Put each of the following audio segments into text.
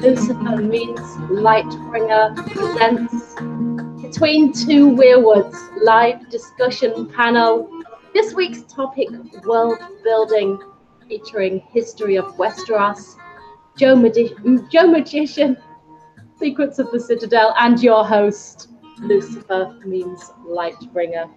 Lucifer Means Lightbringer presents Between Two Weirwoods live discussion panel. This week's topic world building featuring history of Westeros, Joe, Magi- Joe Magician, Secrets of the Citadel, and your host, Lucifer Means Lightbringer.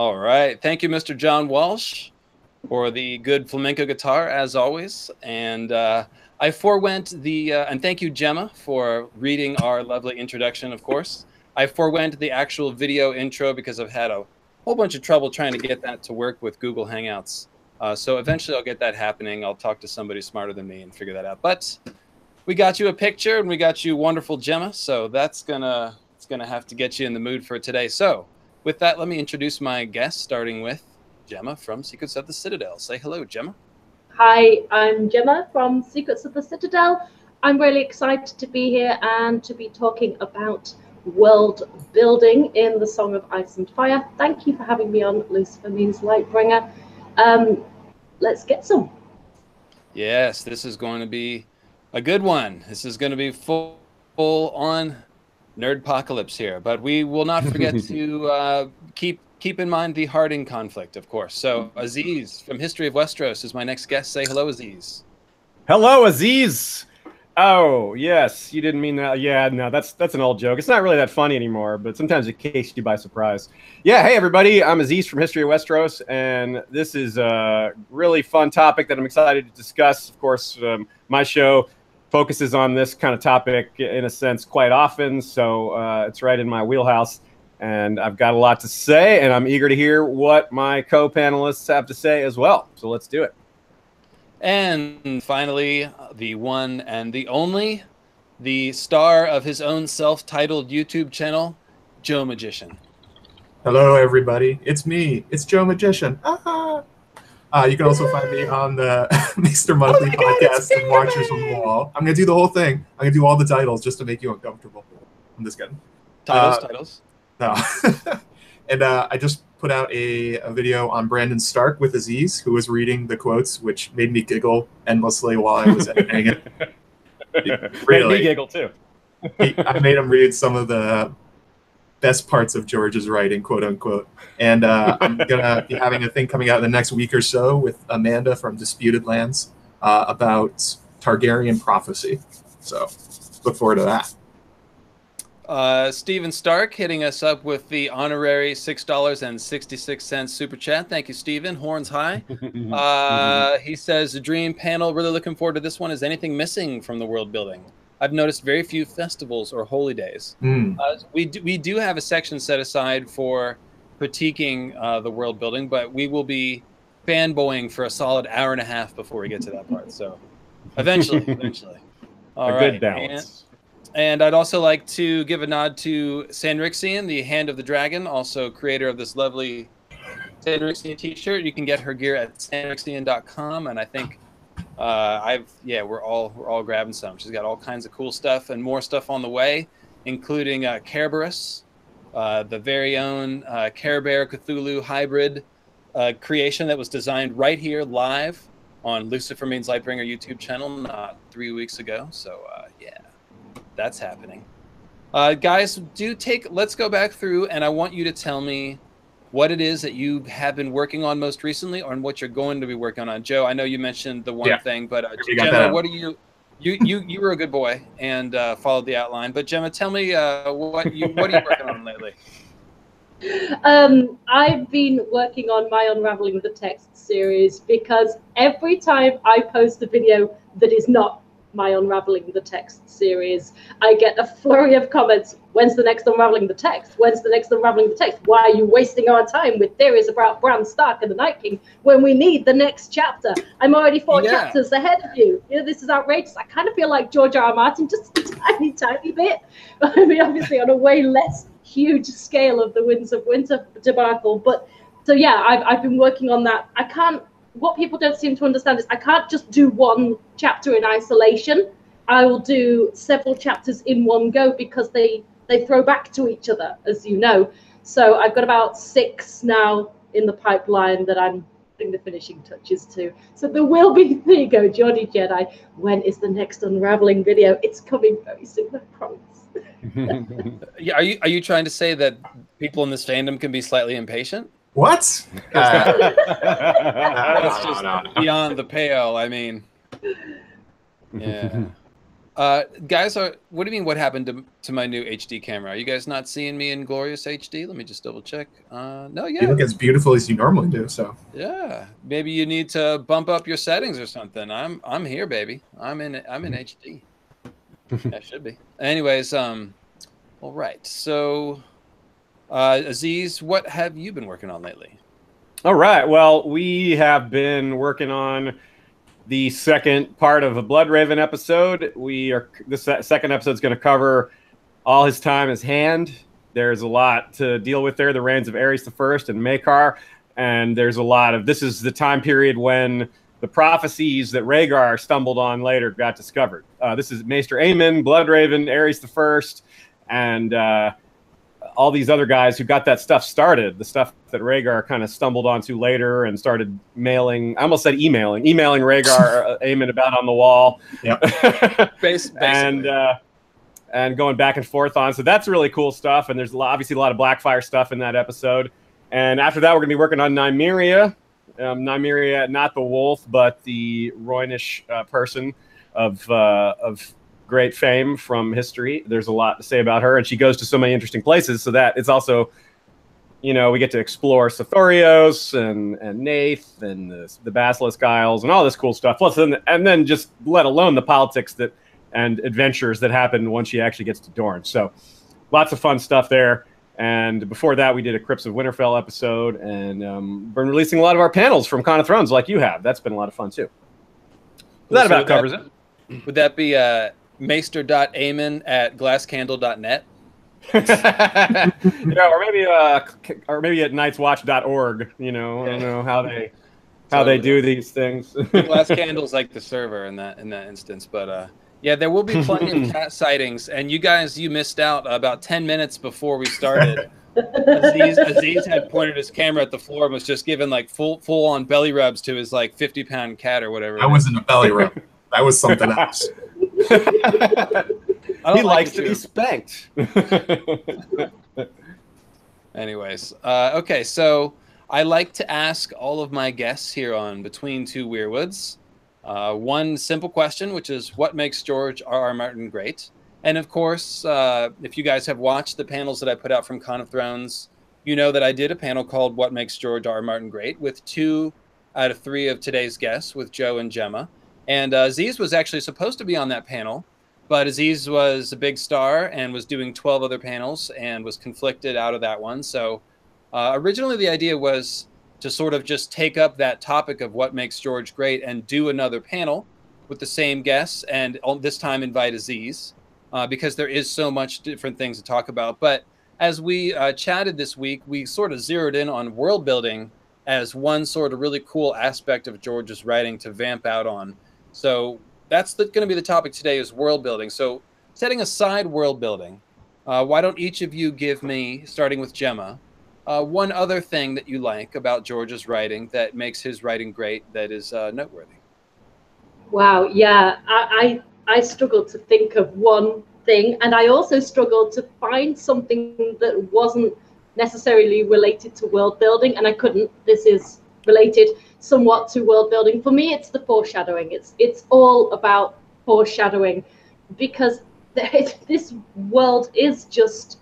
All right. Thank you, Mr. John Walsh, for the good flamenco guitar, as always. And uh, I forewent the, uh, and thank you, Gemma, for reading our lovely introduction, of course. I forewent the actual video intro because I've had a whole bunch of trouble trying to get that to work with Google Hangouts. Uh, so eventually I'll get that happening. I'll talk to somebody smarter than me and figure that out. But we got you a picture and we got you wonderful Gemma. So that's gonna, it's gonna have to get you in the mood for today. So with that, let me introduce my guest, starting with Gemma from Secrets of the Citadel. Say hello, Gemma. Hi, I'm Gemma from Secrets of the Citadel. I'm really excited to be here and to be talking about world building in the Song of Ice and Fire. Thank you for having me on Lucifer Means Lightbringer. Um, let's get some. Yes, this is going to be a good one. This is going to be full, full on nerd apocalypse here, but we will not forget to uh, keep keep in mind the Harding conflict, of course. So Aziz from History of Westeros is my next guest. Say hello, Aziz. Hello, Aziz. Oh yes, you didn't mean that. Yeah, no, that's that's an old joke. It's not really that funny anymore, but sometimes it catches you by surprise. Yeah, hey everybody, I'm Aziz from History of Westeros, and this is a really fun topic that I'm excited to discuss. Of course, um, my show focuses on this kind of topic in a sense quite often, so uh, it's right in my wheelhouse. And I've got a lot to say, and I'm eager to hear what my co-panelists have to say as well. So let's do it. And finally, the one and the only, the star of his own self-titled YouTube channel, Joe Magician. Hello, everybody. It's me. It's Joe Magician. Ah. Uh, you can also find me on the Maester Monthly oh podcast and Watchers on the Wall. I'm gonna do the whole thing. I'm gonna do all the titles just to make you uncomfortable. I'm just kidding. Titles, uh, titles. No. and uh, I just put out a, a, video on Brandon Stark with Aziz, who was reading the quotes, which made me giggle endlessly while I was editing it. Really, made me giggle too. he, I made him read some of the best parts of George's writing, quote unquote. And uh, I'm gonna be having a thing coming out in the next week or so with Amanda from Disputed Lands uh, about Targaryen prophecy. So look forward to that. Uh, Steven Stark hitting us up with the honorary six dollars and sixty six cents super chat. Thank you, Steven. Horns high. Uh, he says, the "Dream panel. Really looking forward to this one. Is anything missing from the world building? I've noticed very few festivals or holy days. Mm. Uh, we do, we do have a section set aside for critiquing uh, the world building, but we will be fanboying for a solid hour and a half before we get to that part. So eventually, eventually. All a right. good balance. And, and I'd also like to give a nod to Sandrixian, the Hand of the Dragon, also creator of this lovely Sandrixian t-shirt. You can get her gear at sandrixian.com, and I think uh, I've yeah, we're all we're all grabbing some. She's got all kinds of cool stuff and more stuff on the way, including uh, Kerberos, uh, the very own uh, Care Bear Cthulhu hybrid uh, creation that was designed right here live on Lucifer Means Lightbringer YouTube channel not three weeks ago. So uh, yeah that's happening. Uh, guys, do take. Let's go back through, and I want you to tell me what it is that you have been working on most recently, or what you're going to be working on. Joe, I know you mentioned the one yeah. thing, but uh, Gemma, what are you? You you you were a good boy and uh, followed the outline. But Gemma, tell me uh, what you what are you working on lately? Um, I've been working on my Unraveling the Text series because every time I post a video that is not my Unraveling the Text series, I get a flurry of comments. When's the next Unraveling the Text? When's the next Unraveling the Text? Why are you wasting our time with theories about Bran Stark and the Night King when we need the next chapter? I'm already four yeah. chapters ahead of you. You know, this is outrageous. I kind of feel like George R. R. Martin, just a tiny, tiny bit. I mean, obviously on a way less huge scale of the Winds of Winter debacle. But so yeah, I've, I've been working on that. I can't what people don't seem to understand is I can't just do one chapter in isolation. I will do several chapters in one go because they they throw back to each other, as you know. So I've got about six now in the pipeline that I'm putting the finishing touches to. So there will be, there you go, Geordie Jedi. When is the next unraveling video? It's coming very soon, I promise. yeah, are you are you trying to say that people in this fandom can be slightly impatient? What? Uh, That's just no, no. beyond the pale. I mean, yeah. Uh, guys, are what do you mean? What happened to, to my new HD camera? Are you guys not seeing me in glorious HD? Let me just double check. Uh, no, yeah. You yeah, look as beautiful as you normally do. So yeah. Maybe you need to bump up your settings or something. I'm I'm here, baby. I'm in I'm in HD. I should be. Anyways, um, all right. So, uh, Aziz, what have you been working on lately? All right. Well, we have been working on the second part of a Blood Raven episode. We are this second episode is going to cover all his time as Hand. There's a lot to deal with there. The reigns of Aerys the First and Maekar, and there's a lot of this is the time period when the prophecies that Rhaegar stumbled on later got discovered. Uh, this is Maester Aemon, Blood Raven, Aerys the First, and uh, all these other guys who got that stuff started, the stuff that Rhaegar kind of stumbled onto later and started mailing. I almost said emailing, emailing Rhaegar, uh, Aemon about on the wall. Yep. Basically. and uh, and going back and forth on. So that's really cool stuff. And there's a lot, obviously a lot of Blackfire stuff in that episode. And after that, we're going to be working on Nymeria. Um, Nymeria, not the wolf, but the Rhoynish uh, person of uh, of great fame from history. There's a lot to say about her, and she goes to so many interesting places. So that it's also, you know, we get to explore Sothoryos and and Naath and the, the Basilisk Isles and all this cool stuff. Plus, then, and then just let alone the politics that and adventures that happen once she actually gets to Dorne. So, lots of fun stuff there. And before that, we did a Crypts of Winterfell episode, and um, been releasing a lot of our panels from Con of Thrones, like you have. That's been a lot of fun too. That So about that- covers it. Would that be uh, maester.amen at glasscandle.net? yeah, or maybe uh, c- or maybe at nightswatch.org. You know, I don't know how they how they do these things. Glass Candle's like the server in that in that instance, but uh, yeah, there will be plenty of cat sightings. And you guys, you missed out about ten minutes before we started. Aziz, Aziz had pointed his camera at the floor and was just giving like full full on belly rubs to his like fifty pound cat or whatever. it I was in a belly rub. That was something else. He like likes to be spanked. Anyways, uh, okay, so I like to ask all of my guests here on Between Two Weirwoods uh, one simple question, which is what makes George R. R. Martin great? And of course, uh, if you guys have watched the panels that I put out from Con of Thrones, you know that I did a panel called What Makes George R. R. Martin Great with two out of three of today's guests, with Joe and Gemma. And uh, Aziz was actually supposed to be on that panel, but Aziz was a big star and was doing 12 other panels and was conflicted out of that one. So uh, originally, the idea was to sort of just take up that topic of what makes George great and do another panel with the same guests and this time invite Aziz uh, because there is so much different things to talk about. But as we uh, chatted this week, we sort of zeroed in on world building as one sort of really cool aspect of George's writing to vamp out on. So that's going to be the topic today is world building. So setting aside world building, uh, why don't each of you give me, starting with Gemma, uh, one other thing that you like about George's writing that makes his writing great that is uh, noteworthy? Wow, yeah, I, I I struggled to think of one thing, and I also struggled to find something that wasn't necessarily related to world building, and I couldn't. This is related somewhat to world building. For me, it's the foreshadowing. It's it's all about foreshadowing, because this world is just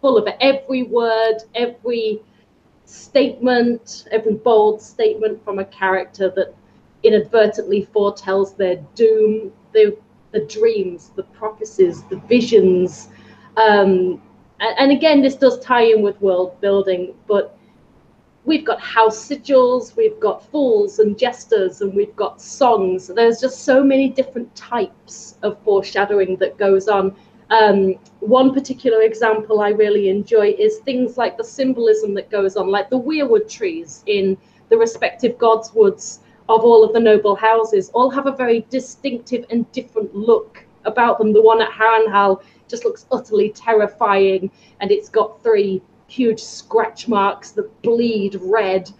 full of it. Every word, every statement, every bold statement from a character that inadvertently foretells their doom, the the dreams, the prophecies, the visions. Um, and, and again, this does tie in with world building, but we've got house sigils, we've got fools and jesters, and we've got songs. There's just so many different types of foreshadowing that goes on. Um, one particular example I really enjoy is things like the symbolism that goes on, like the weirwood trees in the respective gods' woods of all of the noble houses all have a very distinctive and different look about them. The one at Harrenhal just looks utterly terrifying, and it's got three huge scratch marks that bleed red.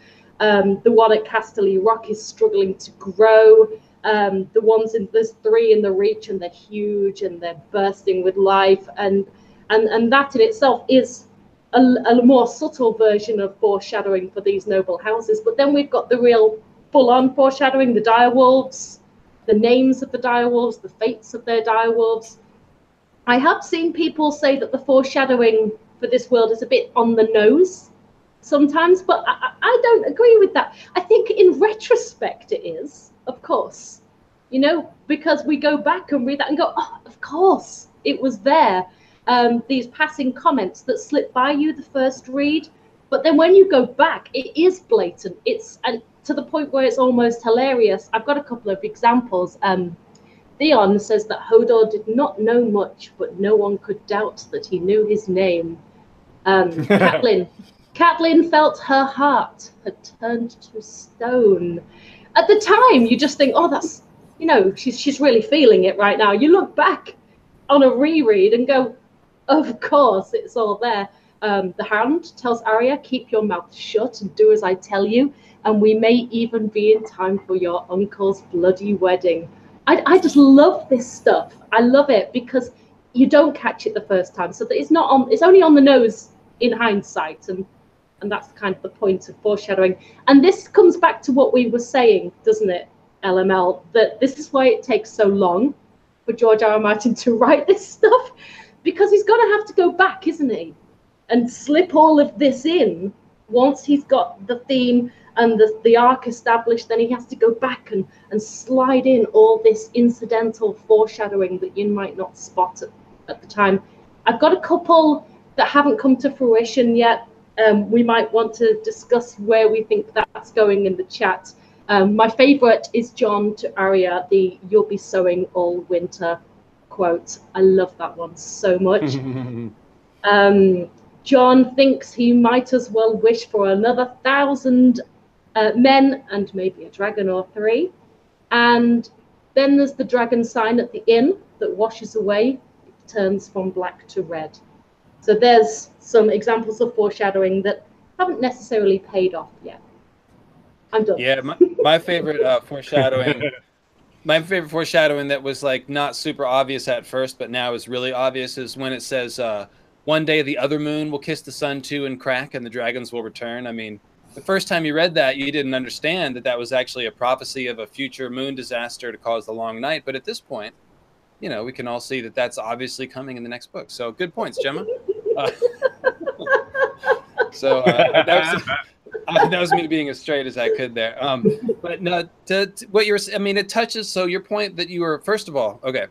Um, the one at Casterly Rock is struggling to grow. Um, the ones in there's three in the Reach, and they're huge and they're bursting with life, and and and that in itself is a, a more subtle version of foreshadowing for these noble houses. But then we've got the real full-on foreshadowing, the direwolves, the names of the direwolves, the fates of their direwolves. I have seen people say that the foreshadowing for this world is a bit on the nose sometimes, but I, I don't agree with that. I think in retrospect it is, of course, you know, because we go back and read that and go, oh, of course, it was there. Um, these passing comments that slip by you the first read, but then when you go back, it is blatant. It's and to the point where it's almost hilarious. I've got a couple of examples. Um, Theon says that Hodor did not know much, but no one could doubt that he knew his name. Um, Catelyn, Catelyn felt her heart had turned to stone. At the time, you just think, oh, that's, you know, she's, she's really feeling it right now. You look back on a reread and go, of course, it's all there. Um, the Hound tells Arya, keep your mouth shut and do as I tell you and we may even be in time for your uncle's bloody wedding. I, I just love this stuff. I love it because you don't catch it the first time, so that it's not on. It's only on the nose in hindsight, and and that's kind of the point of foreshadowing. And this comes back to what we were saying, doesn't it, LML? That this is why it takes so long for George R. R. Martin to write this stuff, because he's going to have to go back, isn't he, and slip all of this in once he's got the theme and the, the arc established, then he has to go back and, and slide in all this incidental foreshadowing that you might not spot at, at the time. I've got a couple that haven't come to fruition yet. Um, we might want to discuss where we think that's going in the chat. Um, my favorite is Jon to Arya, the you'll be sowing all winter quote. I love that one so much. um, Jon thinks he might as well wish for another thousand uh, men and maybe a dragon or three. And then there's the dragon sign at the inn that washes away, turns from black to red. So there's some examples of foreshadowing that haven't necessarily paid off yet. I'm done. Yeah, my, my favorite uh, foreshadowing. my favorite foreshadowing that was like not super obvious at first, but now is really obvious is when it says, uh, "One day the other moon will kiss the sun too and crack, and the dragons will return." I mean, the first time you read that, you didn't understand that that was actually a prophecy of a future moon disaster to cause the long night. But at this point, you know, we can all see that that's obviously coming in the next book. So good points, Gemma. Uh, so uh, that, was, uh, that was me being as straight as I could there. Um, but no, to, to what you're, I mean, it touches. So your point that you were, first of all, okay.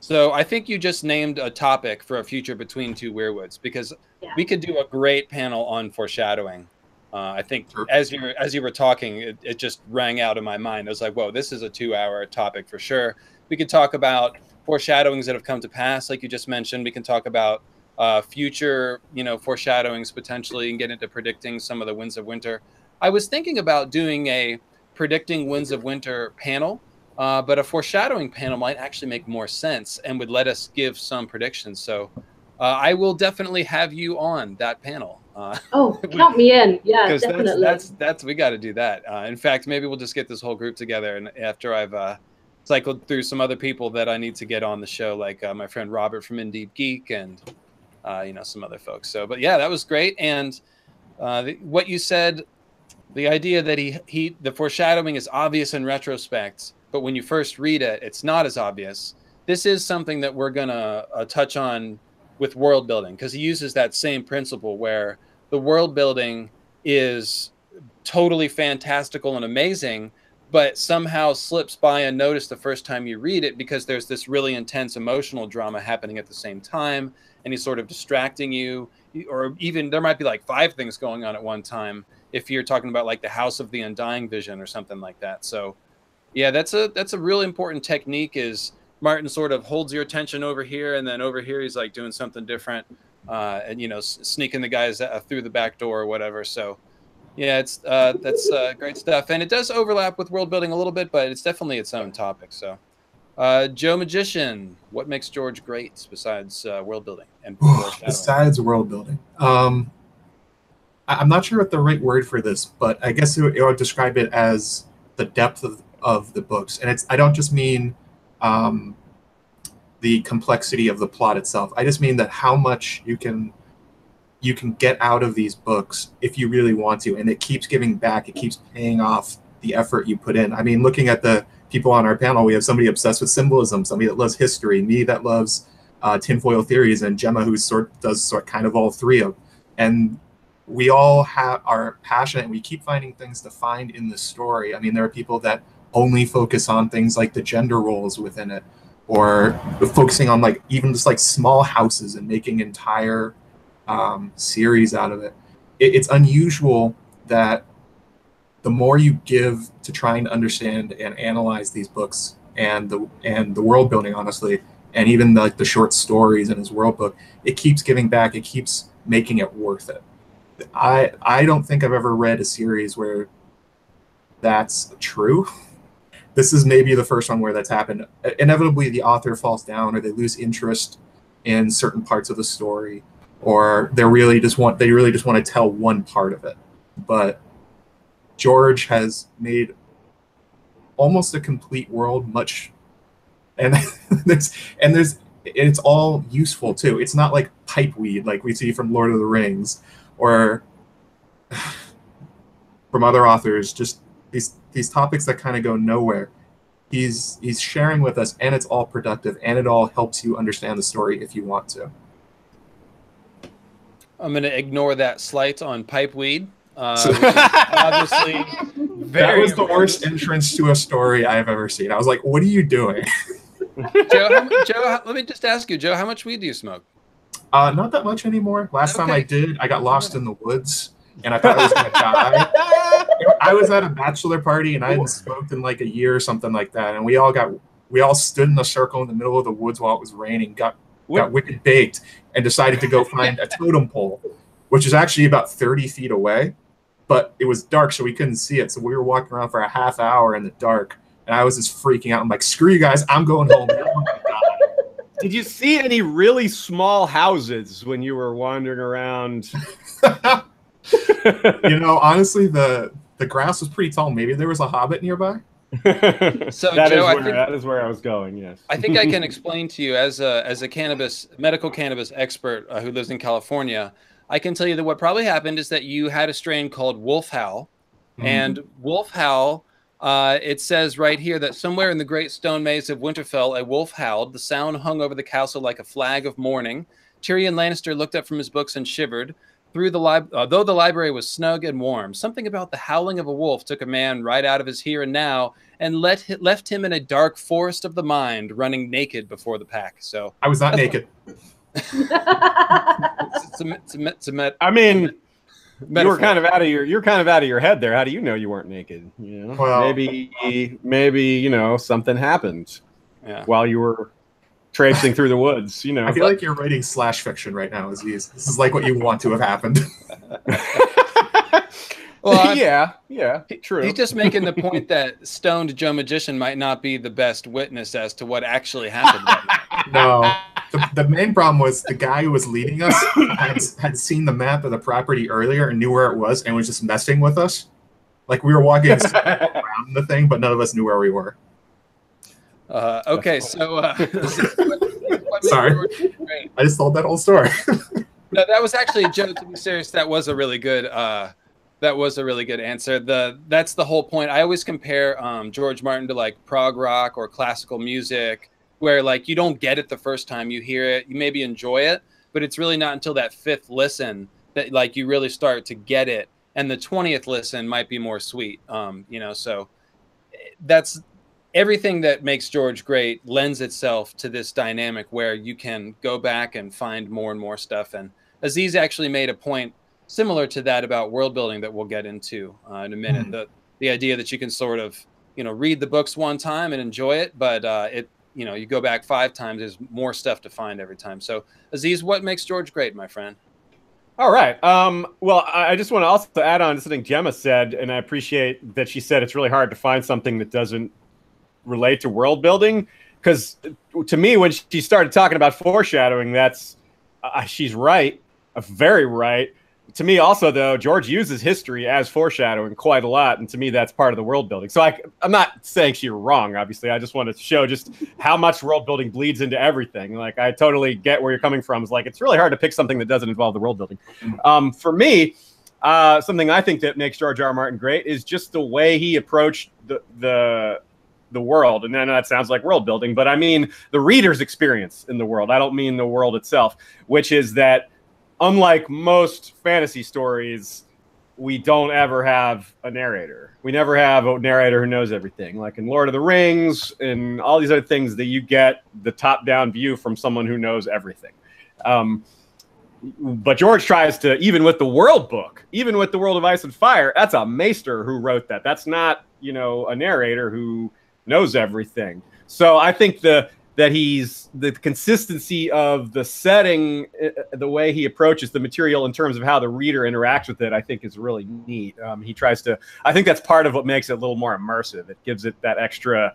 So I think you just named a topic for a future between two weirwoods because yeah. we could do a great panel on foreshadowing uh, I think sure. as you as you were talking, it, it just rang out in my mind. I was like, "Whoa, this is a two-hour topic for sure." We could talk about foreshadowings that have come to pass, like you just mentioned. We can talk about uh, future, you know, foreshadowings potentially, and get into predicting some of the winds of winter. I was thinking about doing a predicting winds of winter panel, uh, but a foreshadowing panel might actually make more sense and would let us give some predictions. So uh, I will definitely have you on that panel. Uh, oh, count me in. Yeah, definitely. That's, that's, that's we got to do that. Uh, in fact, maybe we'll just get this whole group together, and after I've uh, cycled through some other people that I need to get on the show, like uh, my friend Robert from Indeed Geek, and uh, you know some other folks. So, but yeah, that was great. And uh, the, what you said, the idea that he he the foreshadowing is obvious in retrospect, but when you first read it, it's not as obvious. This is something that we're gonna touch on with world building because he uses that same principle where the world building is totally fantastical and amazing but somehow slips by unnoticed the first time you read it because there's this really intense emotional drama happening at the same time and he's sort of distracting you or even there might be like five things going on at one time if you're talking about like the house of the undying vision or something like that so yeah that's a that's a really important technique is Martin sort of holds your attention over here, and then over here he's like doing something different, uh, and you know, sneaking the guys uh, through the back door or whatever. So, Yeah, it's uh, that's uh, great stuff, and it does overlap with world building a little bit, but it's definitely its own topic. So, uh, Joe Magician, what makes George great besides uh, world building and besides world building? Um, I- I'm not sure what the right word for this, but I guess it, it would describe it as the depth of, of the books, and it's I don't just mean um, the complexity of the plot itself. I just mean that how much you can you can get out of these books if you really want to and it keeps giving back it keeps paying off the effort you put in. I mean looking at the people on our panel we have somebody obsessed with symbolism somebody that loves history me that loves uh, tinfoil theories and gemma who sort does sort kind of all three of and we all have are passionate and we keep finding things to find in the story. I mean there are people that only focus on things like the gender roles within it or focusing on like even just like small houses and making entire um, series out of it. it. It's unusual that the more you give to trying to understand and analyze these books and the and the world building, honestly, and even the, like the short stories in his world book, it keeps giving back. It keeps making it worth it. I I don't think I've ever read a series where that's true. This is maybe the first one where that's happened. Inevitably, the author falls down or they lose interest in certain parts of the story or they really just want they really just want to tell one part of it. But George has made almost a complete world much and there's and there's it's all useful too. It's not like pipeweed like we see from Lord of the Rings or from other authors, just these these topics that kind of go nowhere. He's he's sharing with us and it's all productive and it all helps you understand the story if you want to. I'm going to ignore that slight on pipeweed. Uh, obviously, that was the worst entrance to a story I've ever seen. I was like, "What are you doing?" Joe, how, Joe, let me just ask you, Joe, how much weed do you smoke? Uh, not that much anymore. Last okay. time I did, I got lost in the woods, and I thought I was gonna die. I was at a bachelor party, and I hadn't smoked in like a year or something like that, and we all got we all stood in a circle in the middle of the woods while it was raining, got got wicked baked, and decided to go find a totem pole, which is actually about 30 feet away. But it was dark, so we couldn't see it. So we were walking around for a half hour in the dark, and I was just freaking out. I'm like, screw you guys, I'm going home. Oh Did you see any really small houses when you were wandering around? you know, honestly, the the grass was pretty tall. Maybe there was a hobbit nearby. So that Joe, is where, think, that is where I was going. Yes, I think I can explain to you as a as a cannabis medical cannabis expert uh, who lives in California. I can tell you that what probably happened is that you had a strain called Wolf Howl, mm-hmm. and Wolf Howl. Uh, it says right here that somewhere in the great stone maze of Winterfell, a wolf howled. The sound hung over the castle like a flag of mourning. Tyrion Lannister looked up from his books and shivered. Through the li- uh, though the library was snug and warm, something about the howling of a wolf took a man right out of his here and now and let left him in a dark forest of the mind, running naked before the pack. So I was not naked. it's, it's, a, it's, a, it's a met, I mean, you were kind of out of your you're kind of out of your head there. How do you know you weren't naked? You know, well, maybe maybe you know something happened yeah. while you were traipsing through the woods. You know, I feel like you're writing slash fiction right now, Aziz. This is like what you want to have happened. well, yeah, yeah, true. He's just making the point that stoned Joe Magician might not be the best witness as to what actually happened. no, the, the, main problem was the guy who was leading us had, had seen the map of the property earlier and knew where it was and was just messing with us. Like we were walking around the thing, but none of us knew where we were. Uh, okay, so uh, sorry, I just told that whole story. no, that was actually Joe. To be serious, that was a really good. Uh, that was a really good answer. The that's the whole point. I always compare um, George Martin to like prog rock or classical music, where like you don't get it the first time you hear it. You maybe enjoy it, but it's really not until that fifth listen that like you really start to get it. And the twentieth listen might be more sweet. Um, you know, so eh, that's everything that makes George great lends itself to this dynamic where you can go back and find more and more stuff. And Aziz actually made a point similar to that about world building that we'll get into uh, in a minute. Mm-hmm. The the idea that you can sort of you know read the books one time and enjoy it, but uh, it you know you go back five times, there's more stuff to find every time. So Aziz, what makes George great, my friend? All right. Um, well, I I just want to also add on to something Gemma said, and I appreciate that she said it's really hard to find something that doesn't relate to world building. Because to me, when she started talking about foreshadowing, that's uh, she's right, uh, very right. To me, also though, George uses history as foreshadowing quite a lot, and to me, that's part of the world building. So I, I'm not saying she's wrong. Obviously, I just want to show just how much world building bleeds into everything. Like I totally get where you're coming from. It's like it's really hard to pick something that doesn't involve the world building. Um, for me, uh, something I think that makes George R. R. Martin great is just the way he approached the the the world. And then that sounds like world building, but I mean the reader's experience in the world. I don't mean the world itself, which is that unlike most fantasy stories, we don't ever have a narrator. We never have a narrator who knows everything. Like in Lord of the Rings and all these other things that you get the top-down view from someone who knows everything. Um, but George tries to, even with the World Book, even with the World of Ice and Fire, that's a maester who wrote that. That's not, you know, a narrator who knows everything. So I think the that he's the consistency of the setting, uh, the way he approaches the material in terms of how the reader interacts with it, I think is really neat. Um, he tries to, I think that's part of what makes it a little more immersive. It gives it that extra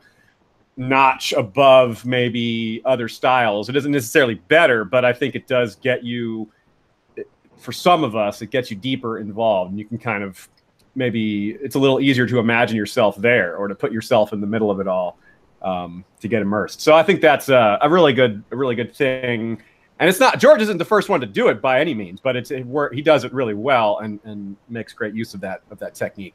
notch above maybe other styles. It isn't necessarily better, but I think it does get you, for some of us, it gets you deeper involved, and you can kind of maybe it's a little easier to imagine yourself there or to put yourself in the middle of it all um, to get immersed. So I think that's a, a, really good, a really good thing. And it's not George isn't the first one to do it by any means, but it's it, he does it really well and, and makes great use of that of that technique.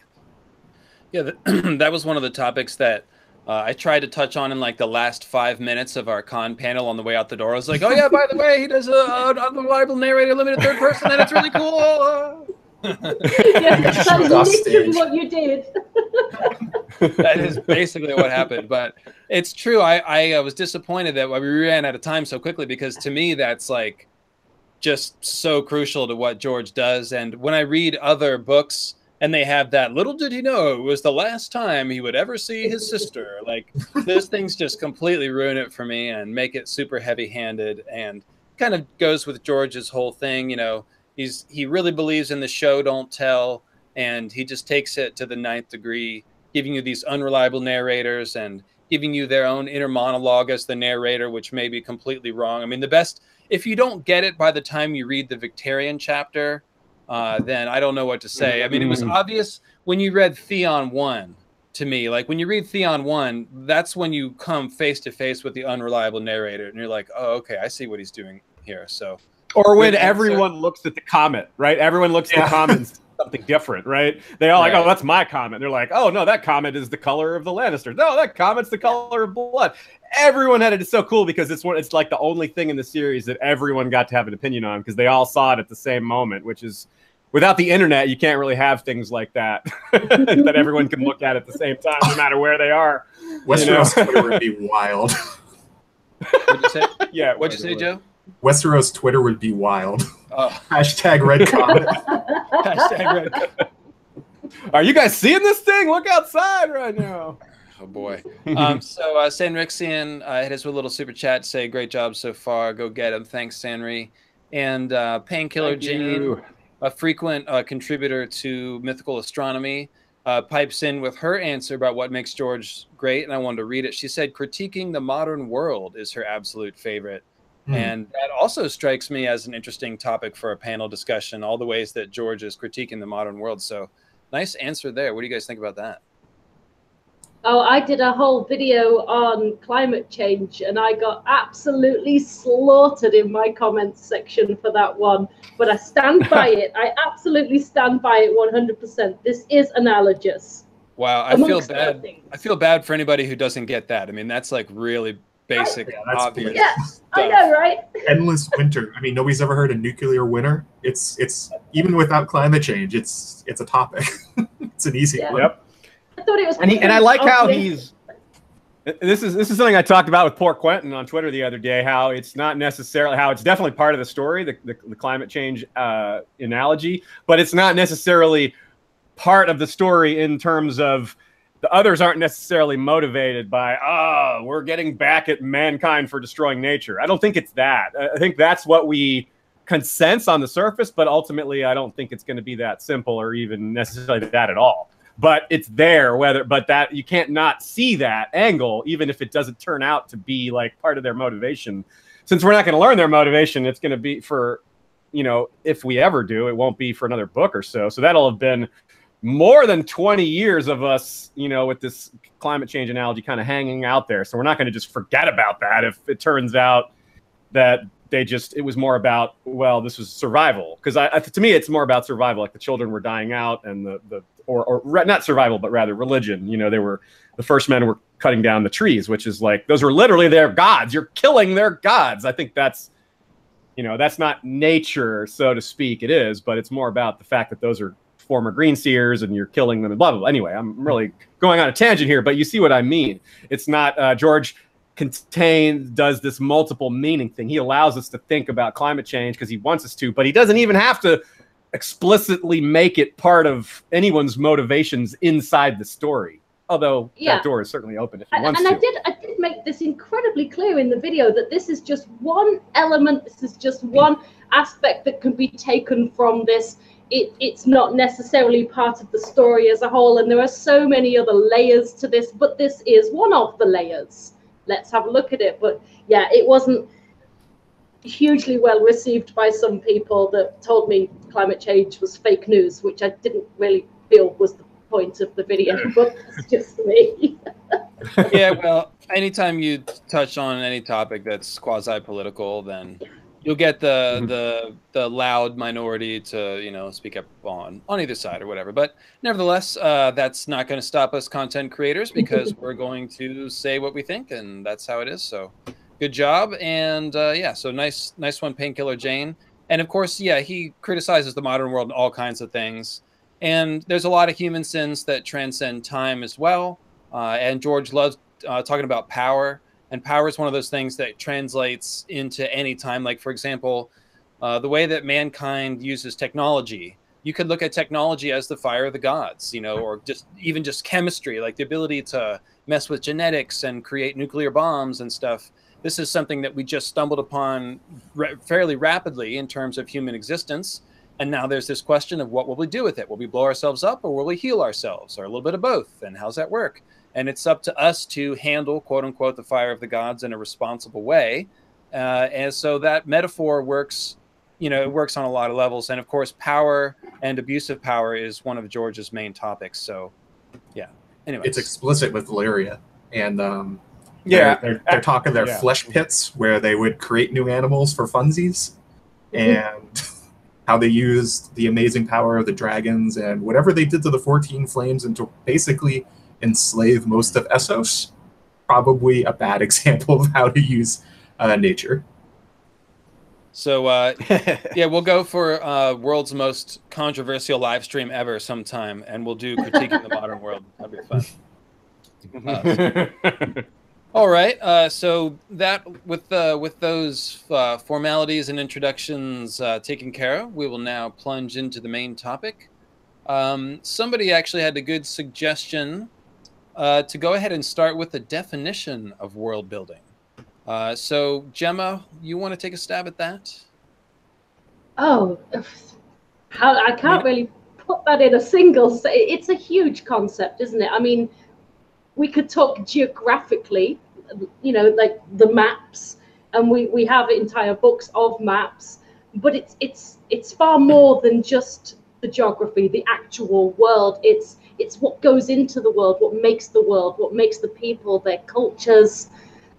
Yeah, that, that was one of the topics that uh, I tried to touch on in like the last five minutes of our con panel on the way out the door. I was like, "Oh yeah, by the way, he does a, an unreliable narrator, limited third person, and it's really cool." yes, that's literally what you did. that is basically what happened. But it's true. I, I uh, was disappointed that we ran out of time so quickly because to me, that's like just so crucial to what George does. And when I read other books and they have that little did he know it was the last time he would ever see his sister, like those things just completely ruin it for me and make it super heavy handed and kind of goes with George's whole thing, you know he's he really believes in the show don't tell and he just takes it to the ninth degree giving you these unreliable narrators and giving you their own inner monologue as the narrator which may be completely wrong. I mean the best if you don't get it by the time you read the Victarion chapter uh, then i don't know what to say. I mean it was mm. obvious when you read theon 1 to me like when you read theon 1 that's when you come face to face with the unreliable narrator and you're like oh okay i see what he's doing here. So or when everyone looks at the comet, right? Everyone looks yeah. at the comets something different, right? They all right. like, oh, that's my comet. They're like, oh no, that comet is the color of the Lannisters. No, that comet's the color of blood. Everyone had it. It's so cool because it's one. It's like the only thing in the series that everyone got to have an opinion on because they all saw it at the same moment. Which is, without the internet, you can't really have things like that that everyone can look at at the same time, no matter where they are. Westeros you know? Twitter would be wild. What'd you say? Yeah. What'd you say, Joe? Westeros Twitter would be wild. Oh. Hashtag red comet. Hashtag red. Are you guys seeing this thing? Look outside right now. Oh boy. um, so uh, Sanrixian uh, hit us with a little super chat. Say great job so far. Go get him. Thanks, Sanri. And uh, Painkiller Jane, a frequent uh, contributor to Mythical Astronomy, uh, pipes in with her answer about what makes George great, and I wanted to read it. She said, "Critiquing the modern world is her absolute favorite." Hmm. And that also strikes me as an interesting topic for a panel discussion, all the ways that George is critiquing the modern world. So nice answer there. What do you guys think about that? Oh, I did a whole video on climate change and I got absolutely slaughtered in my comments section for that one. But I stand by it. I absolutely stand by it 100%. This is analogous. Wow, I feel bad. I feel bad for anybody who doesn't get that. I mean, that's like really basic, yeah, obvious. Yeah, stuff. I know, right? Endless winter. I mean, nobody's ever heard of nuclear winter. It's it's even without climate change, it's it's a topic. it's an easy yeah. one. Yep. I thought it was. And, he, and I like how he's. This is this is something I talked about with poor Quentin on Twitter the other day. How it's not necessarily how it's definitely part of the story, the the, the climate change uh, analogy, but it's not necessarily part of the story in terms of the others aren't necessarily motivated by oh, we're getting back at mankind for destroying nature i don't think it's that i think that's what we consents on the surface, but ultimately, I don't think it's going to be that simple or even necessarily that at all. But it's there, whether but that you can't not see that angle, even if it doesn't turn out to be like part of their motivation. Since we're not going to learn their motivation, it's going to be for, you know, if we ever do, it won't be for another book or so. So that'll have been more than 20 years of us, you know, with this climate change analogy kind of hanging out there. So we're not going to just forget about that if it turns out that they just it was more about well this was survival. Because I, to me it's more about survival. Like the children were dying out and the the or, or not survival but rather religion. You know they were the first men were cutting down the trees which is like those were literally their gods. You're killing their gods. I think that's you know that's not nature so to speak it is but it's more about the fact that those are former green seers and you're killing them and blah blah blah anyway i'm really going on a tangent here but you see what i mean it's not uh, george contains does this multiple meaning thing. He allows us to think about climate change because he wants us to, but he doesn't even have to explicitly make it part of anyone's motivations inside the story. Although Yeah. that door is certainly open if he And, wants and to. I did I did make this incredibly clear in the video that this is just one element, this is just one aspect that can be taken from this. It, it's not necessarily part of the story as a whole, and there are so many other layers to this, but this is one of the layers. Let's have a look at it. But yeah, it wasn't hugely well received by some people that told me climate change was fake news, which I didn't really feel was the point of the video, but that's just me. yeah, well, anytime you touch on any topic that's quasi political, then you'll get the Mhm. the the loud minority to you know speak up on on either side or whatever. But nevertheless, uh, that's not going to stop us content creators because we're going to say what we think, and that's how it is. So, good job, and uh, yeah, so nice nice one, Painkiller Jane. And of course, yeah, he criticizes the modern world and all kinds of things. And there's a lot of human sins that transcend time as well. Uh, and George loves uh, talking about power, and power is one of those things that translates into any time. Like, for example, uh, the way that mankind uses technology. You could look at technology as the fire of the gods, you know, or just even just chemistry, like the ability to mess with genetics and create nuclear bombs and stuff. This is something that we just stumbled upon ra- fairly rapidly in terms of human existence. And now there's this question of what will we do with it? Will we blow ourselves up or will we heal ourselves or a little bit of both? And how's that work? And it's up to us to handle, quote unquote, the fire of the gods in a responsible way. Uh, and so that metaphor works, you know, it works on a lot of levels. And of course, power and abusive power is one of George's main topics. So, yeah. Anyway, It's explicit with Valyria, and um, yeah, they're, they're, they're talking their Yeah. flesh pits where they would create new animals for funsies, and how they used the amazing power of the dragons and whatever they did to the 14 flames and to basically enslave most of Essos. Probably a bad example of how to use uh, nature. so uh, yeah, we'll go for uh, world's most controversial live stream ever sometime, and we'll do critiquing the modern world. That'd be fun. All right. Uh, so that with uh, with those uh, formalities and introductions uh, taken care of, we will now plunge into the main topic. Um, somebody actually had a good suggestion uh, to go ahead and start with the definition of world building. Uh, so Gemma, you want to take a stab at that? Oh, how I can't really put that in a single. It's a huge concept, isn't it? I mean, we could talk geographically, you know, like the maps, and we we have entire books of maps. But it's it's it's far more than just the geography, the actual world. It's it's what goes into the world, what makes the world, what makes the people, their cultures,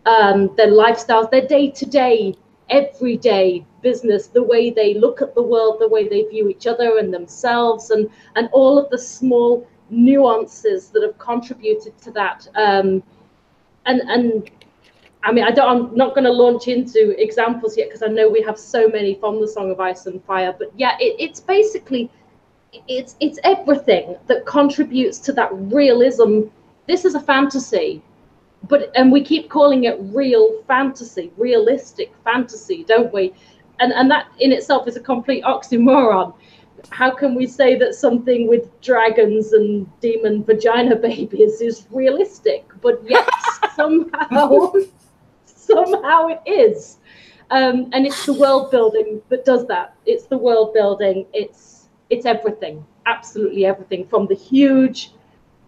um, their lifestyles, their day to day, everyday business, the way they look at the world, the way they view each other and themselves, and and all of the small nuances that have contributed to that. Um, and and I mean, I don't. I'm not going to launch into examples yet because I know we have so many from the Song of Ice and Fire. But yeah, it, it's basically it's it's everything that contributes to that realism. This is a fantasy, but and we keep calling it real fantasy, realistic fantasy, don't we? And and that in itself is a complete oxymoron. How can we say that something with dragons and demon vagina babies is realistic, but yet somehow somehow it is? Um, and it's the world building that does that. It's the world building. It's it's everything, absolutely everything, from the huge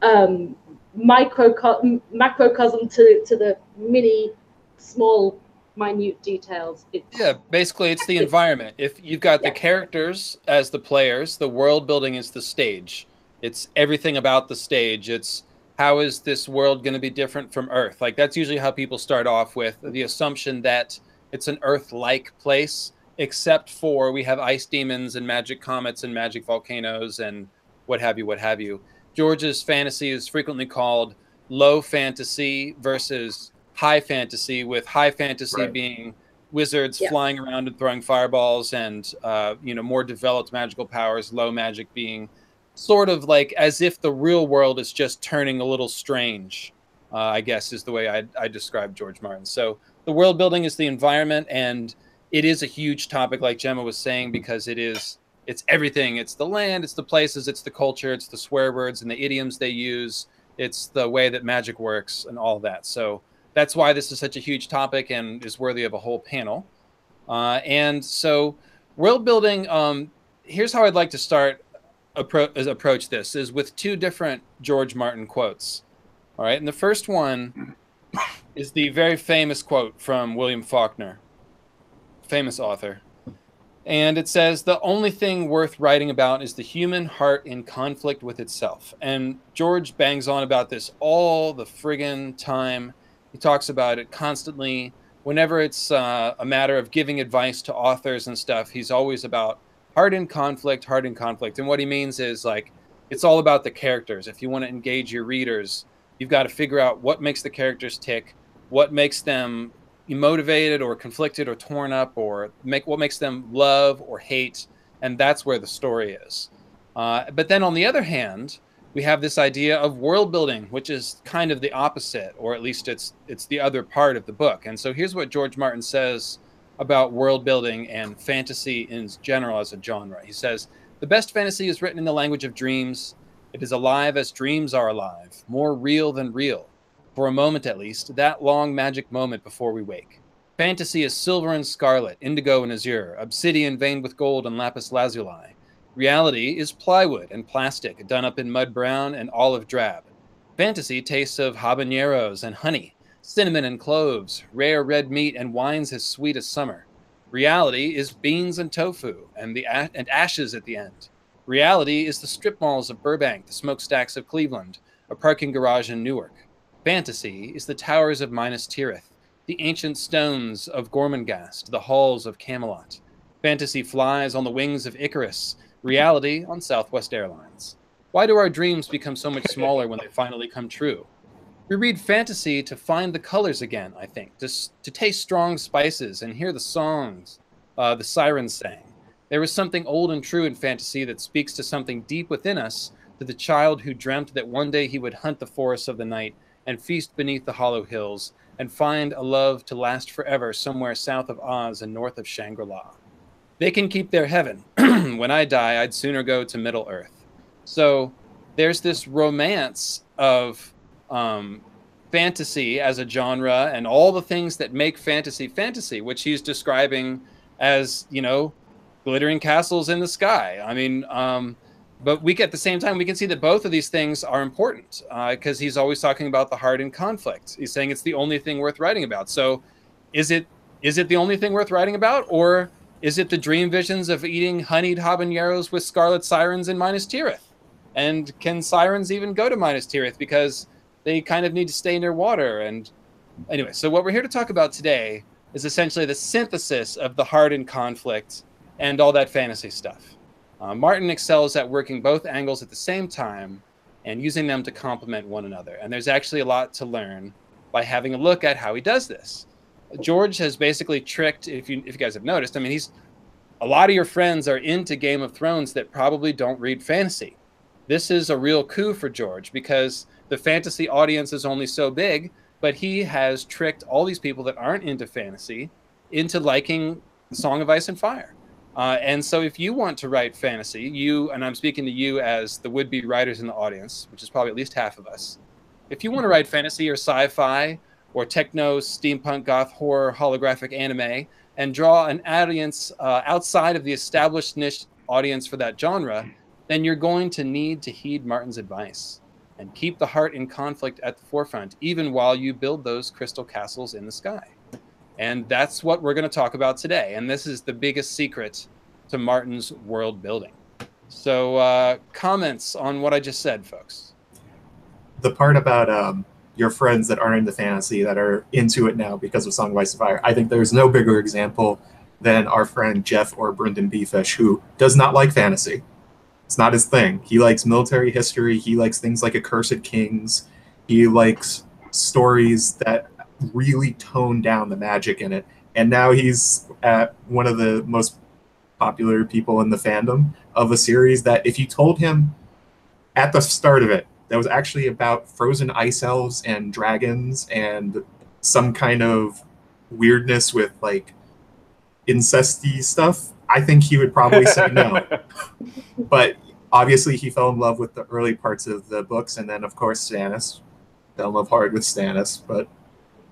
um, microcosm, macrocosm to to the mini, small, minute details. It's, yeah, basically, it's the environment. If you've got yeah. the characters as the players, the world building is the stage. It's everything about the stage. It's how is this world going to be different from Earth? Like that's usually how people start off with the assumption that it's an Earth-like place, except for we have ice demons and magic comets and magic volcanoes and what have you, what have you. George's fantasy is frequently called low fantasy versus high fantasy, with high fantasy right. being wizards yeah. flying around and throwing fireballs and uh, you know more developed magical powers, low magic being sort of like as if the real world is just turning a little strange. Uh, I guess is the way I, I describe George Martin. So the world building is the environment, and it is a huge topic, like Gemma was saying, because it is it's everything. It's the land, it's the places, it's the culture, it's the swear words and the idioms they use. It's the way that magic works and all that. So that's why this is such a huge topic and is worthy of a whole panel. Uh, and so world building. Um, here's how I'd like to start appro- approach this is with two different George Martin quotes. All right, and the first one is the very famous quote from William Faulkner, famous author. And it says, The only thing worth writing about is the human heart in conflict with itself. And George bangs on about this all the friggin' time. He talks about it constantly. Whenever it's uh, a matter of giving advice to authors and stuff, he's always about heart in conflict, heart in conflict. And what he means is like it's all about the characters. If you want to engage your readers, you've got to figure out what makes the characters tick, what makes them motivated or conflicted or torn up, or make what makes them love or hate, and that's where the story is. Uh, but then on the other hand, we have this idea of world building, which is kind of the opposite, or at least it's it's the other part of the book. And so here's what George Martin says about world building and fantasy in general as a genre. He says, The best fantasy is written in the language of dreams. It is alive as dreams are alive, more real than real. For a moment at least, that long magic moment before we wake. Fantasy is silver and scarlet, indigo and azure, obsidian veined with gold and lapis lazuli. Reality is plywood and plastic, done up in mud brown and olive drab. Fantasy tastes of habaneros and honey, cinnamon and cloves, rare red meat, and wines as sweet as summer. Reality is beans and tofu and the and ashes at the end. Reality is the strip malls of Burbank, the smokestacks of Cleveland, a parking garage in Newark. Fantasy is the towers of Minas Tirith, the ancient stones of Gormenghast, the halls of Camelot. Fantasy flies on the wings of Icarus, reality on Southwest Airlines. Why do our dreams become so much smaller when they finally come true? we read fantasy to find the colors again, I think, just to taste strong spices and hear the songs uh, the sirens sang. There is something old and true in fantasy that speaks to something deep within us, to the child who dreamt that one day he would hunt the forests of the night and feast beneath the hollow hills and find a love to last forever somewhere south of Oz and north of Shangri La. They can keep their heaven. when I die, I'd sooner go to Middle Earth. So there's this romance of um, fantasy as a genre and all the things that make fantasy fantasy, which he's describing as you know glittering castles in the sky. I mean, um, but we at the same time we can see that both of these things are important because uh, he's always talking about the heart in conflict. He's saying it's the only thing worth writing about. So, is it is it the only thing worth writing about, or is it the dream visions of eating honeyed habaneros with scarlet sirens in Minas Tirith? And can sirens even go to Minas Tirith because they kind of need to stay near water. And anyway, so what we're here to talk about today is essentially the synthesis of the heart in conflict and all that fantasy stuff. Uh, Martin excels at working both angles at the same time and using them to complement one another. And there's actually a lot to learn by having a look at how he does this. George has basically tricked, if you if you guys have noticed, I mean, he's a lot of your friends are into Game of Thrones that probably don't read fantasy. This is a real coup for George because the fantasy audience is only so big, but he has tricked all these people that aren't into fantasy into liking Song of Ice and Fire. Uh, and so, if you want to write fantasy, you, and I'm speaking to you as the would be writers in the audience, which is probably at least half of us, if you want to write fantasy or sci fi or techno, steampunk, goth, horror, holographic anime, and draw an audience uh, outside of the established niche audience for that genre, then you're going to need to heed Martin's advice and keep the heart in conflict at the forefront, even while you build those crystal castles in the sky. And that's what we're going to talk about today. And this is the biggest secret to Martin's world building. So, uh, comments on what I just said, folks. The part about um, your friends that aren't into fantasy that are into it now because of Song of Ice and Fire, I think there's no bigger example than our friend Jeff or Brynden BFish, who does not like fantasy. It's not his thing. He likes military history. He likes things like Accursed Kings. He likes stories that really toned down the magic in it. And now he's at one of the most popular people in the fandom of a series that if you told him at the start of it that was actually about frozen ice elves and dragons and some kind of weirdness with like incesty stuff, I think he would probably say no. but obviously, he fell in love with the early parts of the books, and then of course Stannis fell in love hard with Stannis. But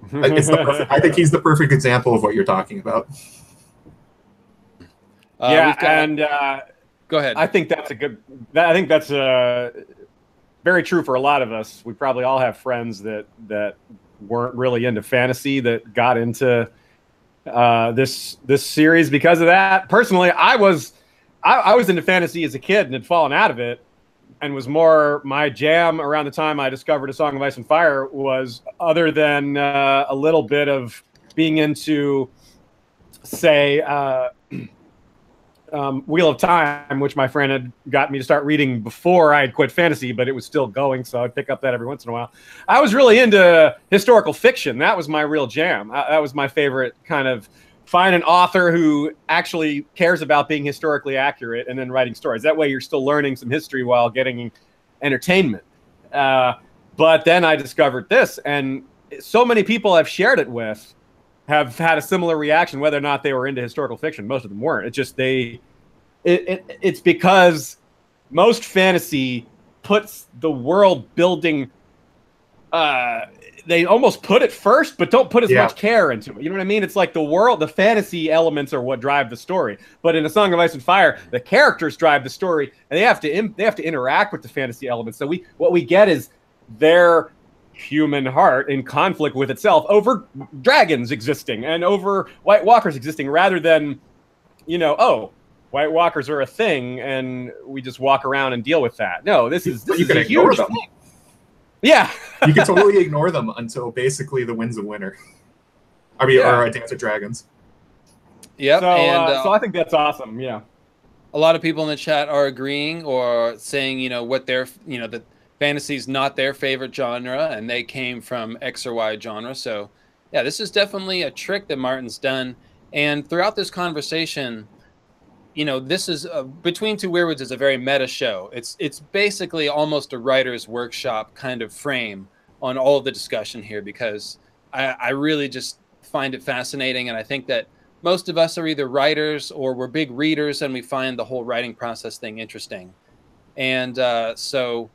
perfect, I think he's the perfect example of what you're talking about. Uh, yeah, got- and uh, go ahead. I think that's a good. That, I think that's uh, very true for a lot of us. We probably all have friends that that weren't really into fantasy that got into uh, this this series because of that. Personally, I was I, I was into fantasy as a kid and had fallen out of it, and was more my jam around the time I discovered A Song of Ice and Fire was other than uh, a little bit of being into, say. Uh, um, Wheel of Time, which my friend had got me to start reading before I had quit fantasy, but it was still going, so I'd pick up that every once in a while. I was really into historical fiction. That was my real jam. I, that was my favorite kind of find an author who actually cares about being historically accurate and then writing stories. That way, you're still learning some history while getting entertainment. Uh, but then I discovered this, and so many people I've shared it with have had a similar reaction, whether or not they were into historical fiction. Most of them weren't. It's just they, it, it it's because most fantasy puts the world building. Uh, they almost put it first, but don't put as Yeah. much care into it. You know what I mean? It's like the world, the fantasy elements are what drive the story. But in A Song of Ice and Fire, the characters drive the story, and they have to im- they have to interact with the fantasy elements. So we what we get is their human heart in conflict with itself over dragons existing and over White Walkers existing, rather than you know, oh, White Walkers are a thing, and we just walk around and deal with that. No, this is this you is a huge them. thing. Yeah, You can totally ignore them until basically the Winds of Winter. I mean, Yeah. or a Dance of Dragons. yep. so, and uh, uh, so I think that's awesome. Yeah. a lot of people in the chat are agreeing or saying, you know, what their, you know, that fantasy's not their favorite genre and they came from X or Y genre. So, yeah, this is definitely a trick that Martin's done. And throughout this conversation, you know, this is uh between two weirwoods is a very meta show. It's it's basically almost a writer's workshop kind of frame on all of the discussion here because I, I really just find it fascinating, and I think that most of us are either writers or we're big readers, and we find the whole writing process thing interesting. And uh, so,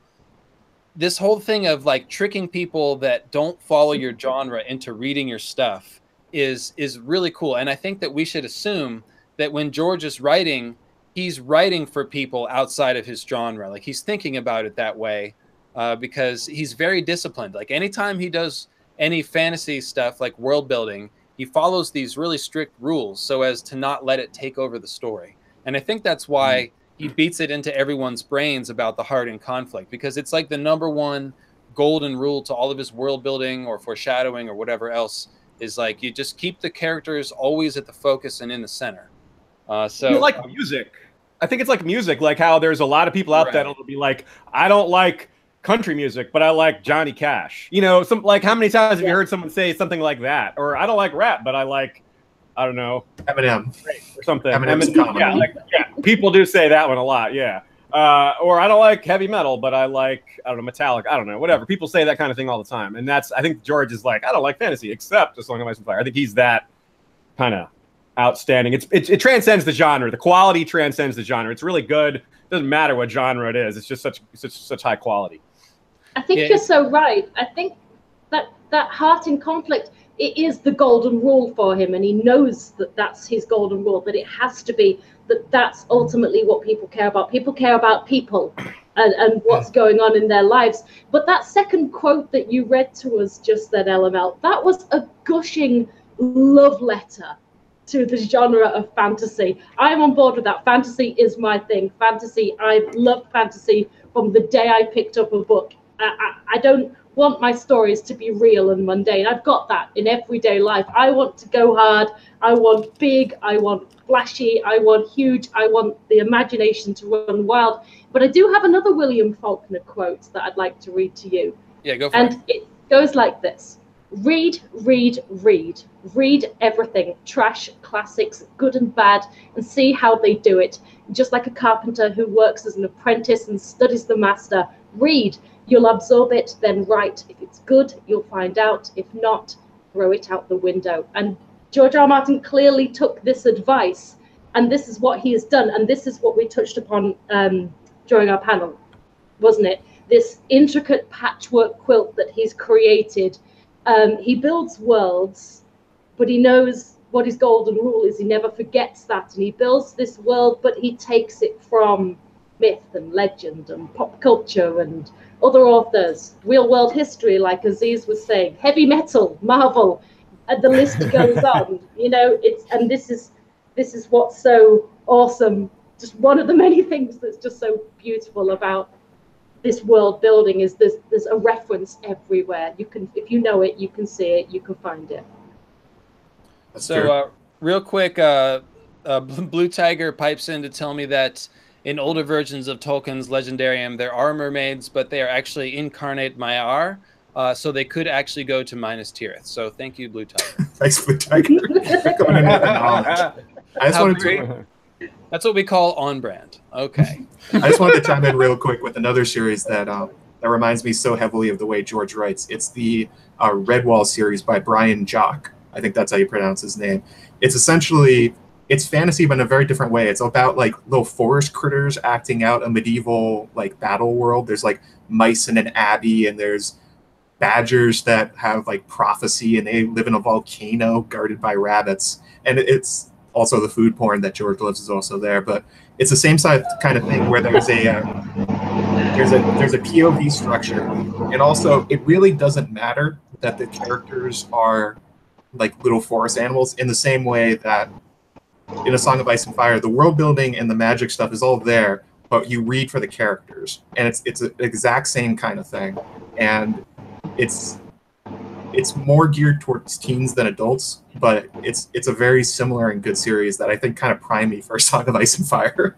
this whole thing of like tricking people that don't follow your genre into reading your stuff is is really cool. And I think that we should assume that when George is writing, he's writing for people outside of his genre. Like he's thinking about it that way uh, because he's very disciplined. Like anytime he does any fantasy stuff like world building, he follows these really strict rules so as to not let it take over the story. And I think that's why he beats it into everyone's brains about the heart and conflict because it's like the number one golden rule to all of his world building or foreshadowing or whatever else is like you just keep the characters always at the focus and in the center. Uh, so It's like music. I think it's like music, like how there's a lot of people out there Right. that'll be like, I don't like country music, but I like Johnny Cash. You know, some like how many times have you heard someone say something like that? Or I don't like rap, but I like, I don't know, Eminem. or something. Eminem's Eminem- common. yeah, like, yeah, people do say that one a lot. Yeah. Uh, or I don't like heavy metal, but I like I don't know Metallica. I don't know, whatever. People say that kind of thing all the time, and that's I think George is like I don't like fantasy except A Song of Ice and Fire. I think he's that kind of outstanding. It's it, it transcends the genre. The quality transcends the genre. It's really good. It Doesn't matter what genre it is. It's just such such such high quality. I think Yeah, you're so right. I think that that heart in conflict it is the golden rule for him, and he knows that that's his golden rule. That it has to be that that's ultimately what people care about. People care about people and, and what's going on in their lives. But that second quote that you read to us just then, LML, that was a gushing love letter to the genre of fantasy. I'm on board with that. Fantasy is my thing. Fantasy, I've loved fantasy from the day I picked up a book. I, I, I don't want my stories to be real and mundane. I've got that in everyday life. I want to go hard. I want big. I want flashy. I want huge. I want the imagination to run wild. But I do have another William Faulkner quote that I'd like to read to you. Yeah, go for and it. And it goes like this Read, read, read. Read everything trash, classics, good and bad, and see how they do it. Just like a carpenter who works as an apprentice and studies the master, read. You'll absorb it, then write. If it's good, you'll find out. If not, throw it out the window. And George R. R. Martin clearly took this advice, and this is what he has done, and this is what we touched upon um, during our panel, wasn't it? This intricate patchwork quilt that he's created. Um, he builds worlds, but he knows what his golden rule is. He never forgets that, and he builds this world, but he takes it from myth and legend and pop culture and other authors, real world history, like Aziz was saying, heavy metal, Marvel, and the list goes on. You know, it's and this is this is what's so awesome. Just one of the many things that's just so beautiful about this world building is there's there's a reference everywhere. You can if you know it, you can see it, you can find it. That's So, uh, real quick, uh, uh, Blue Tiger pipes in to tell me that in older versions of Tolkien's Legendarium, there are mermaids, but they are actually incarnate Maiar, uh, so they could actually go to Minas Tirith. So, thank you, Blue Tiger. Thanks, Blue Tiger, for coming in with the knowledge. I just How wanted great. to That's what we call on brand. Okay. I just wanted to chime in real quick with another series that um, that reminds me so heavily of the way George writes. It's the uh, Redwall series by Brian Jacques. I think that's how you pronounce his name. It's essentially it's fantasy, but in a very different way. It's about like little forest critters acting out a medieval like battle world. There's like mice in an abbey, and there's badgers that have like prophecy, and they live in a volcano guarded by rabbits. And it's also the food porn that George loves is also there, but it's the same side kind of thing where there's a uh, there's a there's a POV structure, and also it really doesn't matter that the characters are like little forest animals in the same way that in a Song of Ice and Fire, the world building and the magic stuff is all there, but you read for the characters, and it's it's the exact same kind of thing, and it's it's more geared towards teens than adults, but it's it's a very similar and good series that I think kind of primed me for Song of Ice and Fire.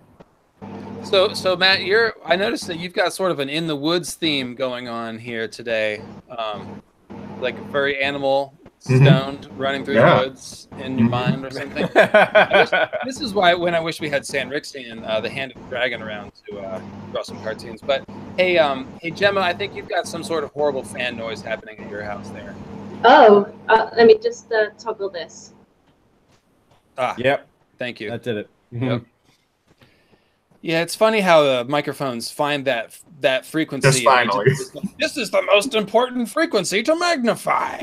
So, so Matt, you're. I noticed that you've got sort of an in the woods theme going on here today, um, like a furry animal Mhm. stoned running through Yeah. the woods in your Mhm. mind or something. this is why when I wish we had San Rixian, uh, the Hand of the Dragon, around to uh, draw some cartoons. But hey, um, hey Gemma, I think you've got some sort of horrible fan noise happening at your house there. Oh, uh, let me just uh, toggle this. Ah, yep, thank you. that did it. Yep. Yeah, it's funny how the microphones find that that frequency. Just and they finally. just- this is the most important frequency to magnify.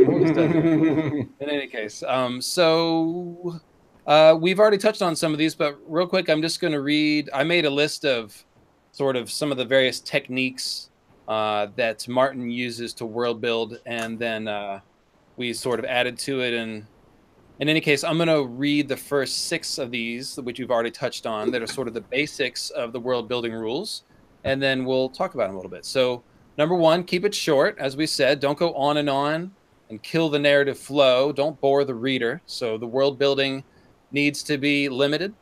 In any case, um, so uh, we've already touched on some of these, but real quick, I'm just going to read. I made a list of sort of some of the various techniques uh, that Martin uses to world build, and then uh, we sort of added to it. And in any case, I'm going to read the first six of these, which you've already touched on, that are sort of the basics of the world building rules, and then we'll talk about them a little bit. So, number one, keep it short, as we said. Don't go on and on and kill the narrative flow. Don't bore the reader. So the world building needs to be limited.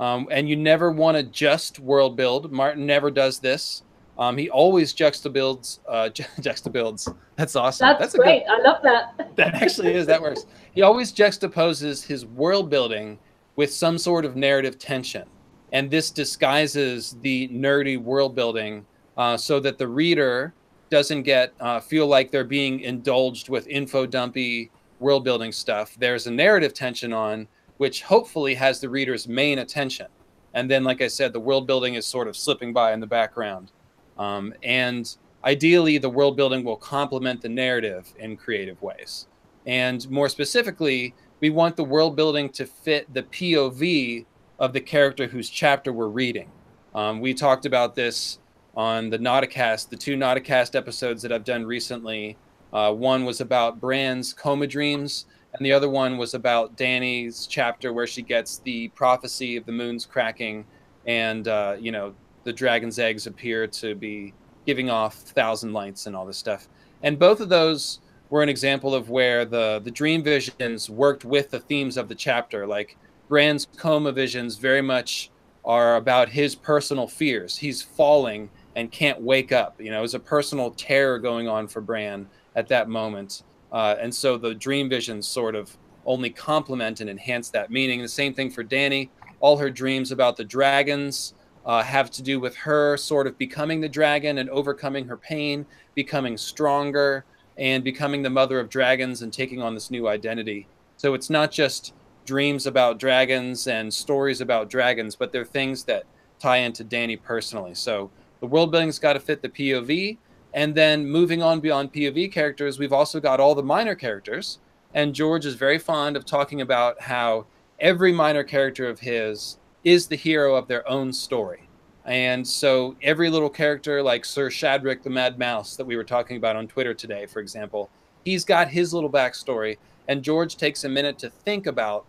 Um, and you never want to just world build. Martin never does this. Um, he always juxtabuilds. Uh, ju- juxtabuilds. That's awesome. That's, good- great. I love that. that actually is that works. He always juxtaposes his world building with some sort of narrative tension, and this disguises the nerdy world building uh, so that the reader doesn't get uh, feel like they're being indulged with info dumpy world building stuff. There's a narrative tension on which hopefully has the reader's main attention, and then, like I said, the world building is sort of slipping by in the background, um, and ideally the world building will complement the narrative in creative ways. And more specifically, we want the world building to fit the POV of the character whose chapter we're reading. Um, we talked about this on the Nauticast, the two Nauticast episodes that I've done recently. Uh, one was about Bran's coma dreams, and the other one was about Dany's chapter where she gets the prophecy of the moon's cracking, and uh, you know the dragon's eggs appear to be giving off thousand lights and all this stuff. And both of those were an example of where the the dream visions worked with the themes of the chapter. Like Bran's coma visions very much are about his personal fears. He's falling and can't wake up. You know, there's a personal terror going on for Bran at that moment. Uh, and so the dream visions sort of only complement and enhance that meaning. The same thing for Dany. All her dreams about the dragons uh, have to do with her sort of becoming the dragon and overcoming her pain, becoming stronger, and becoming the mother of dragons and taking on this new identity. So it's not just dreams about dragons and stories about dragons, but they're things that tie into Dany personally. So the world building's got to fit the POV. And then moving on beyond POV characters, we've also got all the minor characters. And George is very fond of talking about how every minor character of his is the hero of their own story. And so every little character, like Sir Shadrich the Mad Mouse that we were talking about on Twitter today, for example, he's got his little backstory. And George takes a minute to think about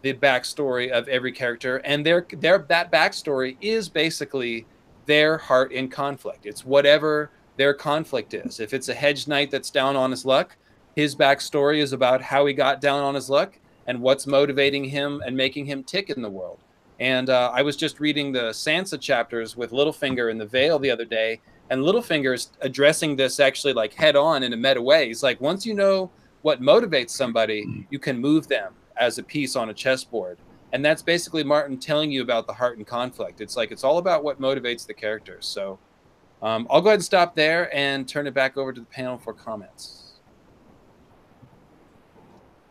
the backstory of every character. And their their that backstory is basically their heart in conflict. It's whatever their conflict is. If it's a hedge knight that's down on his luck, his backstory is about how he got down on his luck and what's motivating him and making him tick in the world. And uh, I was just reading the Sansa chapters with Littlefinger in the Vale the other day, and Littlefinger's addressing this actually like head on in a meta way. He's like, once you know what motivates somebody, mm. you can move them as a piece on a chessboard. And that's basically Martin telling you about the heart and conflict. It's like it's all about what motivates the characters. So um, I'll go ahead and stop there and turn it back over to the panel for comments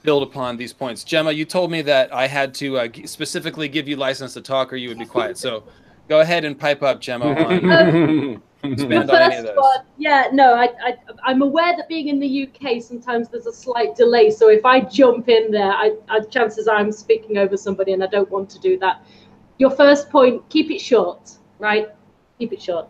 build upon these points. Gemma, you told me that I had to uh, specifically give you license to talk, or you would be quiet. So go ahead and pipe up, Gemma. On, expand on any of those. One, yeah, no, I, I, I'm aware that being in the UK, sometimes there's a slight delay. So if I jump in there, I, I chances are I'm speaking over somebody, and I don't want to do that. Your first point, keep it short, right? Keep it short.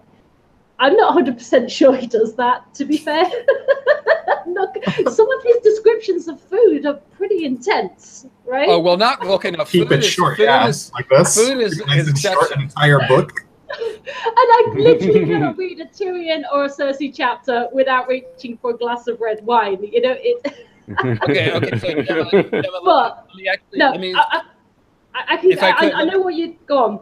I'm not 100% sure he does that, to be fair. Look, some of his descriptions of food are pretty intense, right? Oh, well, not okay. No, Keep it is, short, yeah. Is, like this. Food is, is short an entire book. and I literally cannot read a Tyrion or a Cersei chapter without reaching for a glass of red wine. You know, it. okay, okay. So, Gemma, Gemma, but, actually, no, I, mean, I, I, I, can, I, could, I know what you go on.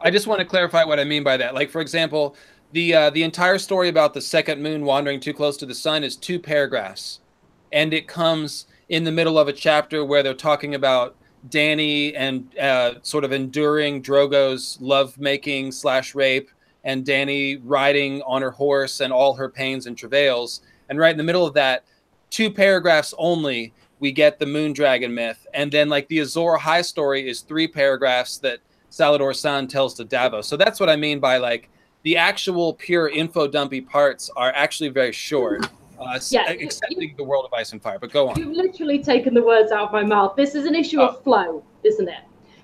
I just want to clarify what I mean by that. Like, for example, the uh, the entire story about the second moon wandering too close to the sun is two paragraphs, and it comes in the middle of a chapter where they're talking about Dany and uh, sort of enduring Drogo's lovemaking slash rape, and Dany riding on her horse and all her pains and travails. And right in the middle of that, two paragraphs only, we get the Moon Dragon myth, and then like the Azor Ahai story is three paragraphs that Salladhor Saan tells to Davos. So that's what I mean by like the actual pure info dumpy parts are actually very short. Uh, yeah, excepting the world of ice and fire. But go on. You've literally taken the words out of my mouth. This is an issue oh. of flow, isn't it?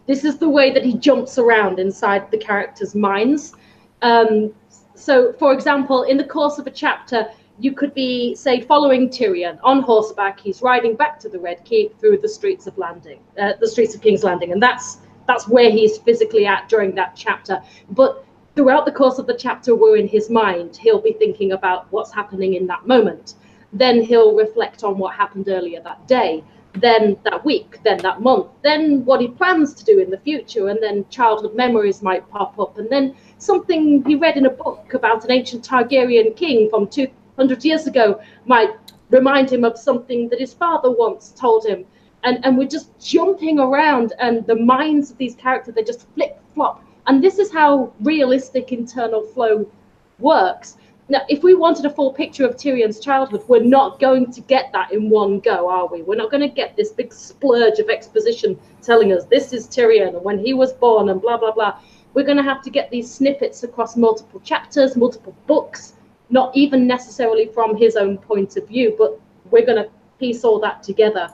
This is the way that he jumps around inside the characters' minds. Um, so, for example, in the course of a chapter, you could be, say, following Tyrion on horseback. He's riding back to the Red Keep through the streets of Landing, uh, the streets of King's Landing, and that's that's where he's physically at during that chapter. But throughout the course of the chapter, we're in his mind. He'll be thinking about what's happening in that moment. Then he'll reflect on what happened earlier that day, then that week, then that month, then what he plans to do in the future, and then childhood memories might pop up, and then something he read in a book about an ancient Targaryen king from 200 years ago might remind him of something that his father once told him and and we're just jumping around and the minds of these characters they just flip flop and this is how realistic internal flow works. Now if we wanted a full picture of tyrion's childhood we're not going to get that in one go are we? We're not going to get this big splurge of exposition telling us this is tyrion and when he was born and blah blah blah. We're going to have to get these snippets across multiple chapters multiple books not even necessarily from his own point of view but we're going to piece all that together.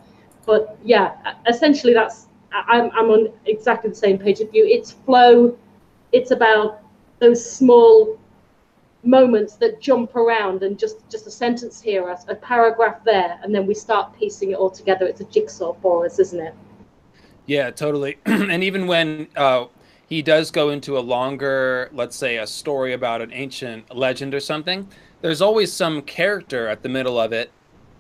But yeah, essentially that's I'm I'm on exactly the same page as you. It's flow. It's about those small moments that jump around and just just a sentence here, a, a paragraph there, and then we start piecing it all together. It's a jigsaw for us, isn't it? Yeah, totally. and even when uh, he does go into a longer, let's say, a story about an ancient legend or something, there's always some character at the middle of it,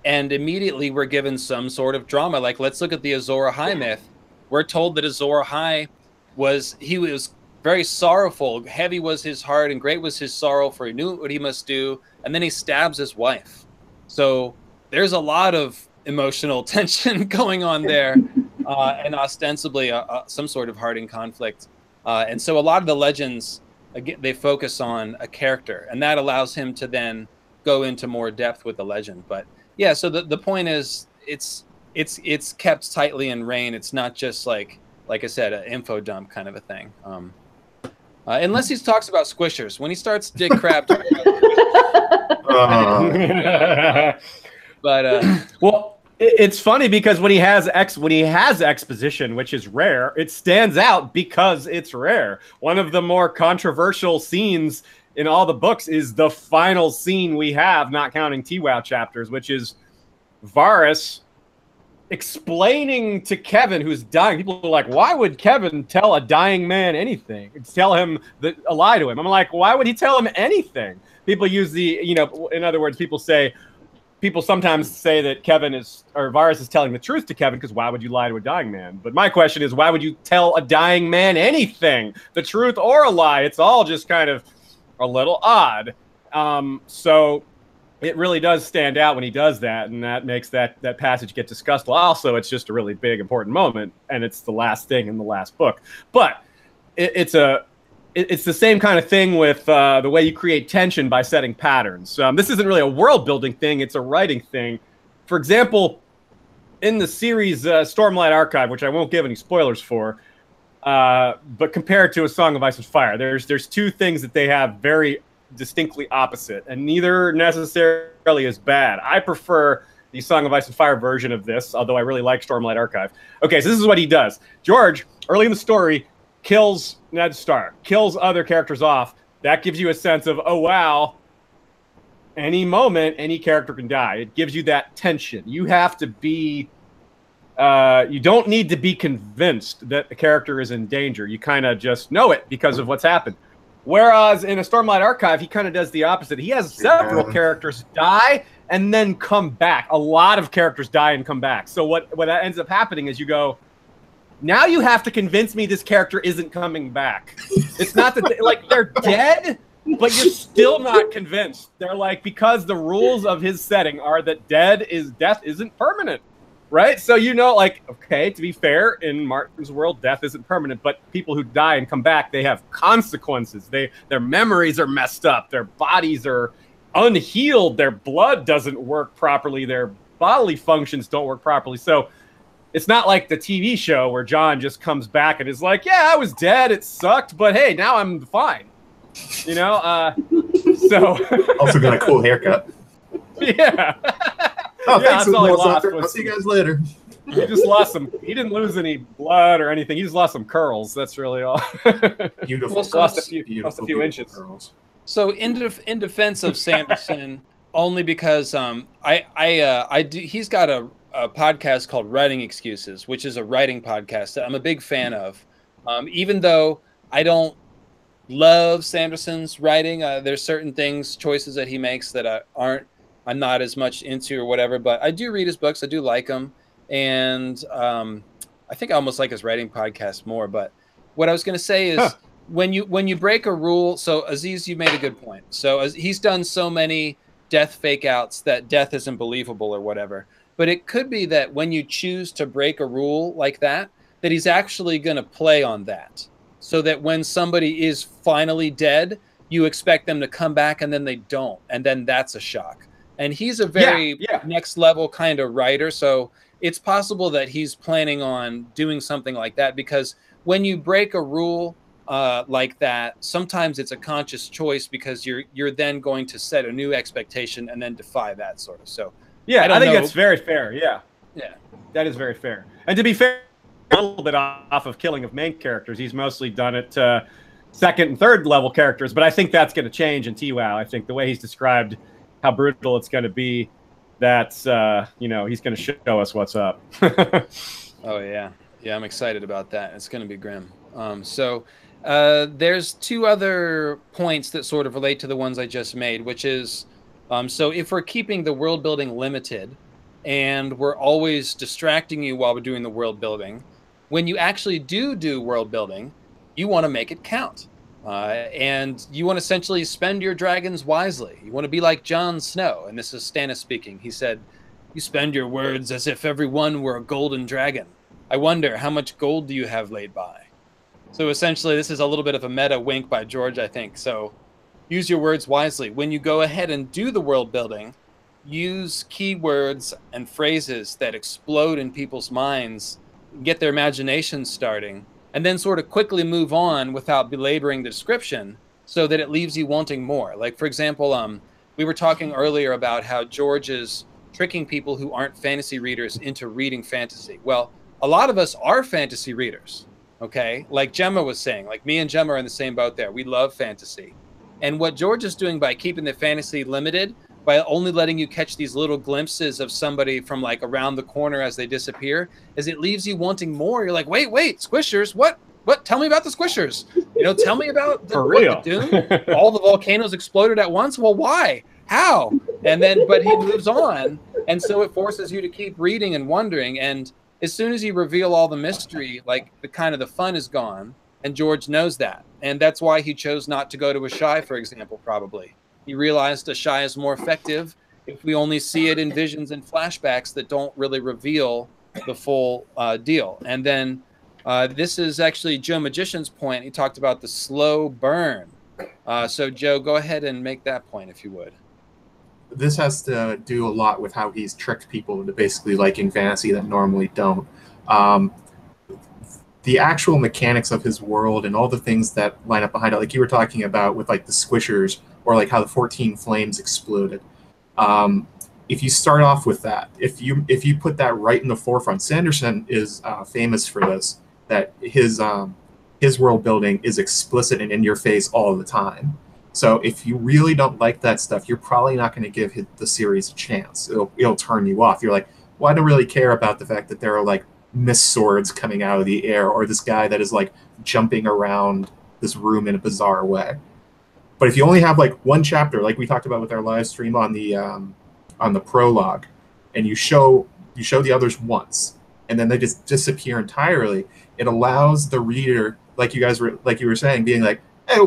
and immediately we're given some sort of drama. Like, let's look at the Azor Ahai myth. We're told that Azor Ahai was he was very sorrowful. Heavy was his heart, and great was his sorrow, for he knew what he must do. And then he stabs his wife. So there's a lot of emotional tension going on there, uh, and ostensibly uh, uh, some sort of hearting conflict. Uh, and so a lot of the legends again they focus on a character, and that allows him to then go into more depth with the legend. But yeah, so the, the point is it's it's it's kept tightly in rein. It's not just like like I said, an info dump kind of a thing. Um, uh, unless he talks about squishers. When he starts Dick Crabb, uh. but uh, well, it's funny because when he has ex when he has exposition, which is rare, it stands out because it's rare. One of the more controversial scenes in all the books is the final scene we have, not counting TWOW chapters, which is Varys explaining to Kevan, who's dying. People are like, "Why would Kevan tell a dying man anything? Tell him that a lie to him?" I'm like, "Why would he tell him anything?" People use the, you know, in other words, people say, people sometimes say that Kevan is or Varys is telling the truth to Kevan because why would you lie to a dying man? But my question is, why would you tell a dying man anything, the truth or a lie? It's all just kind of a little odd. Um, so it really does stand out when he does that, and that makes that that passage get discussed. Also, it's just a really big, important moment, and it's the last thing in the last book. But it, it's a it's the same kind of thing with uh, the way you create tension by setting patterns. Um, this isn't really a world building thing; it's a writing thing. For example, in the series uh, Stormlight Archive, which I won't give any spoilers for, uh, but compared to A Song of Ice and Fire, there's there's two things that they have very distinctly opposite, and neither necessarily is bad. I prefer the Song of Ice and Fire version of this, although I really like Stormlight Archive. Okay, so this is what he does. George, early in the story, kills Ned Stark, kills other characters off. That gives you a sense of, oh, wow, any moment, any character can die. It gives you that tension. You have to be, uh, you don't need to be convinced that the character is in danger. You kind of just know it because of what's happened. Whereas in a Stormlight Archive, he kind of does the opposite. He has several yeah. characters die and then come back. A lot of characters die and come back. So what what ends up happening is you go, now you have to convince me this character isn't coming back. It's not that they, like they're dead, but you're still not convinced. They're like because the rules of his setting are that dead is death isn't permanent right? So you know, like, okay, to be fair, in Martin's world, death isn't permanent, but people who die and come back, they have consequences. They their memories are messed up, their bodies are unhealed, their blood doesn't work properly, their bodily functions don't work properly. So it's not like the TV show where Jon just comes back and is like, "Yeah, I was dead, it sucked, but hey, now I'm fine." You know, uh, so also got a cool haircut. Yeah. Oh, yeah, thanks, I'll see you guys later. He just lost some. He didn't lose any blood or anything. He just lost some curls. That's really all. Beautiful. lost a few, beautiful, lost a few inches. Curls. So in def- in defense of Sanderson, only because um I I uh, I do he's got a, a podcast called Writing Excuses, which is a writing podcast that I'm a big fan of. Um, even though I don't love Sanderson's writing, uh, there's certain things choices that he makes that uh, aren't I'm not as much into or whatever, but I do read his books. I do like them, and um, I think I almost like his writing podcast more. But what I was going to say is huh. when you when you break a rule. So Aziz, you made a good point. So as he's done so many death fake outs that death isn't believable or whatever. But it could be that when you choose to break a rule like that, that he's actually going to play on that, so that when somebody is finally dead, you expect them to come back and then they don't, and then that's a shock and he's a very yeah, yeah. next level kind of writer so it's possible that he's planning on doing something like that because when you break a rule uh, like that sometimes it's a conscious choice because you're you're then going to set a new expectation and then defy that sort of so Yeah, I I, think know. that's very fair. Yeah, Yeah. that is very fair. And to be fair, a little bit off of killing of main characters. He's mostly done it to second and third level characters, but I think that's going to change in TWoW. I think the way he's described how brutal it's going to be, that's uh, you know he's going to show us what's up. Oh yeah, yeah. I'm excited about that. It's going to be grim. Um, so uh, there's two other points that sort of relate to the ones I just made, which is um, so if we're keeping the world building limited, and we're always distracting you while we're doing the world building, when you actually do do world building, you want to make it count. Uh, and you want to essentially spend your dragons wisely. You want to be like Jon Snow. And this is Stannis speaking. He said, You spend your words as if every one were a golden dragon. I wonder, how much gold do you have laid by? So essentially, this is a little bit of a meta wink by George, I think. So use your words wisely. When you go ahead and do the world building, use keywords and phrases that explode in people's minds, get their imagination starting, and then sort of quickly move on without belaboring the description so that it leaves you wanting more. Like, for example, um, we were talking earlier about how George is tricking people who aren't fantasy readers into reading fantasy. Well, a lot of us are fantasy readers, okay? Like Gemma was saying, like me and Gemma are in the same boat there. We love fantasy. And what George is doing by keeping the fantasy limited, by only letting you catch these little glimpses of somebody from like around the corner as they disappear, is it leaves you wanting more. You're like, wait, wait, squishers, what? What? Tell me about the squishers. You know, tell me about the, For what, real. the Doom. All the volcanoes exploded at once. Well, why? How? And then, but he moves on, and so it forces you to keep reading and wondering. And as soon as you reveal all the mystery, like the kind of the fun is gone, and George knows that, and that's why he chose not to go to Asshai, for example, probably. He realized Asshai is more effective if we only see it in visions and flashbacks that don't really reveal the full uh, deal. And then uh, this is actually Joe Magician's point. He talked about the slow burn. Uh, so, Joe, go ahead and make that point if you would. this has to do a lot with how he's tricked people into basically liking fantasy that normally don't. Um, the actual mechanics of his world and all the things that line up behind it, like you were talking about with like the squishers or like how the 14 flames exploded. Um, if you start off with that, if you if you put that right in the forefront, Sanderson is uh, famous for this. That his um, his world building is explicit and in your face all the time. So if you really don't like that stuff, you're probably not going to give the series a chance. It'll it'll turn you off. You're like, well, I don't really care about the fact that there are like mist swords coming out of the air or this guy that is like jumping around this room in a bizarre way. But if you only have like one chapter, like we talked about with our live stream on the um, on the prologue, and you show you show the others once, and then they just disappear entirely, it allows the reader, like you guys were like you were saying, being like, hey,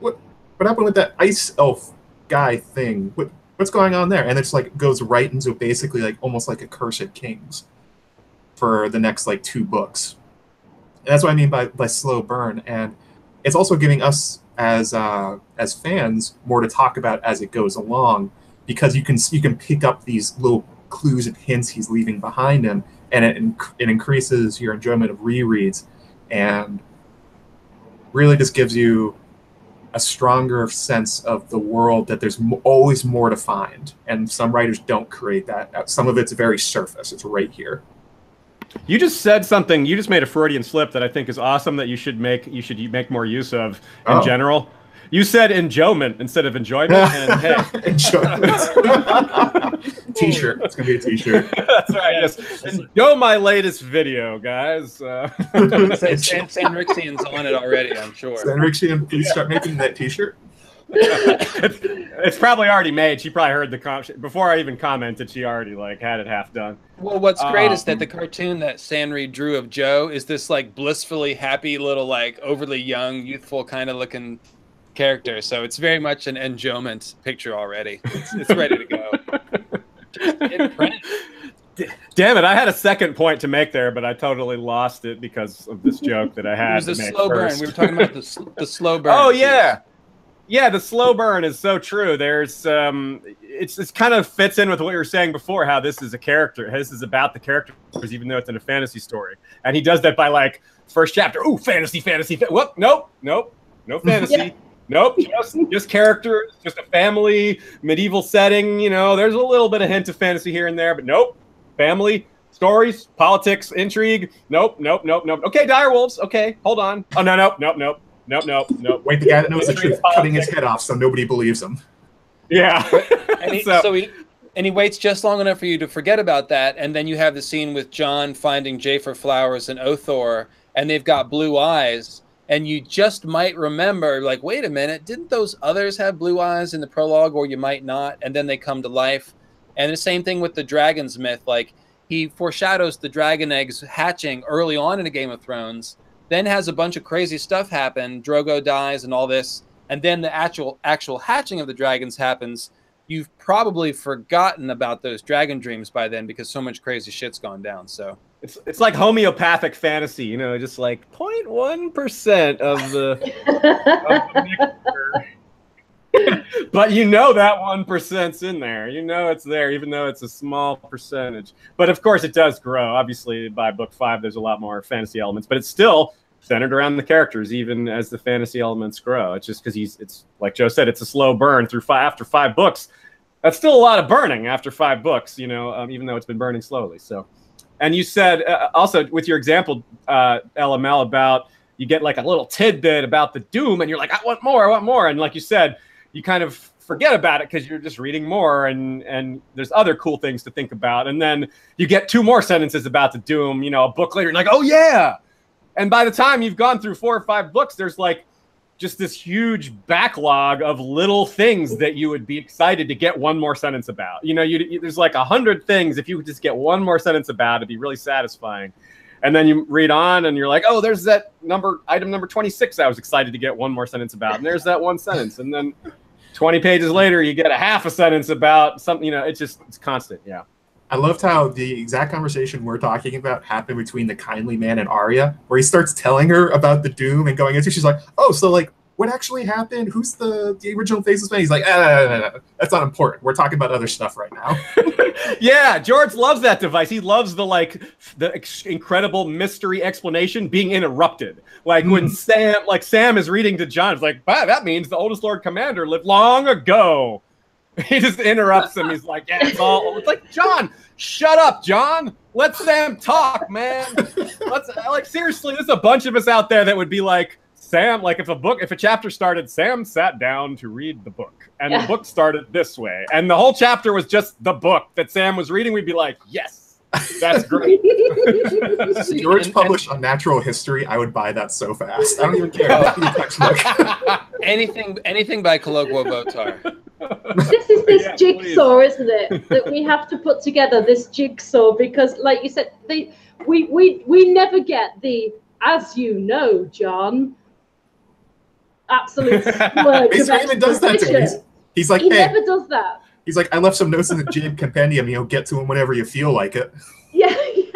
what what happened with that ice elf guy thing? What what's going on there? And it's like goes right into basically like almost like Accursed Kings for the next like two books. And that's what I mean by, by slow burn. And it's also giving us as uh, as fans more to talk about as it goes along because you can you can pick up these little clues and hints he's leaving behind him, and it it increases your enjoyment of rereads, and really just gives you a stronger sense of the world that there's m- always more to find. And some writers don't create that. Some of it's very surface. It's right here. You just said something. You just made a Freudian slip that I think is awesome. That you should make you should make more use of in Oh. general. You said enjoyment instead of enjoyment. And hey, Enjoyment. t-shirt. It's gonna be a t-shirt. that's right. Yes. Enjoy my latest video, guys. Uh, San, San, San Rixian's on it already, I'm sure. Stan Rixian, please start making that t-shirt. It's, it's probably already made. She probably heard the com- before I even commented. She already like had it half done. Well, what's great is Um, that the cartoon that Sanri drew of Joe is this like blissfully happy little like overly young, youthful kind of looking character. So it's very much an enjoyment picture already. It's, it's ready to go. Just hit print. Damn it! I had a second point to make there, but I totally lost it because of this joke that I had. It was the make slow burn. We were talking about the the slow burn. Oh yeah, yeah. The slow burn is so true. There's um, it's it's kind of fits in with what you were saying before. How this is a character. This is about the characters, even though it's in a fantasy story. And he does that by like first chapter. Ooh, fantasy, fantasy. Fa- Whoop, nope, nope, no fantasy. Yeah. Nope, just just characters, just a family, medieval setting. You know, there's a little bit of hint of fantasy here and there, but nope, family stories, politics, intrigue. Nope, nope, nope, nope. Okay, direwolves. Okay, hold on. Oh no, nope, nope, nope, nope, nope, nope. Wait, the guy that knows the Intrigue, truth, cutting his head off so nobody believes him. Yeah. And he, So- so, he and he waits just long enough for you to forget about that, and then you have the scene with Jon finding Jafer flowers and Othor, and they've got blue eyes, and you just might remember, like, wait a minute, didn't those others have blue eyes in the prologue, or you might not, and then they come to life. And the same thing with the dragon's myth, like he foreshadows the dragon eggs hatching early on in a Game of Thrones, then has a bunch of crazy stuff happen, Drogo dies and all this, and then the actual actual hatching of the dragons happens you've probably forgotten about those dragon dreams by then because so much crazy shit's gone down. So It's it's like homeopathic fantasy, you know, just like 0.1 percent of the. of the mixture. but you know that one percent's in there. You know it's there, even though it's a small percentage. But of course, it does grow. Obviously, by book five, there's a lot more fantasy elements, but it's still centered around the characters, even as the fantasy elements grow. It's just because he's it's like Joe said, it's a slow burn through five after five books. That's still a lot of burning after five books, you know, um, even though it's been burning slowly. So. And you said uh, also with your example, uh, LML, about you get like a little tidbit about the Doom, and you're like, I want more, I want more. And like you said, you kind of forget about it because you're just reading more, and and there's other cool things to think about. And then you get two more sentences about the Doom, you know, a book later, you're like, oh yeah. And by the time you've gone through four or five books, there's like just this huge backlog of little things that you would be excited to get one more sentence about. You know, you- there's like a hundred things. If you could just get one more sentence about, it'd be really satisfying. And then you read on, and you're like, oh, there's that number, item number 26. I was excited to get one more sentence about, and there's that one sentence, and then 20 pages later, you get a half a sentence about something. You know, it's just it's constant. Yeah. I loved how the exact conversation we're talking about happened between the kindly man and Arya, where he starts telling her about the doom and going into. She's like, "Oh, so like, what actually happened? Who's the the original Faceless Man?" He's like, ah, no, no, no, no. "That's not important. We're talking about other stuff right now." yeah, George loves that device. He loves the like the ex- incredible mystery explanation being interrupted. Like when Sam, like Sam is reading to Jon, it's like, wow, that means the oldest Lord Commander lived long ago. He just interrupts him. He's like, yeah, it's all. It's like Jon, shut up, Jon. Let Sam talk, man. Let's like seriously. There's a bunch of us out there that would be like. Sam, like if a book, if a chapter started, Sam sat down to read the book, and Yeah. the book started this way, and the whole chapter was just the book that Sam was reading, we'd be like, yes, that's great. See, George and- published on natural history, I would buy that so fast. I don't even care. Give me textbook. anything anything by Colloquo Votar. this is this Yeah, jigsaw, isn't it? That we have to put together this jigsaw because, like you said, the we we we never get the as you know, John. Absolute splurge Raymond does that to me. He's, he's like, He "Hey," never does that. he's like, "I left some notes in the Jade Compendium. You know, get to him whenever you feel like it."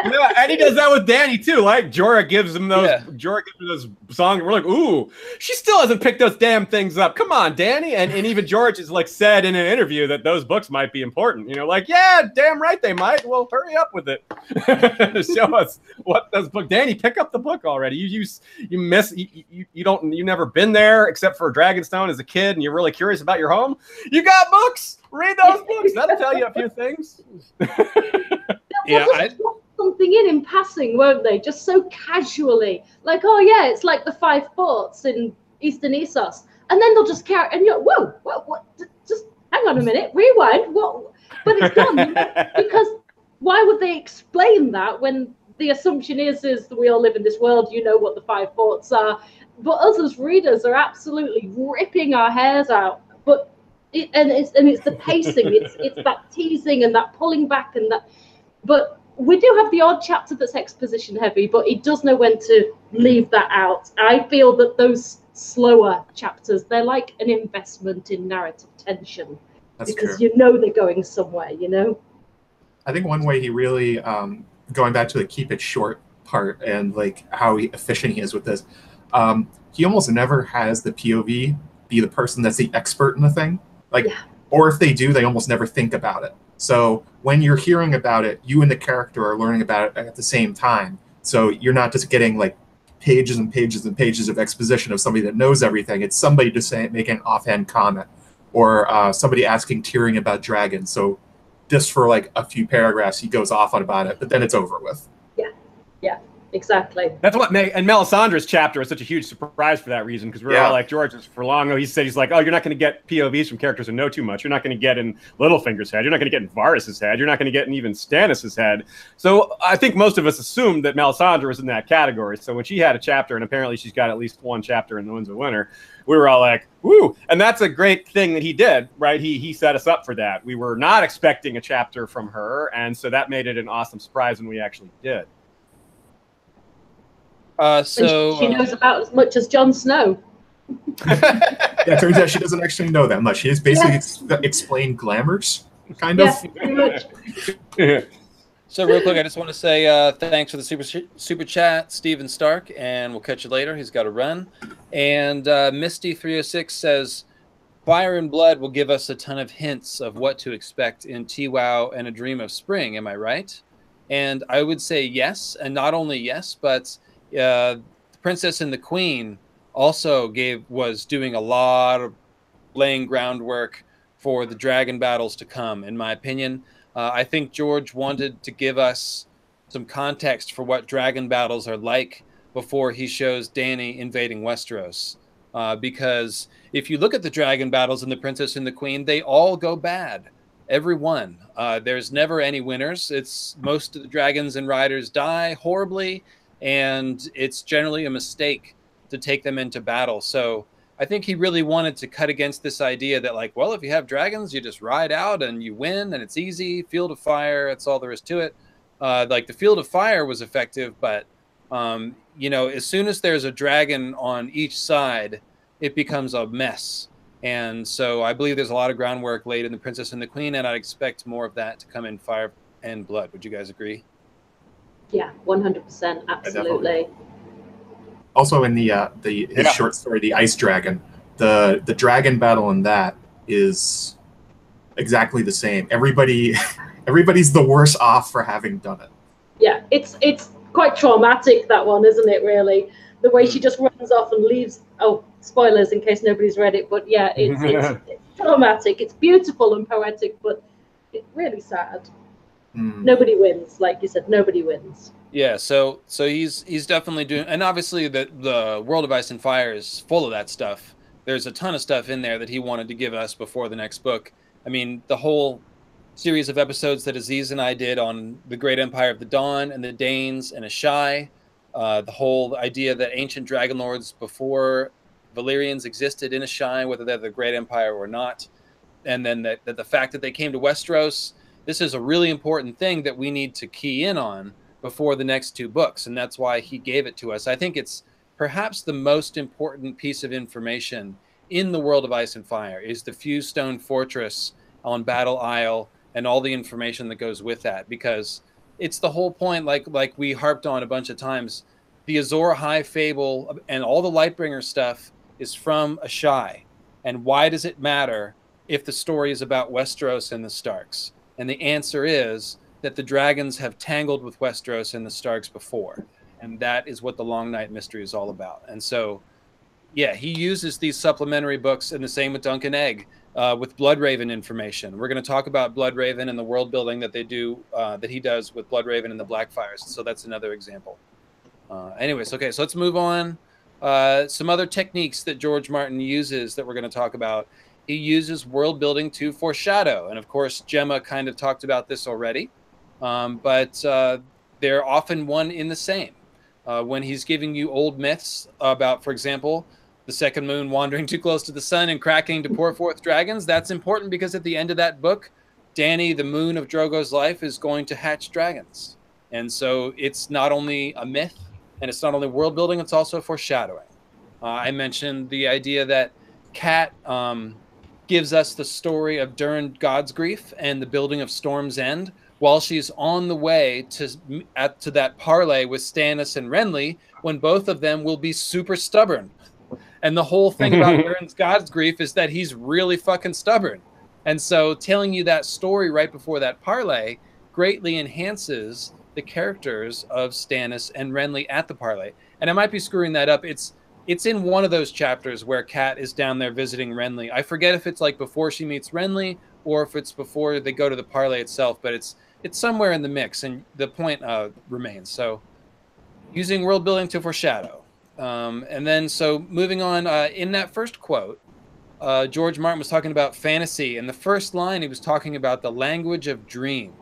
Yeah, yeah. no, and he does that with Dany too. Like Jorah gives him those, Yeah. Jorah gives him those songs, and we're like, ooh, she still hasn't picked those damn things up. Come on, Dany. And and even George has like said in an interview that those books might be important. You know, like, yeah, damn right they might. Well, hurry up with it. Show us what those book. Dany, pick up the book already. You you you miss you, you, you don't you never been there except for Dragonstone as a kid, and you're really curious about your home. You got books. Read those books. That'll tell you a few things. Yeah, They'll I- just drop something in in passing, won't they? Just so casually, like, oh yeah, it's like the five forts in Eastern Essos, and then they'll just carry, and you're, whoa, whoa, what? Just hang on a minute, rewind. What? But it's done because why would they explain that when the assumption is is that we all live in this world? You know what the five forts are, but us as readers are absolutely ripping our hairs out. But it, and it's and it's the pacing, it's it's that teasing and that pulling back and that but we do have the odd chapter that's exposition heavy, but he does know when to leave that out. I feel that those slower chapters, they're like an investment in narrative tension That's because true. you know they're going somewhere, you know? I think one way he really, um, going back to the keep it short part and like how efficient he is with this, um, he almost never has the POV be the person that's the expert in the thing. Like, Yeah. or if they do, they almost never think about it. So when you're hearing about it, you and the character are learning about it at the same time. So you're not just getting like pages and pages and pages of exposition of somebody that knows everything. It's somebody just saying making an offhand comment, or uh, somebody asking Tyrion about dragons. So just for like a few paragraphs, he goes off on about it, but then it's over with. Yeah, yeah, exactly. That's what made, and Melisandre's chapter was such a huge surprise for that reason because we are Yeah. all like George for long. He said he's like, oh, you're not going to get POVs from characters who know too much. You're not going to get in Littlefinger's head. You're not going to get in Varys's head. You're not going to get in even Stannis's head. So I think most of us assumed that Melisandre was in that category. So when she had a chapter, and apparently she's got at least one chapter in the Winds of Winter, we were all like, woo! And that's a great thing that he did, right? He he set us up for that. We were not expecting a chapter from her, and so that made it an awesome surprise when we actually did. Uh, so she, she uh, knows about as much as Jon Snow. Yeah, it turns out she doesn't actually know that much. She has basically Yes. ex- explained glamours, kind of. Yes, pretty much. So real quick, I just want to say uh, thanks for the super super chat, Steven Stark, and we'll catch you later. He's got to run. And uh, Misty three hundred six says, "Fire and Blood will give us a ton of hints of what to expect in TWOW and A Dream of Spring." Am I right? And I would say yes, and not only yes, but uh, the Princess and the Queen also gave was doing a lot of laying groundwork for the dragon battles to come. In my opinion. Uh, I think George wanted to give us some context for what dragon battles are like before he shows Dany invading Westeros. Uh, because if you look at the dragon battles in The Princess and the Queen, they all go bad. Every one. Uh, there's never any winners. It's most of the dragons and riders die horribly, and it's generally a mistake to take them into battle. So I think he really wanted to cut against this idea that, like, well, if you have dragons, you just ride out and you win and it's easy. Field of Fire, that's all there is to it. Uh, like, the Field of Fire was effective, but, um, you know, as soon as there's a dragon on each side, it becomes a mess. And so I believe there's a lot of groundwork laid in The Princess and the Queen, and I'd expect more of that to come in Fire and Blood. Would you guys agree? Yeah, one hundred percent, absolutely. Also, in the uh, the his Yeah. short story, The Ice Dragon, the the dragon battle in that is exactly the same. Everybody, everybody's the worse off for having done it. Yeah, it's it's quite traumatic that one, isn't it? Really, the way she just runs off and leaves. Oh, spoilers in case nobody's read it, but yeah, it's it's, it's traumatic. It's beautiful and poetic, but it's really sad. Hmm. Nobody wins, like you said. Nobody wins. Yeah, so so he's he's definitely doing, and obviously the the World of Ice and Fire is full of that stuff. There's a ton of stuff in there that he wanted to give us before the next book. I mean, the whole series of episodes that Aziz and I did on the Great Empire of the Dawn and the Danes and Asshai, uh, the whole idea that ancient dragon lords before Valyrians existed in Asshai, whether they're the Great Empire or not, and then that, that the fact that they came to Westeros, this is a really important thing that we need to key in on before the next two books, and that's why he gave it to us. I think it's perhaps the most important piece of information in the world of Ice and Fire is the Fuse Stone Fortress on Battle Isle and all the information that goes with that, because it's the whole point. Like like we harped on a bunch of times, the Azor Ahai fable and all the Lightbringer stuff is from Asshai, and why does it matter if the story is about Westeros and the Starks? And the answer is that the dragons have tangled with Westeros and the Starks before. And that is what the Long Night Mystery is all about. And so, yeah, he uses these supplementary books, and the same with Dunk and Egg uh, with Bloodraven information. We're going to talk about Bloodraven and the world building that they do, uh, that he does with Bloodraven and the Blackfires. So that's another example. Uh, anyways, okay, so let's move on. Uh, some other techniques that George Martin uses that we're going to talk about. He uses world building to foreshadow. And of course, Gemma kind of talked about this already um, but uh, they're often one in the same. Uh, when he's giving you old myths about, for example, the second moon wandering too close to the sun and cracking to pour forth dragons, that's important because at the end of that book, Dany, the moon of Drogo's life, is going to hatch dragons. And so it's not only a myth and it's not only world building, it's also foreshadowing. Uh, I mentioned the idea that Cat um, gives us the story of Durran Godsgrief and the building of Storm's End while she's on the way to at to that parlay with Stannis and Renly when both of them will be super stubborn. And the whole thing about Durran Godsgrief is that he's really fucking stubborn. And so telling you that story right before that parlay greatly enhances the characters of Stannis and Renly at the parlay. And I might be screwing that up. It's it's in one of those chapters where Cat is down there visiting Renly. I forget if it's like before she meets Renly or if it's before they go to the parlay itself, but it's it's somewhere in the mix, and the point uh, remains. So, using world building to foreshadow, um, and then so moving on uh, in that first quote, uh, George Martin was talking about fantasy, and the first line he was talking about the language of dream,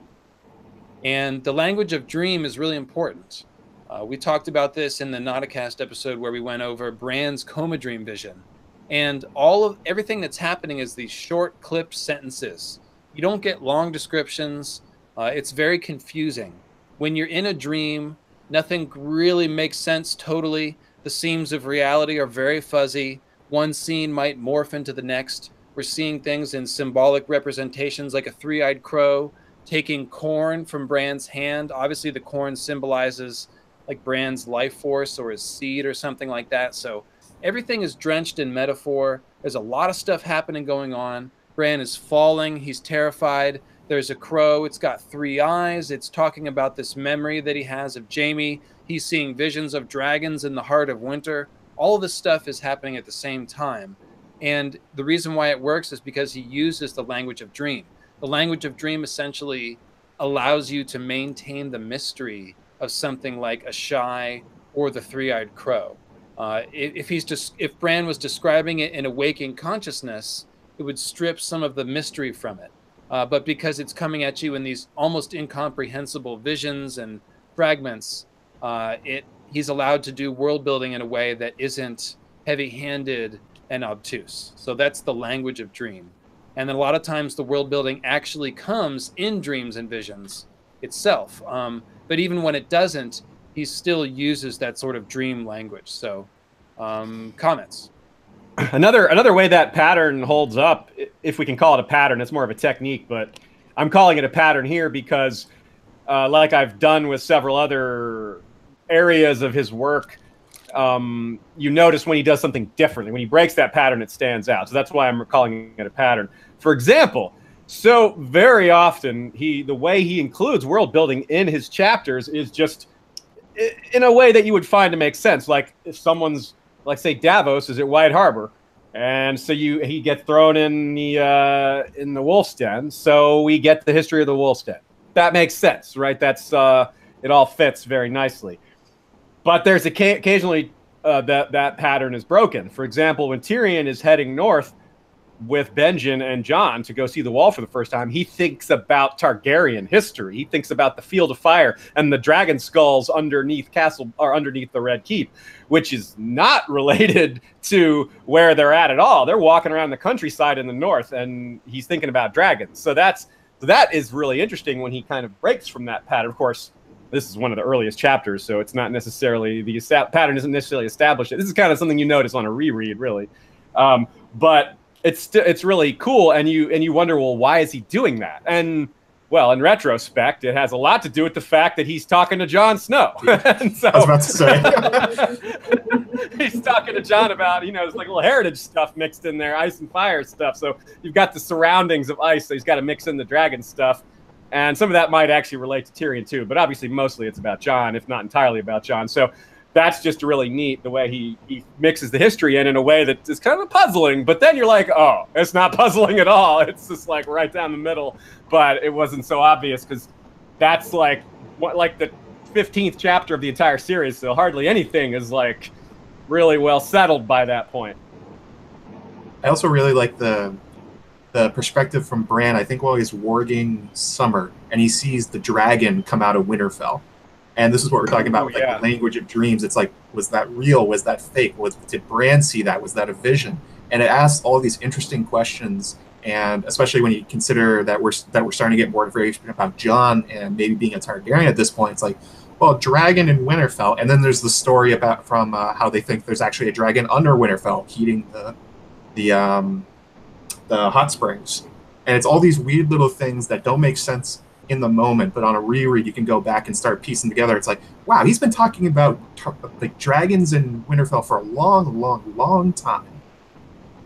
and the language of dream is really important. Uh, we talked about this in the Nauticast episode where we went over Bran's coma dream vision. And all of everything that's happening is these short clipped sentences. You don't get long descriptions. Uh, it's very confusing. When you're in a dream, nothing really makes sense totally. The seams of reality are very fuzzy. One scene might morph into the next. We're seeing things in symbolic representations like a three eyed crow taking corn from Bran's hand. Obviously, the corn symbolizes like Bran's life force or his seed or something like that. So everything is drenched in metaphor. There's a lot of stuff happening going on. Bran is falling. He's terrified. There's a crow. It's got three eyes. It's talking about this memory that he has of Jaime. He's seeing visions of dragons in the heart of winter. All of this stuff is happening at the same time. And the reason why it works is because he uses the language of dream. The language of dream essentially allows you to maintain the mystery of something like Asshai or the three-eyed crow. Uh, if, he's just if Bran was describing it in a waking consciousness, it would strip some of the mystery from it. Uh, but because it's coming at you in these almost incomprehensible visions and fragments, uh, it he's allowed to do world building in a way that isn't heavy-handed and obtuse. So that's the language of dream. And then a lot of times the world building actually comes in dreams and visions itself. Um, but even when it doesn't, he still uses that sort of dream language. So, um, comments. Another another way that pattern holds up, if we can call it a pattern, it's more of a technique, but I'm calling it a pattern here because, uh, like I've done with several other areas of his work, um, you notice when he does something differently. When he breaks that pattern, it stands out. So that's why I'm calling it a pattern. For example, so very often he the way he includes world building in his chapters is just in a way that you would find to make sense. Like if someone's like say Davos is at White Harbor, and so you he gets thrown in the uh, in the Wolf's Den. So we get the history of the Wolf's Den. That makes sense, right? That's uh, it all fits very nicely. But there's occasionally uh, that that pattern is broken. For example, when Tyrion is heading north with Benjen and Jon to go see the wall for the first time, he thinks about Targaryen history. He thinks about the Field of Fire and the dragon skulls underneath Castle or underneath the Red Keep, which is not related to where they're at at all. They're walking around the countryside in the north, and he's thinking about dragons. So that's that is really interesting when he kind of breaks from that pattern. Of course, this is one of the earliest chapters, so it's not necessarily the pattern isn't necessarily established. This is kind of something you notice on a reread, really. Um, but it's st- it's really cool, and you and you wonder, well, why is he doing that? And well, in retrospect, it has a lot to do with the fact that he's talking to Jon Snow. so, I was about to say. he's talking to Jon about, you know, there's like little heritage stuff mixed in there, ice and fire stuff. So you've got the surroundings of ice, so he's got to mix in the dragon stuff. And some of that might actually relate to Tyrion too, but obviously mostly it's about Jon, if not entirely about Jon. So that's just really neat the way he, he mixes the history in in a way that is kind of puzzling but then you're like oh it's not puzzling at all. It's just like right down the middle. But it wasn't so obvious because that's like what like the 15th chapter of the entire series so hardly anything is like really well settled by that point. I also really like the the perspective from bran. I think while he's warging summer and he sees the dragon come out of winterfell and this is what we're talking about, oh, like yeah. the language of dreams. It's like, was that real? Was that fake? Was did Bran see that? Was that a vision? And it asks all these interesting questions. And especially when you consider that we're that we're starting to get more information about Jon and maybe being a Targaryen at this point, it's like, well, dragon in Winterfell, and then there's the story about from uh, how they think there's actually a dragon under Winterfell heating the the um, the hot springs, and it's all these weird little things that don't make sense in the moment, but on a reread, you can go back and start piecing together. It's like, wow, he's been talking about like dragons in Winterfell for a long, long, long time.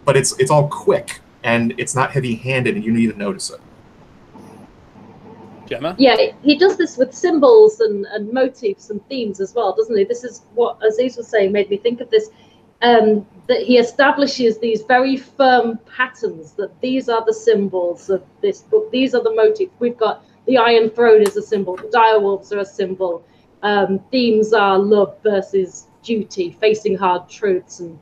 But it's it's all quick and it's not heavy-handed, and you need to notice it. Gemma? Yeah, he does this with symbols and, and motifs and themes as well, doesn't he? This is what Aziz was saying made me think of this. Um, that he establishes these very firm patterns that these are the symbols of this book, these are the motifs. We've got the Iron Throne is a symbol, the direwolves are a symbol. Um, themes are love versus duty, facing hard truths, and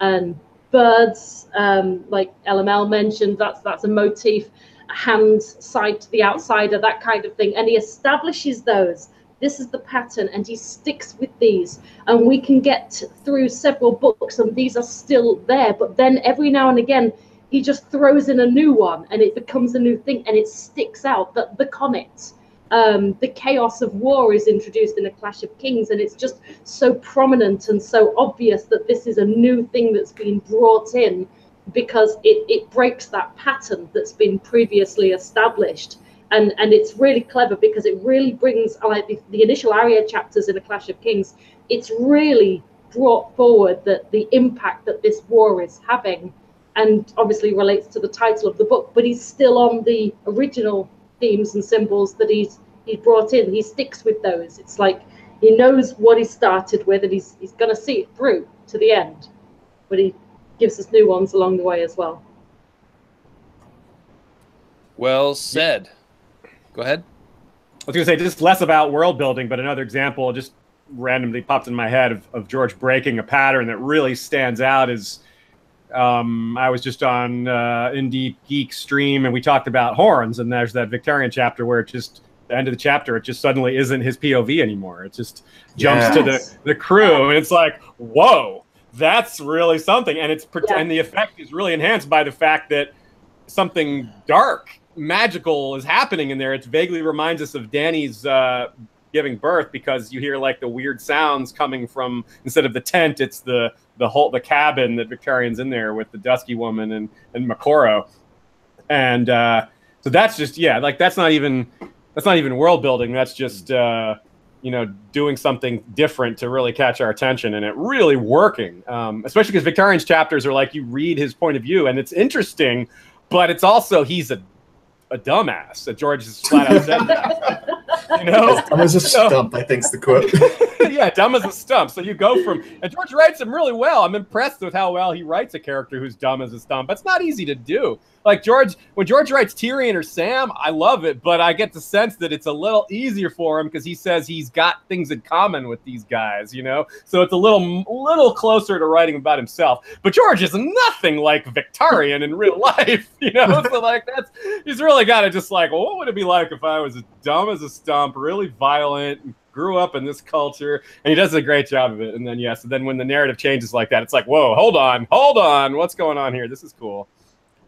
and birds, um, like LML mentioned, that's that's a motif A hand side to the outsider, that kind of thing. And he establishes those. This is the pattern, and he sticks with these. And we can get through several books, and these are still there. But then every now and again, he just throws in a new one, and it becomes a new thing, and it sticks out. that the comet, um, the chaos of war is introduced in A Clash of Kings, and it's just so prominent and so obvious that this is a new thing that's been brought in because it, it breaks that pattern that's been previously established. And, and it's really clever because it really brings like the, the initial Arya chapters in A Clash of Kings, it's really brought forward that the impact that this war is having and obviously relates to the title of the book, but he's still on the original themes and symbols that he's he brought in. He sticks with those. It's like he knows what he started with and he's he's gonna see it through to the end. But he gives us new ones along the way as well. Well said. Go ahead. I was going to say just less about world building, but another example just randomly popped in my head of, of George breaking a pattern that really stands out is um, I was just on uh, Indie Geek stream and we talked about horns, and there's that Victarion chapter where it just the end of the chapter it just suddenly isn't his POV anymore. It just jumps yes. to the the crew, and it's like whoa that's really something and it's yeah. and the effect is really enhanced by the fact that something dark magical is happening in there it vaguely reminds us of Dany's uh, giving birth because you hear like the weird sounds coming from instead of the tent it's the the whole the cabin that Victarion's in there with the dusky woman and and Moqorro and uh, so that's just yeah like that's not even that's not even world building that's just uh, you know, doing something different to really catch our attention and it really working. Um, especially because Victarion's chapters are like you read his point of view and it's interesting, but it's also he's a a dumbass. That George has flat out said that. you know, dumb as a stump. I think's the quote. yeah, dumb as a stump. So you go from and George writes him really well. I'm impressed with how well he writes a character who's dumb as a stump. That's not easy to do. Like George, when George writes Tyrion or Sam, I love it, but I get the sense that it's a little easier for him because he says he's got things in common with these guys, you know. So it's a little, little closer to writing about himself. But George is nothing like Victarion in real life, you know. so like that's he's really got to just like, well, what would it be like if I was as dumb as a stump, really violent, grew up in this culture, and he does a great job of it. And then yes, and then when the narrative changes like that, it's like, whoa, hold on, hold on, what's going on here? This is cool.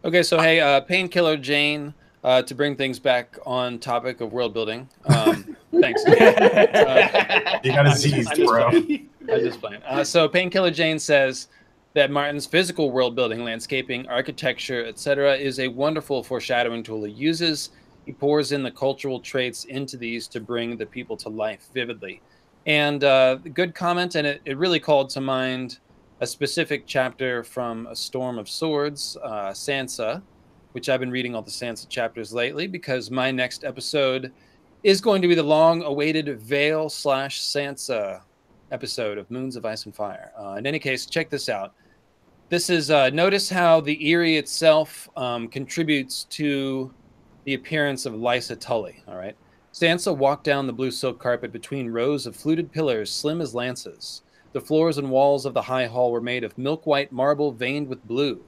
Okay, so hey, uh, Painkiller Jane, uh, to bring things back on topic of world building. Um, thanks. Uh, you got a Z's, bro. I'm just playing. Uh, so Painkiller Jane says that Martin's physical world building, landscaping, architecture, etc., is a wonderful foreshadowing tool he uses. He pours in the cultural traits into these to bring the people to life vividly. And uh, good comment, and it, it really called to mind a specific chapter from A Storm of Swords, uh, Sansa, which I've been reading all the Sansa chapters lately because my next episode is going to be the long awaited Vale slash Sansa episode of Moons of Ice and Fire. Uh, in any case, check this out. This is uh, notice how the Eyrie itself um, contributes to the appearance of Lysa Tully. All right. Sansa walked down the blue silk carpet between rows of fluted pillars slim as lances. The floors and walls of the high hall were made of milk white marble veined with blue.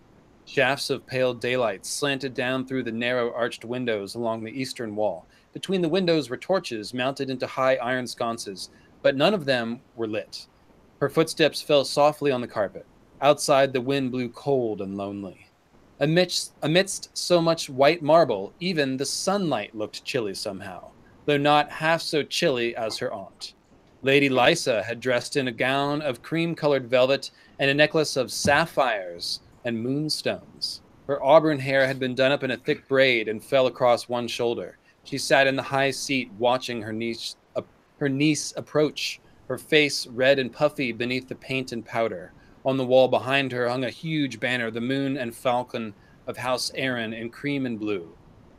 Shafts of pale daylight slanted down through the narrow arched windows along the eastern wall. Between the windows were torches mounted into high iron sconces, but none of them were lit. Her footsteps fell softly on the carpet. Outside, the wind blew cold and lonely. Amidst, amidst so much white marble, even the sunlight looked chilly somehow, though not half so chilly as her aunt. Lady Lysa had dressed in a gown of cream colored velvet and a necklace of sapphires and moonstones. Her auburn hair had been done up in a thick braid and fell across one shoulder. She sat in the high seat watching her niece, uh, her niece approach, her face red and puffy beneath the paint and powder. On the wall behind her hung a huge banner, the moon and falcon of House Arryn in cream and blue.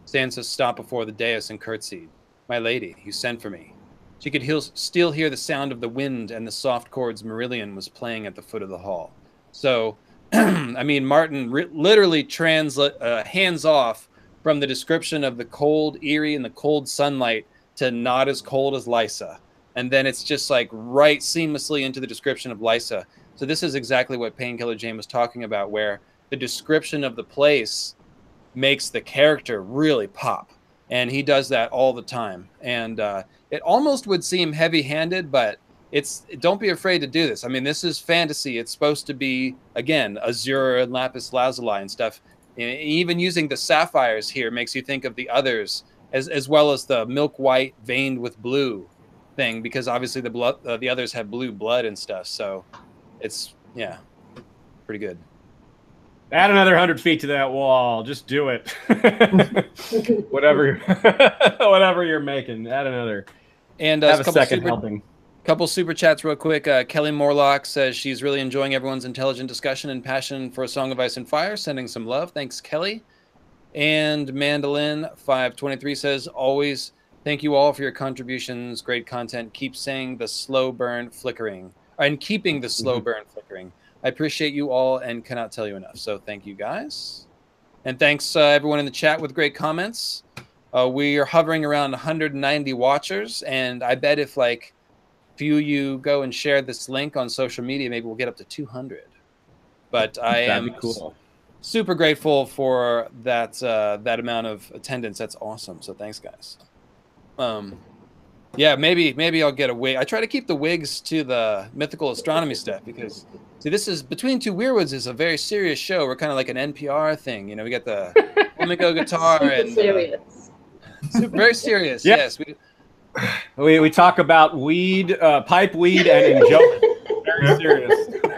Sansa stopped before the dais and curtsied. my lady, you sent for me. She could heal, still hear the sound of the wind and the soft chords Marillion was playing at the foot of the hall. So, I mean, Martin ri- literally translate uh, hands off from the description of the cold, Eyrie, and the cold sunlight to not as cold as Lysa. And then it's just like right seamlessly into the description of Lysa. So this is exactly what Painkiller Jane was talking about, where the description of the place makes the character really pop. And he does that all the time. And uh, it almost would seem heavy handed, but it's don't be afraid to do this. I mean, this is fantasy. It's supposed to be, again, azure and lapis lazuli and stuff. And even using the sapphires here makes you think of the others, as, as well as the milk white veined with blue thing, because obviously the blood, uh, the others have blue blood and stuff. So it's, yeah, pretty good. Add another hundred feet to that wall. Just do it. whatever, whatever you're making. Add another. And uh, Have a couple second super, helping. couple super chats real quick. Uh, Kelly Morlock says she's really enjoying everyone's intelligent discussion and passion for a Song of Ice and Fire. Sending some love. Thanks, Kelly. And Mandolin five twenty three says always thank you all for your contributions. Great content. Keep saying the slow burn flickering and keeping the slow Mhm. burn flickering. I appreciate you all and cannot tell you enough. So thank you guys. And thanks uh, everyone in the chat with great comments. Uh, we are hovering around 190 watchers, and I bet if like few you go and share this link on social media, maybe we'll get up to 200. But I That'd am be cool. super grateful for that uh, that amount of attendance. That's awesome. So thanks, guys. Um, yeah, maybe maybe I'll get a wig. I try to keep the wigs to the mythical astronomy stuff because see, this is between two weirwoods is a very serious show. We're kind of like an NPR thing. You know, we got the flamenco guitar Super and uh, serious. super, very serious. Yeah. Yes, we, We, we talk about weed, uh, pipe weed, and enjoy. Very serious.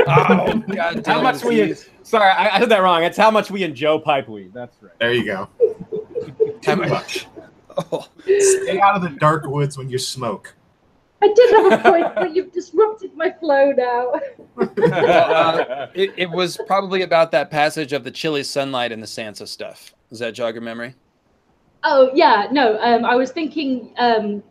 oh god, How much we? geez. Sorry, I, I said that wrong. It's how much we enjoy pipe weed. That's right. There you go. How Too much- much. Oh. Stay out of the dark woods when you smoke. I did have a point, but you've disrupted my flow now. uh, It, it was probably about that passage of the chilly sunlight and the Sansa stuff. Does that jog your memory? Oh yeah, no. Um, I was thinking um,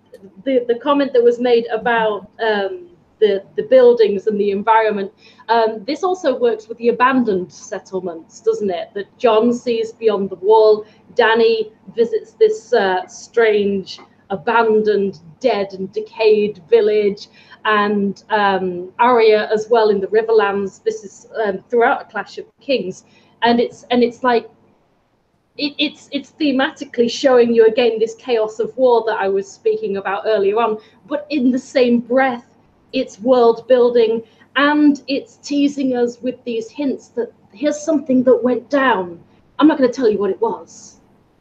the the comment that was made about um, the the buildings and the environment. Um, this also works with the abandoned settlements, doesn't it? That Jon sees beyond the wall. Danny visits this uh, strange, abandoned, dead and decayed village, and um, Arya as well in the Riverlands. This is um, throughout a Clash of Kings, and it's and it's like it, it's it's thematically showing you again this chaos of war that I was speaking about earlier on, but in the same breath, it's world building and it's teasing us with these hints that here's something that went down. I'm not going to tell you what it was,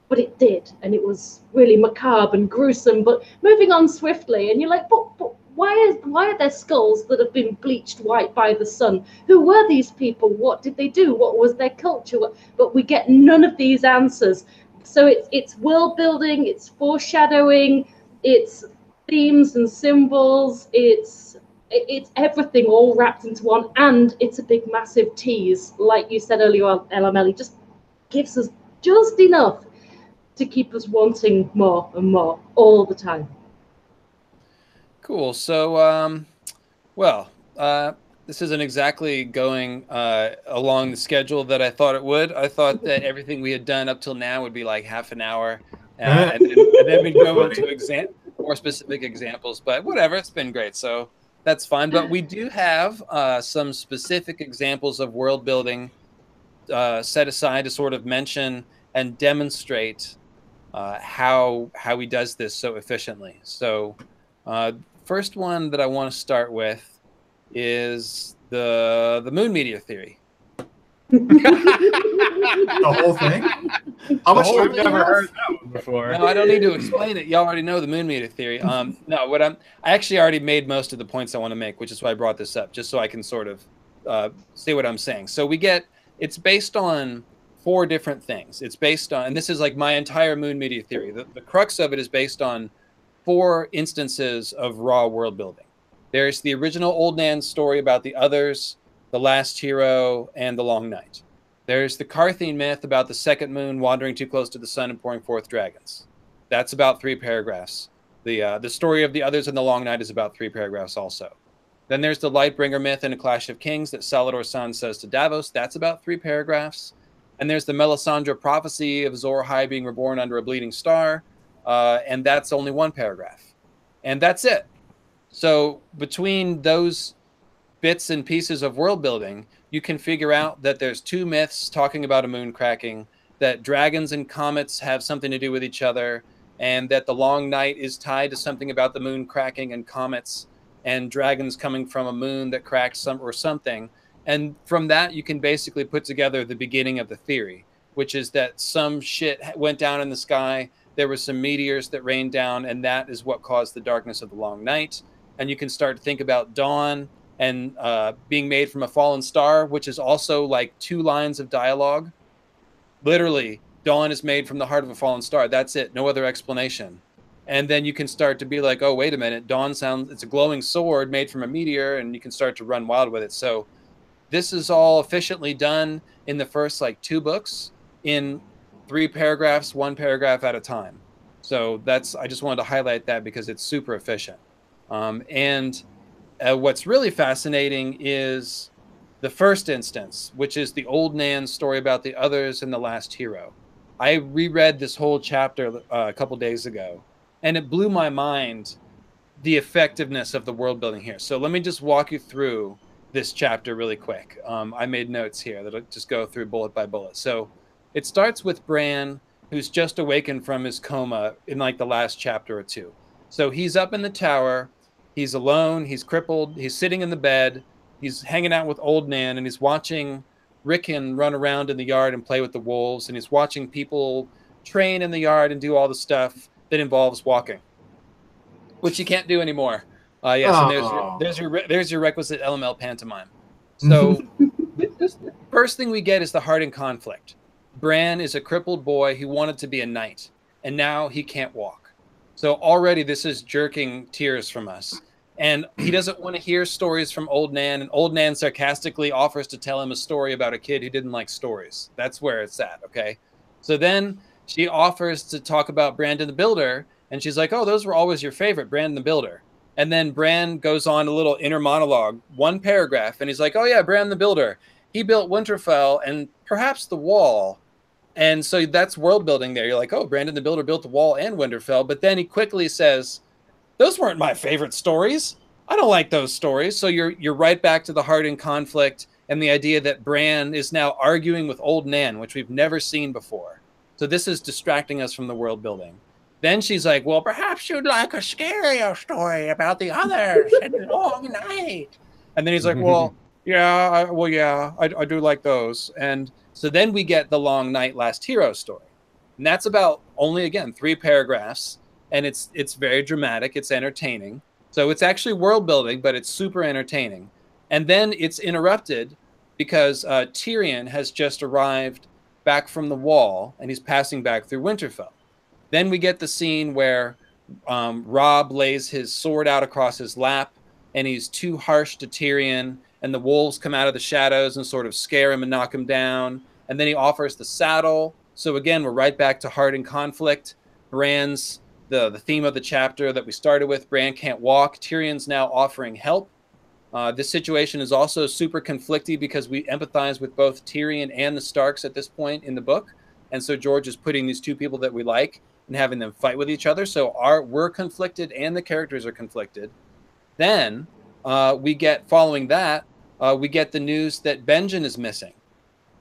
but it did, and it was really macabre and gruesome. But moving on swiftly, and you're like, but, but why is why are there skulls that have been bleached white by the sun? Who were these people? What did they do? What was their culture? But we get none of these answers. So it's it's world building, it's foreshadowing, it's themes and symbols, it's it's everything all wrapped into one, and it's a big massive tease, like you said earlier LML. Just gives us just enough to keep us wanting more and more all the time. Cool. So, um, well, uh, this isn't exactly going uh, along the schedule that I thought it would. I thought that everything we had done up till now would be like half an hour, uh, and, then, and then we'd go into exam- more specific examples. But whatever, it's been great. So that's fine. But we do have uh, some specific examples of world building uh, set aside to sort of mention and demonstrate uh, how how he does this so efficiently. So. First one that I want to start with is the the moon meteor theory. The whole thing? How much I've never heard that one before. No, I don't need to explain it. Y'all already know the moon meteor theory. Um, no, what I'm I actually already made most of the points I want to make, which is why I brought this up, just so I can sort of uh, see what I'm saying. So we get it's based on four different things. It's based on, and this is like my entire moon meteor theory. The, the crux of it is based on four instances of raw world building. There's the original Old Nan story about the others, the last hero, and the long night. There's the Qarthine myth about the second moon wandering too close to the sun and pouring forth dragons. That's about three paragraphs. The uh, the story of the others and the Long Night is about three paragraphs also. Then there's the Lightbringer myth in A Clash of Kings that Salladhor Saan says to Davos. That's about three paragraphs. And there's the Melisandre prophecy of Azor Ahai being reborn under a bleeding star, uh, and that's only one paragraph, and that's it. So between those bits and pieces of world building, you can figure out that there's two myths talking about a moon cracking, that dragons and comets have something to do with each other, and that the long night is tied to something about the moon cracking and comets and dragons coming from a moon that cracks some or something. And from that, you can basically put together the beginning of the theory, which is that some shit went down in the sky. There were some meteors that rained down, and that is what caused the darkness of the long night. And you can start to think about dawn and uh, being made from a fallen star, which is also like two lines of dialogue. Literally, dawn is made from the heart of a fallen star. That's it. No other explanation. And then you can start to be like, oh, wait a minute. Dawn sounds, it's a glowing sword made from a meteor, and you can start to run wild with it. So this is all efficiently done in the first like two books in three paragraphs, one paragraph at a time. So that's, I just wanted to highlight that because it's super efficient. Um, and uh, what's really fascinating is the first instance, which is the old Nan story about the others and the last hero. I reread this whole chapter uh, a couple days ago, and it blew my mind the effectiveness of the world building here. So let me just walk you through this chapter really quick. Um, I made notes here that'll just go through bullet by bullet. So it starts with Bran, who's just awakened from his coma in like the last chapter or two. So he's up in the tower He's alone. He's crippled. He's sitting in the bed. He's hanging out with old Nan, and he's watching Rickon run around in the yard and play with the wolves, and he's watching people train in the yard and do all the stuff that involves walking, which you can't do anymore. Uh, yes, and there's your, there's your there's your requisite LML pantomime. So, first thing we get is the Harding conflict. Bran is a crippled boy who wanted to be a knight, and now he can't walk. So already this is jerking tears from us. And he doesn't want to hear stories from old nan and old nan sarcastically offers to tell him a story about a kid who didn't like stories. That's where it's at okay? So then she offers to talk about brandon the builder and she's like oh those were always your favorite brandon the builder. And then bran goes on a little inner monologue one paragraph and he's like oh yeah brandon the builder. He built winterfell and perhaps the wall and so that's world building there you're like oh brandon the builder built the wall and winterfell but then he quickly says those weren't my favorite stories. I don't like those stories. So you're you're right back to the Harding conflict and the idea that Bran is now arguing with old Nan, which we've never seen before. So this is distracting us from the world building. Then she's like, "Well, perhaps you'd like a scarier story about the others and the long night." And then he's like, "Well, yeah, I, well, yeah, I, I do like those." And so then we get the long night last hero story, and that's about only again three paragraphs and it's it's very dramatic. It's entertaining. So it's actually world building, but it's super entertaining. And then it's interrupted because uh, Tyrion has just arrived back from the wall and he's passing back through Winterfell. Then we get the scene where um, Robb lays his sword out across his lap and he's too harsh to Tyrion, and the wolves come out of the shadows and sort of scare him and knock him down. And then he offers the saddle. So again, we're right back to Harding conflict. Bran's the, the theme of the chapter that we started with Bran can't walk. Tyrion's now offering help. Uh, this situation is also super conflicty because we empathize with both Tyrion and the Starks at this point in the book. And so George is putting these two people that we like and having them fight with each other. So our, we're conflicted and the characters are conflicted. Then uh, we get, following that, uh, we get the news that Benjen is missing.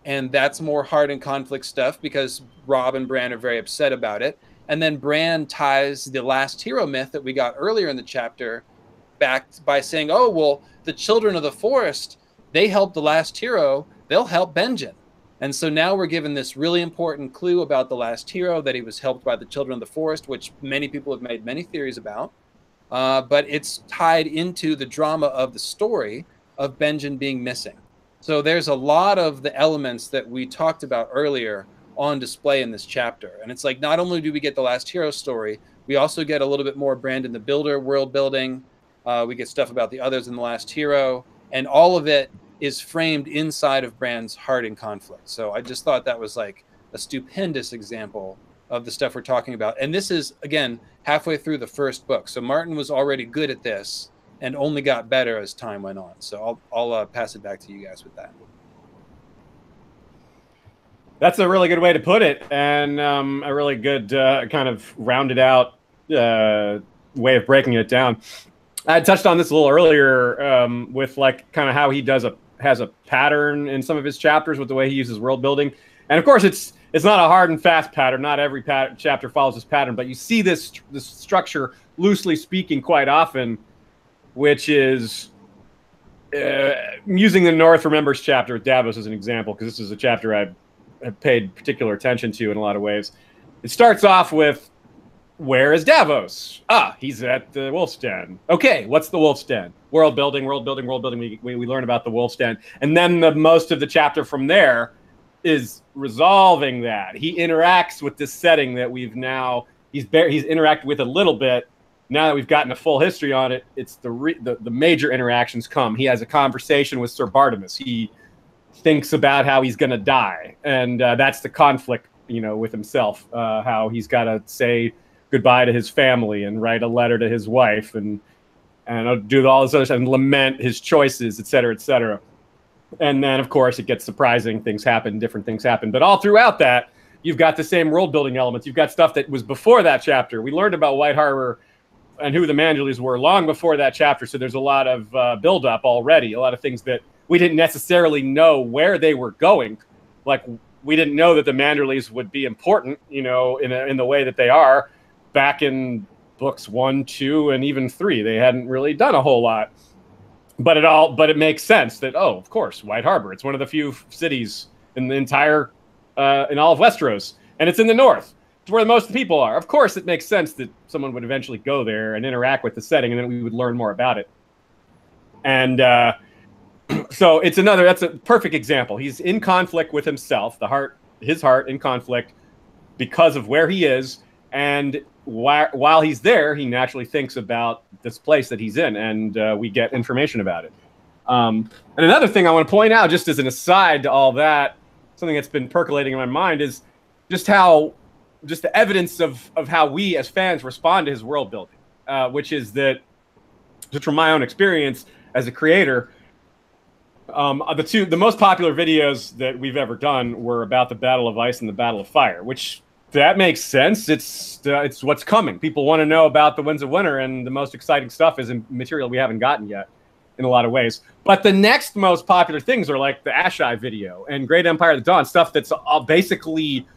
And that's more hard and conflict stuff because Robb and Bran are very upset about it. And then Bran ties the last hero myth that we got earlier in the chapter back by saying, oh, well, the children of the forest, they helped the last hero, they'll help Benjen. And so now we're given this really important clue about the last hero that he was helped by the children of the forest, which many people have made many theories about. Uh, but it's tied into the drama of the story of Benjen being missing. So there's a lot of the elements that we talked about earlier on display in this chapter. And it's like not only do we get the last hero story, we also get a little bit more Brandon the Builder world building. Uh, we get stuff about the others in the last hero, and all of it is framed inside of Bran's heart Harding conflict. So I just thought that was like a stupendous example of the stuff we're talking about. And this is again halfway through the first book, so Martin was already good at this and only got better as time went on. So I'll I'll uh, pass it back to you guys with that. That's a really good way to put it, and um, a really good uh, kind of rounded out uh, way of breaking it down. I touched on this a little earlier um, with like kind of how he does a has a pattern in some of his chapters with the way he uses world building, and of course it's it's not a hard and fast pattern. Not every pat- chapter follows this pattern, but you see this this structure loosely speaking quite often, which is uh, using the North Remembers chapter with Davos as an example because this is a chapter I've have paid particular attention to in a lot of ways. It starts off with where is Davos? Ah, he's at the Wolf's Den. Okay, what's the Wolf's Den? World building, world building, world building. We, we, we learn about the Wolf's Den. And then the most of the chapter from there is resolving that. He interacts with this setting that we've now, he's, he's interacted with a little bit. Now that we've gotten a full history on it, it's the, re- the, the major interactions come. He has a conversation with Sir Bartimus. He thinks about how he's going to die, and uh, that's the conflict, you know, with himself. Uh, how he's got to say goodbye to his family and write a letter to his wife, and and do all this other stuff and lament his choices, et cetera, et cetera. And then, of course, it gets surprising. Things happen, different things happen. But all throughout that, you've got the same world building elements. You've got stuff that was before that chapter. We learned about White Harbor and who the Manderleys were long before that chapter. So there's a lot of uh, build up already, a lot of things that we didn't necessarily know where they were going. Like we didn't know that the Manderleys would be important, you know, in a, in the way that they are back in books one, two, and even three. They hadn't really done a whole lot, but it all but it makes sense that oh, of course, White Harbor. It's one of the few cities in the entire uh, in all of Westeros, and it's in the north. It's where most people are. Of course, it makes sense that someone would eventually go there and interact with the setting, and then we would learn more about it. And uh, so it's another that's a perfect example. He's in conflict with himself, the heart, his heart in conflict because of where he is, and while while he's there, he naturally thinks about this place that he's in, and uh, we get information about it. Um, and another thing I want to point out, just as an aside to all that, something that's been percolating in my mind is just how, just the evidence of of how we as fans respond to his world building, uh, which is that, just from my own experience as a creator, um, the two, the most popular videos that we've ever done were about the Battle of Ice and the Battle of Fire, which that makes sense. It's uh, it's what's coming. People want to know about the Winds of Winter, and the most exciting stuff is in material we haven't gotten yet, in a lot of ways. But the next most popular things are like the Asshai video and Great Empire of the Dawn stuff that's all basically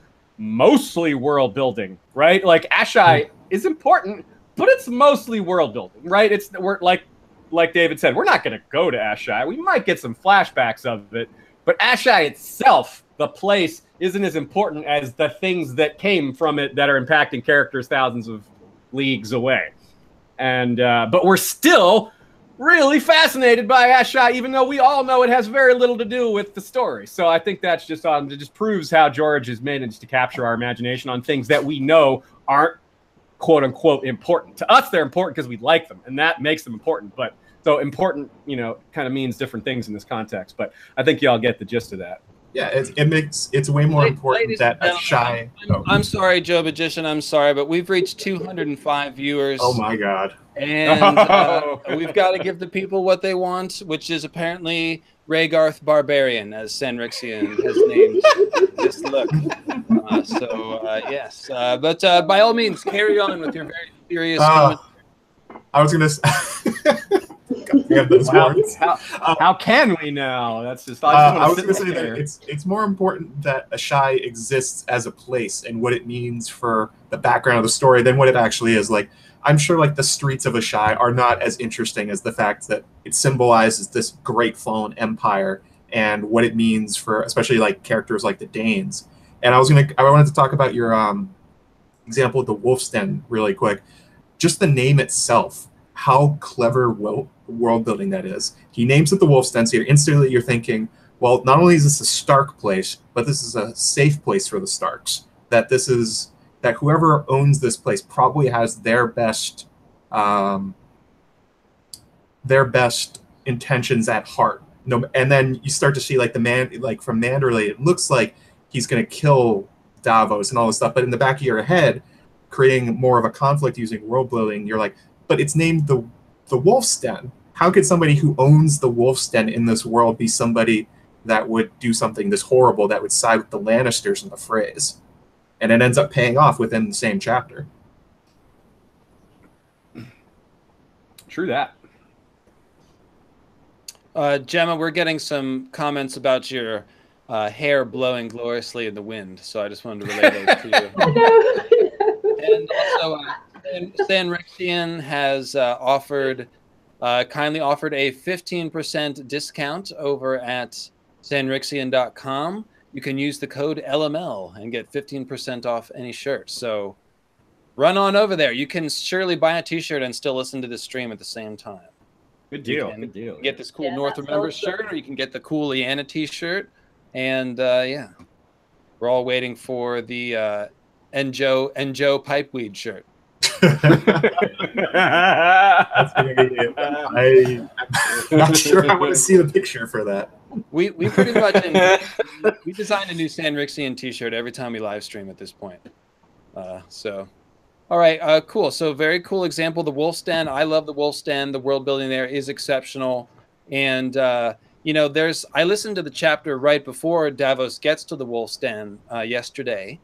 mostly world building, right? Like Asshai mm. is important, but it's mostly world building, right? It's we're like like David said, we're not going to go to Asshai. We might get some flashbacks of it, but Asshai itself, the place, isn't as important as the things that came from it that are impacting characters thousands of leagues away. And uh, but we're still really fascinated by Asshai, even though we all know it has very little to do with the story. So I think that's just um, it just proves how George has managed to capture our imagination on things that we know aren't quote unquote important. To us, they're important because we like them, and that makes them important. But so important, you know, kind of means different things in this context. But I think y'all get the gist of that. Yeah, it, it makes it's way more important that Asshai. I'm, oh. I'm, sorry, Joe Magician. I'm sorry, but we've reached 205 viewers. Oh my god! And uh, we've got to give the people what they want, which is apparently Rhaegarth Barbarian, as Sanrixian has named this look. Uh, so uh, yes, uh, but uh, by all means, carry on with your very serious. Uh, I was gonna. how, how, uh, how, can we now? That's just. I, just uh, I was going to say there. that it's it's more important that Asshai exists as a place and what it means for the background of the story than what it actually is. Like I'm sure, like the streets of Asshai are not as interesting as the fact that it symbolizes this great fallen empire and what it means for, especially like characters like the Danes. And I was gonna, I wanted to talk about your um, example of the Wolf's Den really quick. Just the name itself how clever world building that is. He names it the Wolf's Den, so you're instantly you're thinking, well, not only is this a Stark place, but this is a safe place for the Starks. That this is that whoever owns this place probably has their best, um, their best intentions at heart. No, and then you start to see like the man, like from Manderley, it looks like he's going to kill Davos and all this stuff. But in the back of your head, creating more of a conflict using world building, you're like, but it's named the the Wolf's Den. How could somebody who owns the Wolf's Den in this world be somebody that would do something this horrible that would side with the Lannisters in the phrase? And it ends up paying off within the same chapter. True that. Uh, Gemma, we're getting some comments about your uh, hair blowing gloriously in the wind, so I just wanted to relay those to you. I know. and also, uh, San- Sanrixian has uh, offered, uh, kindly offered a 15% discount over at sanrixian.com. You can use the code LML and get 15% off any shirt. So run on over there. You can surely buy a t shirt and still listen to this stream at the same time. Good deal. Good deal. get this cool Yeah, North that's Remember awesome. shirt, or you can get the cool Lyanna t-shirt. And uh, yeah, we're all waiting for the uh, Enjo Enjo pipeweed shirt. That's gonna be it. I, I'm not sure I want to see the picture for that. We we pretty much we designed a new Sanrixian t-shirt every time we live stream at this point. Uh, so, all right, uh, cool. So very cool example. The Wolf's Den. I love the Wolf's Den. The world building there is exceptional, and uh, you know, there's. I listened to the chapter right before Davos gets to the Wolf's Den uh, yesterday,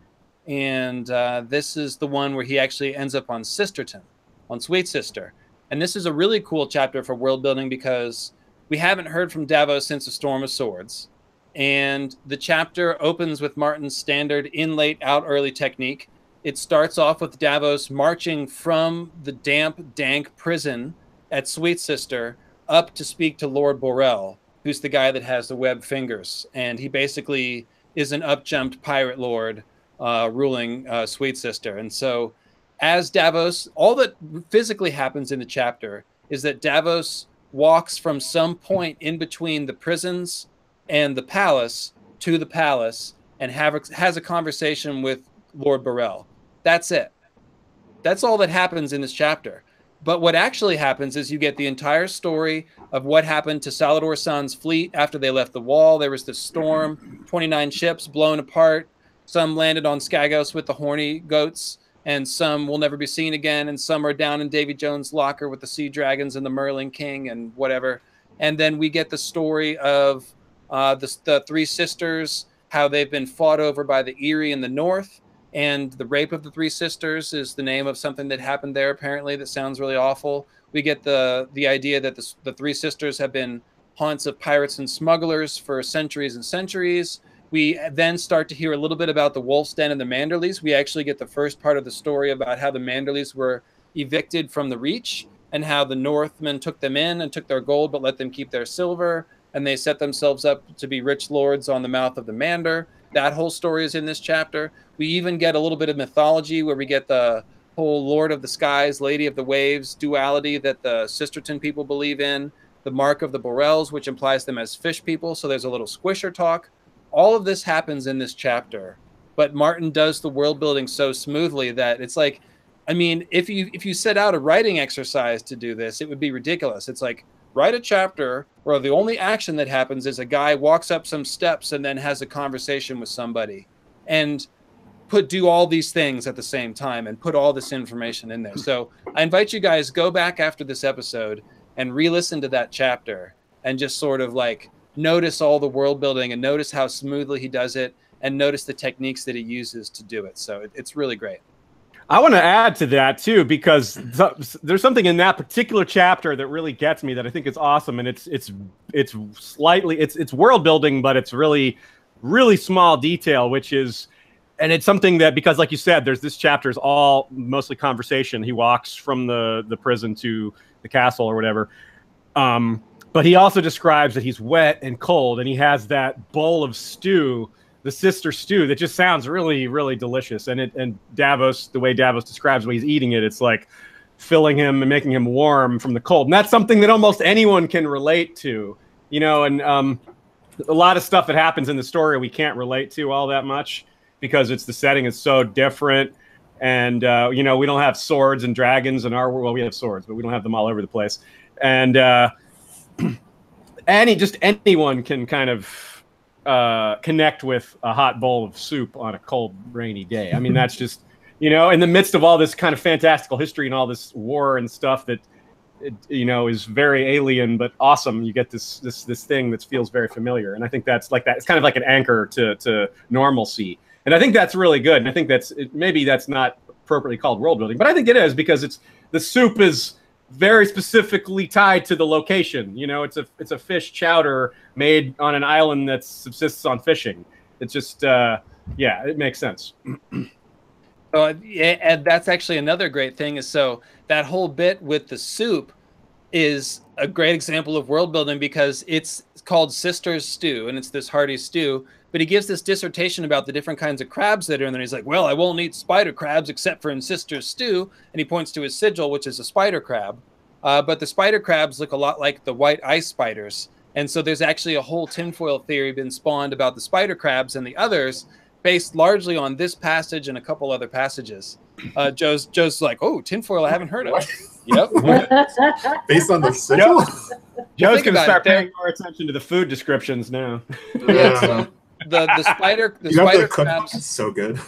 and uh, this is the one where he actually ends up on Sisterton, on Sweet Sister, and this is a really cool chapter for world building because we haven't heard from Davos since the Storm of Swords. And the chapter opens with Martin's standard in late, out early technique. It starts off with Davos marching from the damp, dank prison at Sweet Sister up to speak to Lord Borrell, who's the guy that has the web fingers. And he basically is an upjumped pirate lord uh, ruling uh, Sweet Sister. And so, as Davos, all that physically happens in the chapter is that Davos walks from some point in between the prisons and the palace to the palace and have a, has a conversation with Lord Borrell. That's it. That's all that happens in this chapter. But what actually happens is you get the entire story of what happened to Salladhor Saan's fleet after they left the wall. There was this storm, 29 ships blown apart. Some landed on Skagos with the horny goats, and some will never be seen again. And some are down in Davy Jones' locker with the sea dragons and the Merling King and whatever. And then we get the story of uh, the, the three sisters, how they've been fought over by the Eyrie in the north. And the rape of the three sisters is the name of something that happened there. Apparently, that sounds really awful. We get the the idea that the, the three sisters have been haunts of pirates and smugglers for centuries and centuries. We then start to hear a little bit about the Wolf's Den and the Manderleys. We actually get the first part of the story about how the Manderleys were evicted from the Reach and how the Northmen took them in and took their gold but let them keep their silver. And they set themselves up to be rich lords on the mouth of the Mander. That whole story is in this chapter. We even get a little bit of mythology where we get the whole Lord of the Skies, Lady of the Waves duality that the Sisterton people believe in, the mark of the Borrells, which implies them as fish people. So there's a little squisher talk. All of this happens in this chapter, but Martin does the world building so smoothly that it's like, I mean, if you if you set out a writing exercise to do this, it would be ridiculous. It's like write a chapter where the only action that happens is a guy walks up some steps and then has a conversation with somebody, and put do all these things at the same time and put all this information in there. So I invite you guys go back after this episode and re-listen to that chapter and just sort of like notice all the world building and notice how smoothly he does it and notice the techniques that he uses to do it. So it, it's really great. I want to add to that too because th- there's something in that particular chapter that really gets me that I think is awesome, and it's it's it's slightly it's it's world building, but it's really really small detail, which is and it's something that because like you said, there's this chapter is all mostly conversation. He walks from the the prison to the castle or whatever. Um, but he also describes that he's wet and cold, and he has that bowl of stew the sister stew that just sounds really really delicious. And it and davos the way davos describes when he's eating it it's like filling him and making him warm from the cold. And that's something that almost anyone can relate to you know and um, a lot of stuff that happens in the story we can't relate to all that much because it's the setting is so different. And uh, you know we don't have swords and dragons in our world. Well we have swords but we don't have them all over the place. And uh, any just anyone can kind of uh, connect with a hot bowl of soup on a cold, rainy day. I mean, that's just you know, in the midst of all this kind of fantastical history and all this war and stuff that it, you know is very alien but awesome. You get this this this thing that feels very familiar, and I think that's like that. It's kind of like an anchor to to normalcy, and I think that's really good. And I think that's it, maybe that's not appropriately called world building, but I think it is because it's the soup is very specifically tied to the location. You know, it's a it's a fish chowder made on an island that subsists on fishing. It's just uh, yeah, it makes sense. Uh, and that's actually another great thing is so that whole bit with the soup is a great example of world building because it's called Sister's Stew and it's this hearty stew. But he gives this dissertation about the different kinds of crabs that are in there. He's like, well, I won't eat spider crabs except for in Sister's Stew. And he points to his sigil, which is a spider crab. Uh, but the spider crabs look a lot like the white ice spiders. And so there's actually a whole tinfoil theory been spawned about the spider crabs and the others based largely on this passage and a couple other passages. Uh, Joe's Joe's like, oh, tinfoil, I haven't heard of. yep. Based on the sigil. Joe's gonna start paying more attention to the food descriptions now. yeah. So the the spider the you spider crabs. That's so good.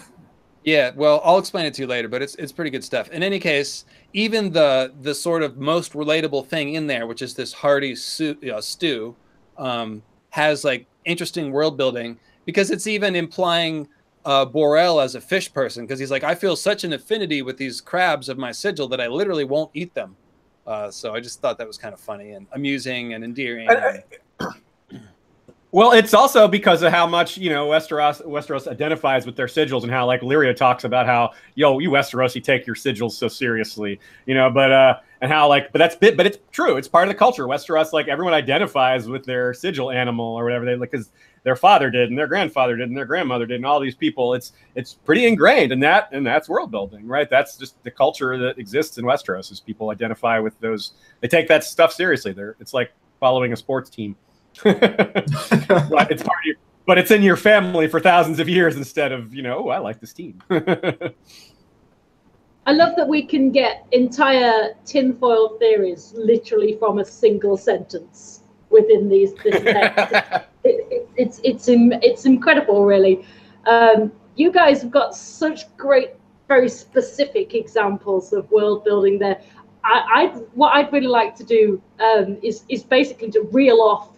Yeah, well, I'll explain it to you later, but it's it's pretty good stuff. In any case, even the the sort of most relatable thing in there, which is this hearty stew, uh, stew um, has like interesting world building because it's even implying uh, Borrell as a fish person because he's like, I feel such an affinity with these crabs of my sigil that I literally won't eat them. Uh, so I just thought that was kind of funny and amusing and endearing. And, well, it's also because of how much you know Westeros Westeros identifies with their sigils and how like Lyria talks about how yo you Westerosi take your sigils so seriously, you know. But uh, and how like but that's bit but it's true. It's part of the culture. Westeros like everyone identifies with their sigil animal or whatever they like because their father did and their grandfather did and their grandmother did and all these people it's it's pretty ingrained in that and that's world building right that's just the culture that exists in westeros is people identify with those they take that stuff seriously they're it's like following a sports team but it's part of your, but it's in your family for thousands of years instead of you know oh i like this team I love that we can get entire tinfoil theories literally from a single sentence within these this text. it, it's it's it's incredible, really. Um, you guys have got such great, very specific examples of world building there. I, I what I'd really like to do um, is is basically to reel off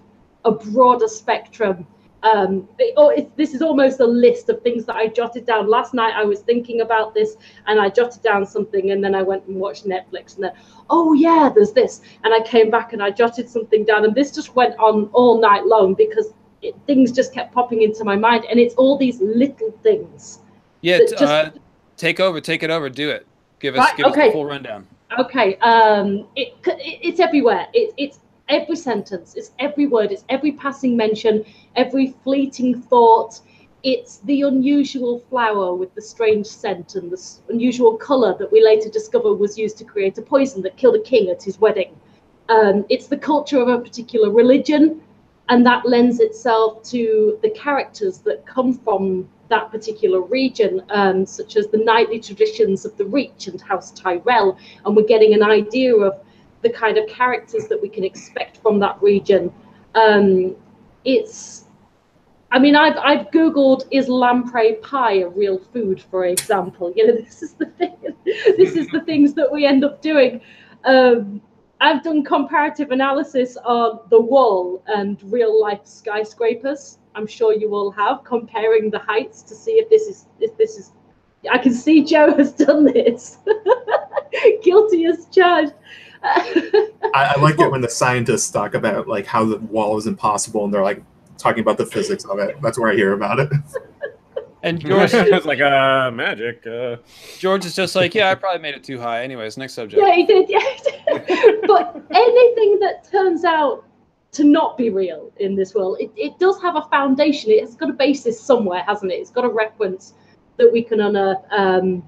a broader spectrum um, it, oh, it, this is almost a list of things that I jotted down last night. I was thinking about this and I jotted down something, and then I went and watched Netflix, and then, oh yeah, there's this, and I came back and I jotted something down, and this just went on all night long because it, things just kept popping into my mind, and it's all these little things. Yeah, just, uh, take over, take it over, do it. Give us, right, give okay. us the full rundown. Okay, um, it, it's everywhere. It, it's every sentence, it's every word, it's every passing mention, every fleeting thought. It's the unusual flower with the strange scent and the unusual colour that we later discover was used to create a poison that killed a king at his wedding. Um, it's the culture of a particular religion, and that lends itself to the characters that come from that particular region, um, such as the knightly traditions of the Reach and House Tyrell. And we're getting an idea of the kind of characters that we can expect from that region. Um, it's, I mean, I've, I've Googled, is lamprey pie a real food, for example? You know, this is the thing, this is the things that we end up doing. Um, I've done comparative analysis on the wall and real life skyscrapers. I'm sure you all have, comparing the heights to see if this is if this is I can see Joe has done this. Guilty as charged. I, I, like it when the scientists talk about like how the wall is impossible, and they're like talking about the physics of it. That's where I hear about it. And George is like, uh, magic. Uh. George is just like, yeah, I probably made it too high. Anyways, next subject. Yeah, he did. Yeah, he did. but anything that turns out to not be real in this world, it, it does have a foundation. It has got a basis somewhere, hasn't it? It's got a reference that we can unearth. Um,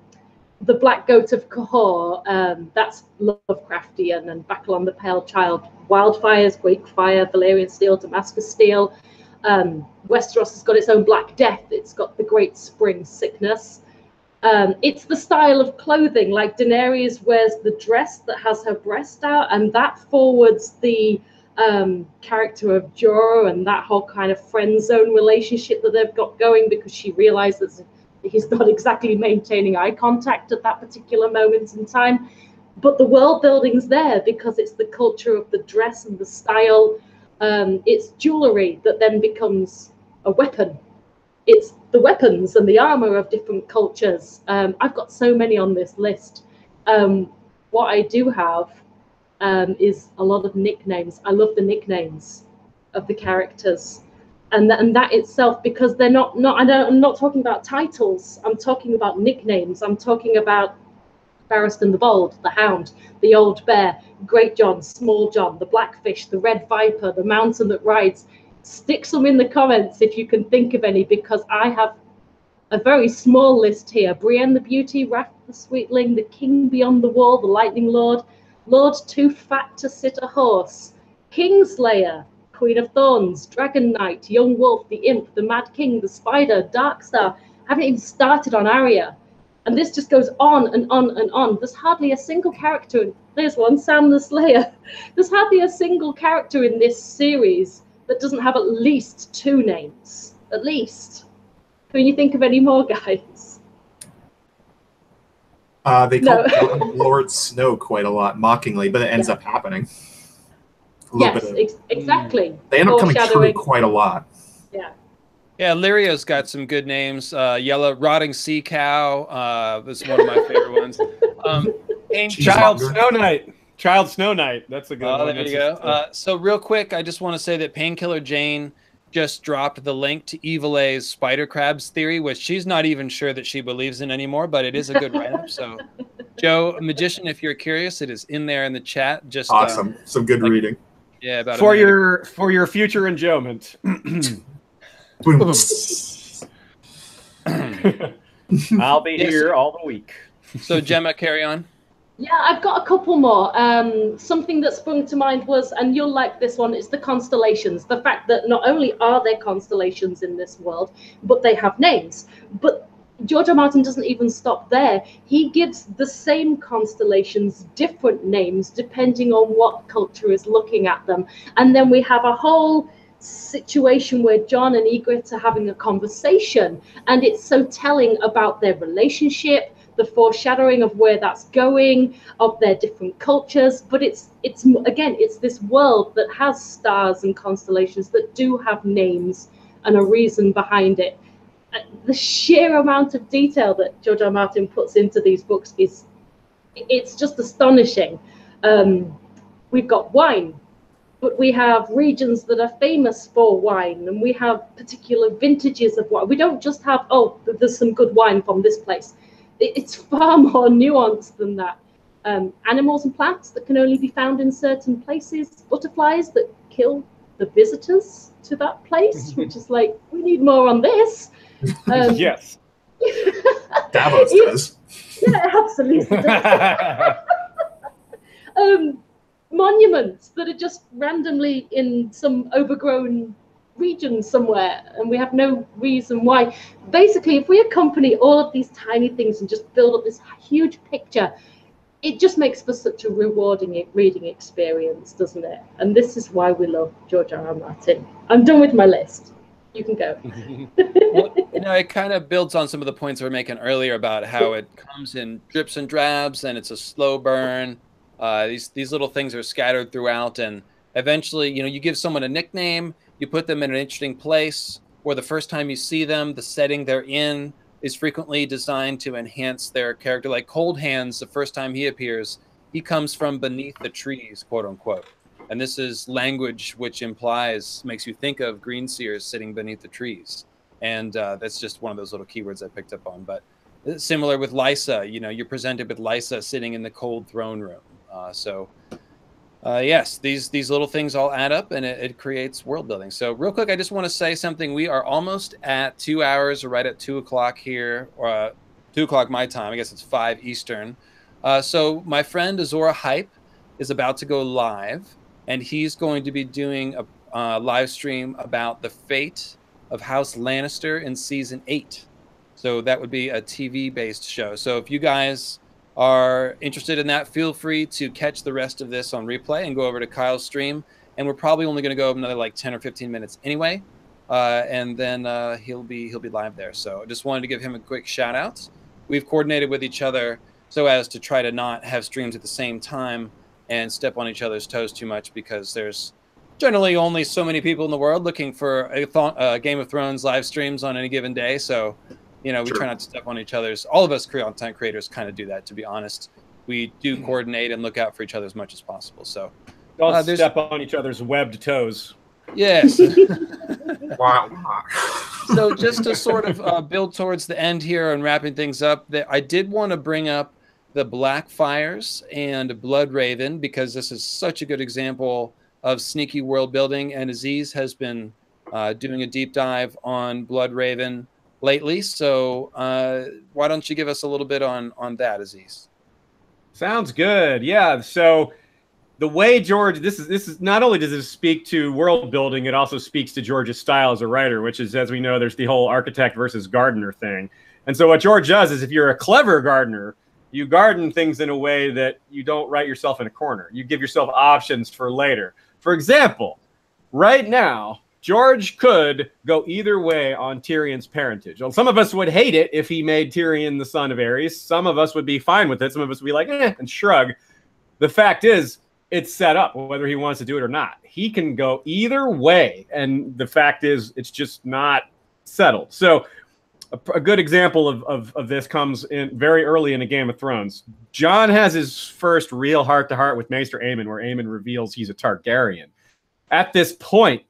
the Black Goat of Qohor, um, that's Lovecraftian, and Bakkalon the Pale Child, Wildfires, Greek Fire, Valyrian Steel, Damascus Steel. Um, Westeros has got its own Black Death. It's got the Great Spring Sickness. Um, it's the style of clothing, like Daenerys wears the dress that has her breast out, and that forwards the um, character of Jorah and that whole kind of friend zone relationship that they've got going because she realizes he's not exactly maintaining eye contact at that particular moment in time. But the world building's there because it's the culture of the dress and the style. Um, it's jewelry that then becomes a weapon. It's the weapons and the armor of different cultures. Um, I've got so many on this list. Um, what I do have um, is a lot of nicknames. I love the nicknames of the characters, and that, and that itself because they're not not I don't, I'm not talking about titles. I'm talking about nicknames. I'm talking about Barristan the Bold, the Hound, the Old Bear, Great John, Small John, the Blackfish, the Red Viper, the Mountain that Rides. Stick some in the comments if you can think of any because I have a very small list here. Brienne the Beauty, Wrath the Sweetling, the King Beyond the Wall, the Lightning Lord, Lord Too Fat to Sit a Horse, Kingslayer, Queen of Thorns, Dragon Knight, Young Wolf, the Imp, the Mad King, the Spider, Darkstar. I haven't even started on Arya. And this just goes on and on and on. There's hardly a single character. There's one, Sam the Slayer. There's hardly a single character in this series that doesn't have at least two names. At least. Can you think of any more, guys? Uh, they call No. Lord Snow quite a lot, mockingly, but it ends up happening. A little Yes, bit of- ex- exactly. they end up coming true quite a lot. Yeah, Yeah, Lyrio's got some good names. Uh, Yellow Rotting Sea Cow. Uh, this is one of my favorite ones. Um, Pain- Cheese Child monger. Snow Knight. Child Snow Knight. That's a good Oh, one. there That's you go. uh, Uh, so real quick, I just want to say that Painkiller Jane just dropped the link to Evil A's spider crabs theory, which she's not even sure that she believes in anymore, but it is a good write-up. So, Joe Magician, if you're curious, it is in there in the chat. Just uh, Awesome. Some good like- reading. Yeah, about for your for your future enjoyment. I'll be Yes. here all the week. So Gemma, carry on. Yeah, I've got a couple more. Um, something that sprung to mind was, and you'll like this one, is the constellations. The fact that not only are there constellations in this world, but they have names. But George R. Martin doesn't even stop there. He gives the same constellations different names depending on what culture is looking at them. And then we have a whole situation where Jon and Ygritte are having a conversation, and it's so telling about their relationship, the foreshadowing of where that's going, of their different cultures. But it's it's again, it's this world that has stars and constellations that do have names and a reason behind it. The sheer amount of detail that George R. R. Martin puts into these books is it's just astonishing. Um, we've got wine, but we have regions that are famous for wine, and we have particular vintages of wine. We don't just have oh, there's some good wine from this place. It's far more nuanced than that. Um, animals and plants that can only be found in certain places, butterflies that kill the visitors to that place, which is like we need more on this. Um, yes. Davos Yeah. does. yeah, absolutely. um, monuments that are just randomly in some overgrown region somewhere, and we have no reason why. Basically, if we accompany all of these tiny things and just build up this huge picture, it just makes for such a rewarding reading experience, doesn't it? And this is why we love George R. R. Martin. I'm done with my list. You can go. well, you know, it kind of builds on some of the points we were making earlier about how it comes in drips and drabs, and it's a slow burn. Uh, these these little things are scattered throughout, and eventually, you know, you give someone a nickname, you put them in an interesting place, or the first time you see them, the setting they're in is frequently designed to enhance their character. Like Cold Hands, the first time he appears, he comes from beneath the trees, quote unquote. And this is language which implies, makes you think of green seers sitting beneath the trees and uh, that's just one of those little keywords I picked up on. But similar with Lysa, you know, you're presented with Lysa sitting in the cold throne room. Uh, so, uh, yes, these these little things all add up, and it, it creates world building. So, real quick, I just want to say something. We are almost at two hours, or right at two o'clock here, or uh, two o'clock my time. I guess it's five Eastern. Uh, so, my friend Azor Ahype is about to go live, and he's going to be doing a uh, live stream about the fate of House Lannister in season eight. So that would be a TV based show. So if you guys are interested in that, feel free to catch the rest of this on replay and go over to Kyle's stream and we're probably only going to go another like 10 or 15 minutes anyway. Uh, and then uh, he'll be he'll be live there. So I just wanted to give him a quick shout out. We've coordinated with each other so as to try to not have streams at the same time and step on each other's toes too much because there's generally only so many people in the world looking for a th- uh, Game of Thrones live streams on any given day. So, you know, we try not to step on each other's. All of us content creators kind of do that, to be honest. We do hmm. coordinate and look out for each other as much as possible. So, don't uh, step on each other's webbed toes. Yes. wow. so just to sort of uh, build towards the end here and wrapping things up, that I did want to bring up the Blackfires and Bloodraven because this is such a good example of sneaky world building. And Aziz has been uh, doing a deep dive on Bloodraven lately. So uh, why don't you give us a little bit on on that, Aziz? Sounds good. Yeah. So the way George this is this is not only does it speak to world building, it also speaks to George's style as a writer, which is as we know, there's the whole architect versus gardener thing. And so what George does is if you're a clever gardener, you garden things in a way that you don't write yourself in a corner. You give yourself options for later. For example, right now, George could go either way on Tyrion's parentage. Well, some of us would hate it if he made Tyrion the son of Aerys. Some of us would be fine with it. Some of us would be like, eh, and shrug. The fact is, it's set up whether he wants to do it or not. He can go either way. And the fact is, it's just not settled. So, a, a good example of, of, of this comes in very early in a Game of Thrones. Jon has his first real heart to heart with Maester Aemon, where Aemon reveals he's a Targaryen. At this point,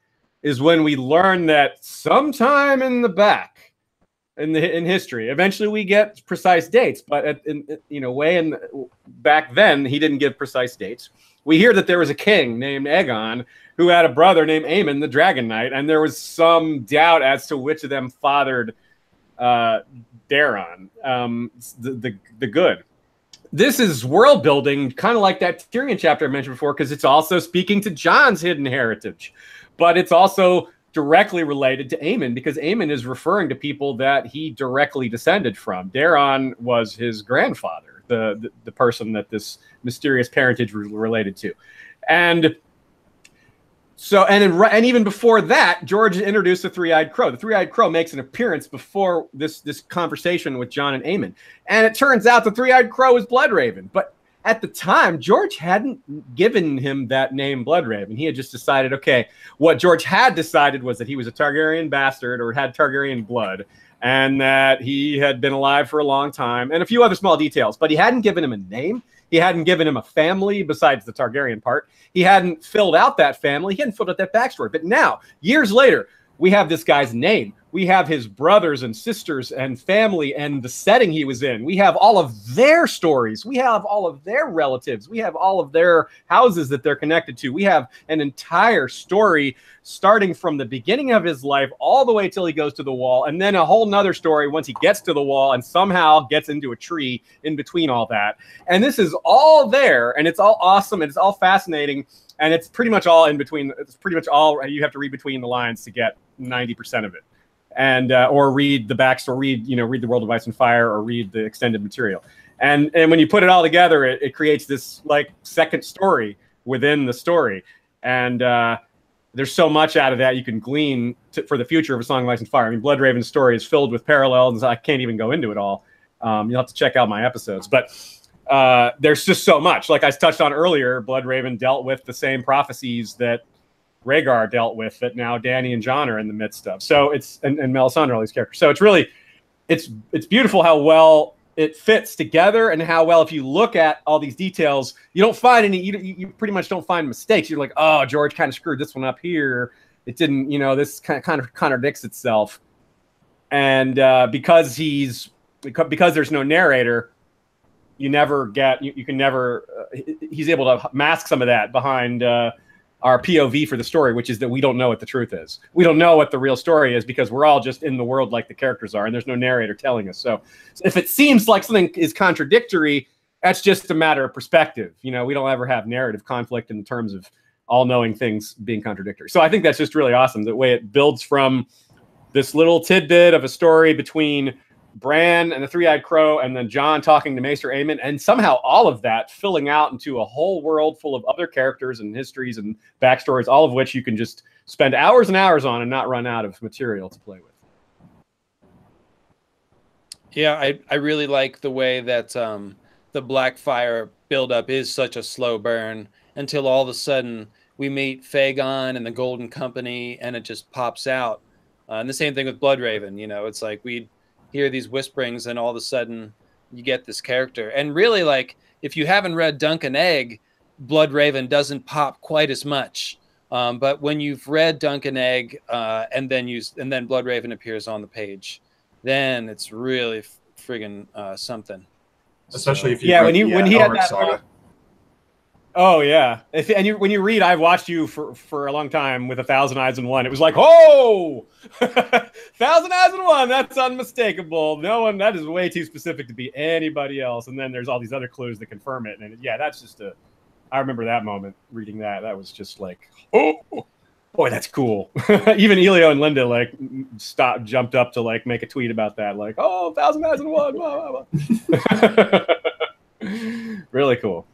is when we learn that sometime in the back in the in history eventually we get precise dates but at, in, you know way in back then he didn't give precise dates we hear that there was a king named Aegon who had a brother named Aemon the Dragon Knight, and there was some doubt as to which of them fathered uh, Daeron, um, the, the the good. This is world building, kind of like that Tyrion chapter I mentioned before, because it's also speaking to Jon's hidden heritage but it's also directly related to Aemon because Aemon is referring to people that he directly descended from. Daeron was his grandfather, the, the, the person that this mysterious parentage was related to. And so, and in, and even before that, George introduced the three-eyed crow. The three-eyed crow makes an appearance before this this conversation with Jon and Aemon, and it turns out the three-eyed crow is Bloodraven. But at the time, George hadn't given him that name Bloodraven. He had just decided, okay, what George had decided was that he was a Targaryen bastard or had Targaryen blood, and that he had been alive for a long time, and a few other small details. But he hadn't given him a name. He hadn't given him a family besides the Targaryen part. He hadn't filled out that family. He hadn't filled out that backstory. But now, years later, we have this guy's name we have his brothers and sisters and family and the setting he was in. We have all of their stories. We have all of their relatives. We have all of their houses that they're connected to. We have an entire story starting from the beginning of his life all the way till he goes to the wall, and then a whole nother story once he gets to the wall and somehow gets into a tree in between all that. And this is all there, and it's all awesome and it's all fascinating. And it's pretty much all in between. It's pretty much all you have to read between the lines to get 90% of it and uh, or read the backstory, read you know read the World of Ice and Fire, or read the extended material. And and when you put it all together, it, it creates this like second story within the story. And uh, there's so much out of that you can glean to, for the future of a Song of Ice and Fire. I mean, Bloodraven's story is filled with parallels. I can't even go into it all. Um, you'll have to check out my episodes, but uh, there's just so much. Like I touched on earlier, Bloodraven dealt with the same prophecies that Rhaegar dealt with that now Dany and Jon are in the midst of. So it's and, and Melisandre, all these characters. So it's really it's it's beautiful how well it fits together and how well if you look at all these details, you don't find any you, you pretty much don't find mistakes. You're like, oh, George kind of screwed this one up here. It didn't, you know, this kind of kind of contradicts itself. And uh, because he's because there's no narrator, you never get you, you can never uh, he's able to mask some of that behind uh, our POV for the story, which is that we don't know what the truth is. We don't know what the real story is because we're all just in the world like the characters are, and there's no narrator telling us. So if it seems like something is contradictory, that's just a matter of perspective. You know, we don't ever have narrative conflict in terms of all knowing things being contradictory. So I think that's just really awesome the way it builds from this little tidbit of a story between Bran and the Three Eyed Crow, and then Jon talking to Maester Aemon, and somehow all of that filling out into a whole world full of other characters and histories and backstories, all of which you can just spend hours and hours on and not run out of material to play with. Yeah, I, I really like the way that um, the Blackfire buildup is such a slow burn until all of a sudden we meet Fagon and the Golden Company and it just pops out. Uh, and the same thing with Bloodraven. You know, it's like we hear these whisperings and all of a sudden you get this character. And really, like, if you haven't read Duncan and Egg, Bloodraven doesn't pop quite as much. Um, but when you've read Dunk and Egg uh, and then you and then Bloodraven appears on the page, then it's really friggin' uh, something. Especially So- if you Yeah, when you- the, when uh, he had that article- Oh yeah, if, and you when you read, I've watched you for for a long time with a thousand eyes and one. It was like, oh, thousand eyes and one. That's unmistakable. No one. That is way too specific to be anybody else. And then there's all these other clues that confirm it. And yeah, that's just a. I remember that moment reading that. That was just like, oh, boy, that's cool. Even Elio and Linda like stopped, jumped up to like make a tweet about that. Like, oh, thousand eyes and one. Blah, blah, blah. really cool.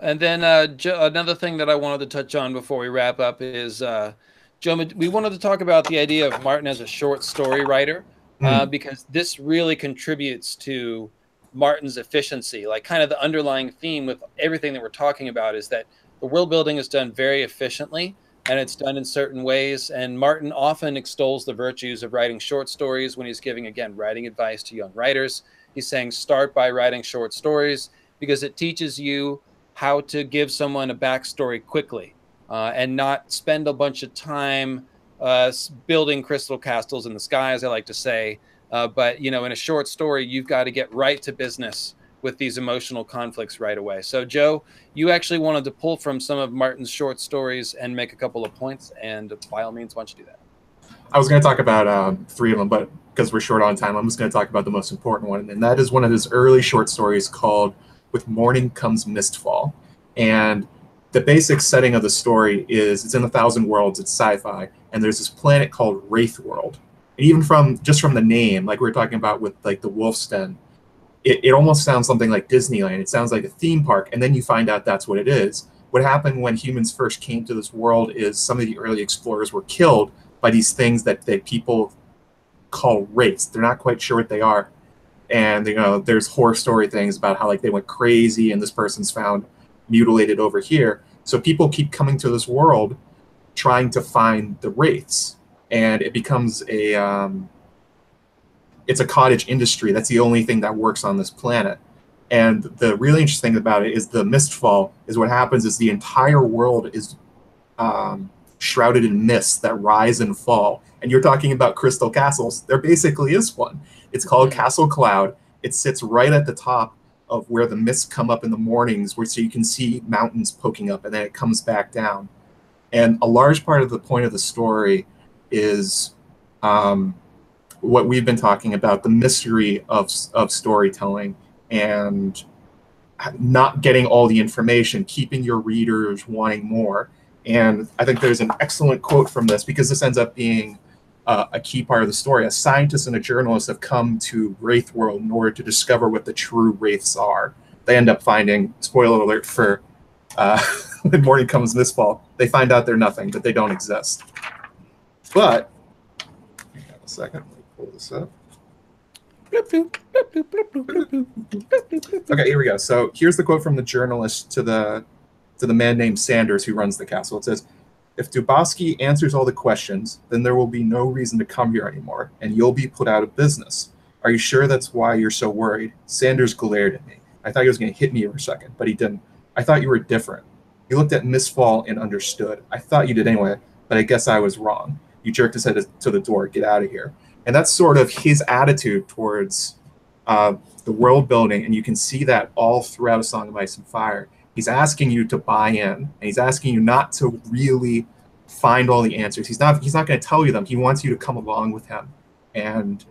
And then uh, jo- another thing that I wanted to touch on before we wrap up is uh, Joe. We wanted to talk about the idea of Martin as a short story writer uh, because this really contributes to Martin's efficiency. Like, kind of the underlying theme with everything that we're talking about is that the world building is done very efficiently and it's done in certain ways. And Martin often extols the virtues of writing short stories when he's giving, again, writing advice to young writers. He's saying, start by writing short stories because it teaches you how to give someone a backstory quickly uh, and not spend a bunch of time uh, building crystal castles in the sky, as I like to say. Uh, but you know, in a short story, you've got to get right to business with these emotional conflicts right away. So, Joe, you actually wanted to pull from some of Martin's short stories and make a couple of points. And by all means, why don't you do that? I was going to talk about um, three of them, but because we're short on time, I'm just going to talk about the most important one, and that is one of his early short stories called "With Morning Comes Mistfall." And the basic setting of the story is it's in a thousand worlds, it's sci-fi, and there's this planet called Wraith World. And even from just from the name, like we were talking about with like the Wolf's Den, it, it almost sounds something like Disneyland. It sounds like a theme park, and then you find out that's what it is. What happened when humans first came to this world is some of the early explorers were killed by these things that, that people call wraiths. They're not quite sure what they are. And you know, there's horror story things about how like they went crazy and this person's found mutilated over here. So people keep coming to this world trying to find the wraiths. And it becomes a um, it's a cottage industry. That's the only thing that works on this planet. And the really interesting thing about it is the mistfall is what happens is the entire world is um, shrouded in mists that rise and fall. And you're talking about crystal castles. There basically is one. It's called Mhm. Castle Cloud. It sits right at the top of where the mists come up in the mornings, where so you can see mountains poking up, and then it comes back down. And a large part of the point of the story is um, what we've been talking about the mystery of, of storytelling and not getting all the information, keeping your readers wanting more. And I think there's an excellent quote from this because this ends up being uh, a key part of the story. A scientist and a journalist have come to Wraith World in order to discover what the true wraiths are. They end up finding, spoiler alert for uh, When Morning Comes Mistfall, they find out they're nothing, that they don't exist. But, a second, let me pull this up. Okay, here we go. So here's the quote from the journalist to the to the man named Sanders who runs the castle. It says, "If Dubosky answers all the questions, then there will be no reason to come here anymore, and you'll be put out of business. Are you sure that's why you're so worried?" Sanders glared at me. I thought he was going to hit me for a second, but he didn't. I thought you were different. You looked at mistfall and understood. I thought you did anyway, but I guess I was wrong. You jerked his head to the door. Get out of here. And that's sort of his attitude towards uh, the world building, and you can see that all throughout A Song of Ice and Fire. He's asking you to buy in, and he's asking you not to really find all the answers. He's not. He's not going to tell you them. He wants you to come along with him and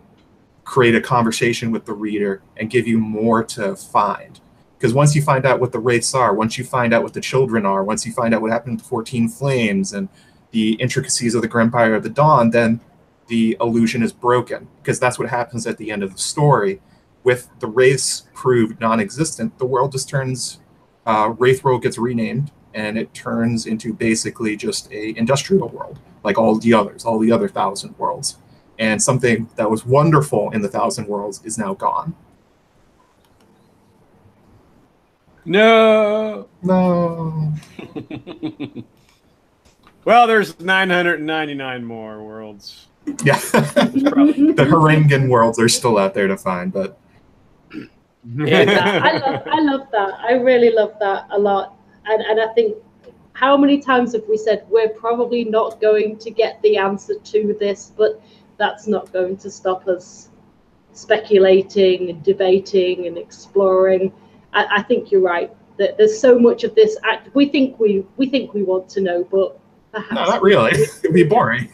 create a conversation with the reader and give you more to find. Because once you find out what the wraiths are, once you find out what the children are, once you find out what happened to the 14 Flames and the intricacies of the Empire of the Dawn, then the illusion is broken because that's what happens at the end of the story. With the race proved non-existent, the world just turns. Uh, Wraith World gets renamed, and it turns into basically just a industrial world, like all the others, all the other thousand worlds. And something that was wonderful in the thousand worlds is now gone. No. No. well, there's 999 more worlds. Yeah. the Hrangan worlds are still out there to find, but yeah, I love I love that. I really love that a lot. And and I think how many times have we said we're probably not going to get the answer to this, but that's not going to stop us speculating and debating and exploring. I, I think you're right. That there's so much of this act we think we we think we want to know, but perhaps no, not really. It'd be boring.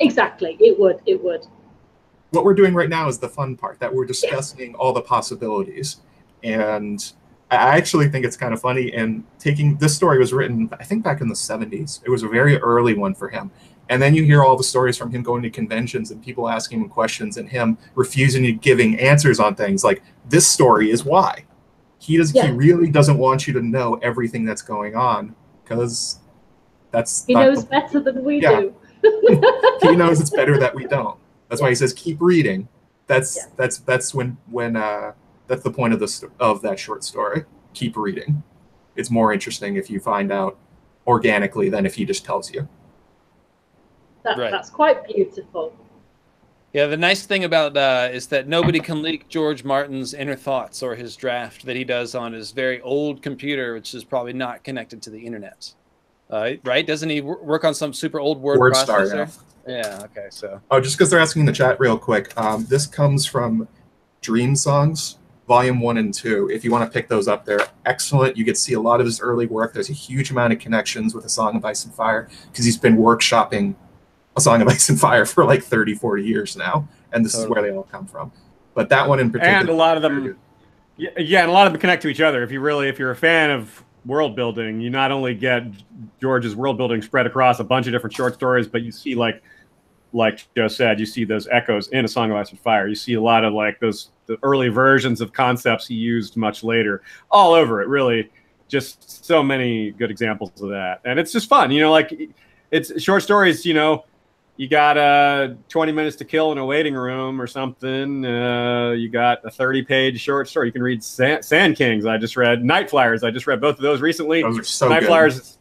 exactly. It would. It would. What we're doing right now is the fun part that we're discussing yeah. all the possibilities. And I actually think it's kind of funny. And taking this story was written, I think, back in the 70s. It was a very early one for him. And then you hear all the stories from him going to conventions and people asking him questions and him refusing to giving answers on things like this story is why. He does yeah. he really doesn't want you to know everything that's going on because that's he knows the, better than we yeah. do. he knows it's better that we don't. That's why he says keep reading. That's yeah. that's that's when when uh that's the point of the of that short story. Keep reading. It's more interesting if you find out organically than if he just tells you. That, right. That's quite beautiful. Yeah, the nice thing about uh, is that nobody can leak George Martin's inner thoughts or his draft that he does on his very old computer, which is probably not connected to the internet. Uh, right? Doesn't he work on some super old word, word processor? Star, yeah. yeah. Okay. So. Oh, just because they're asking in the chat real quick. Um, this comes from Dream Songs, Volume One and Two. If you want to pick those up, they're excellent. You get to see a lot of his early work. There's a huge amount of connections with A Song of Ice and Fire because he's been workshopping a Song of Ice and Fire for like 30, 40 years now, and this totally. is where they all come from. But that one in particular, and a lot of them, yeah, yeah, and a lot of them connect to each other. If you really, if you're a fan of world building, you not only get George's world building spread across a bunch of different short stories, but you see like, like Joe said, you see those echoes in A Song of Ice and Fire. You see a lot of like those the early versions of concepts he used much later, all over it. Really, just so many good examples of that, and it's just fun. You know, like it's short stories. You know you got uh 20 minutes to kill in a waiting room or something. Uh, you got a 30 page short story. You can read sand, sand, kings i just read. Night flyers i just read both of those recently. Those are so night good. flyers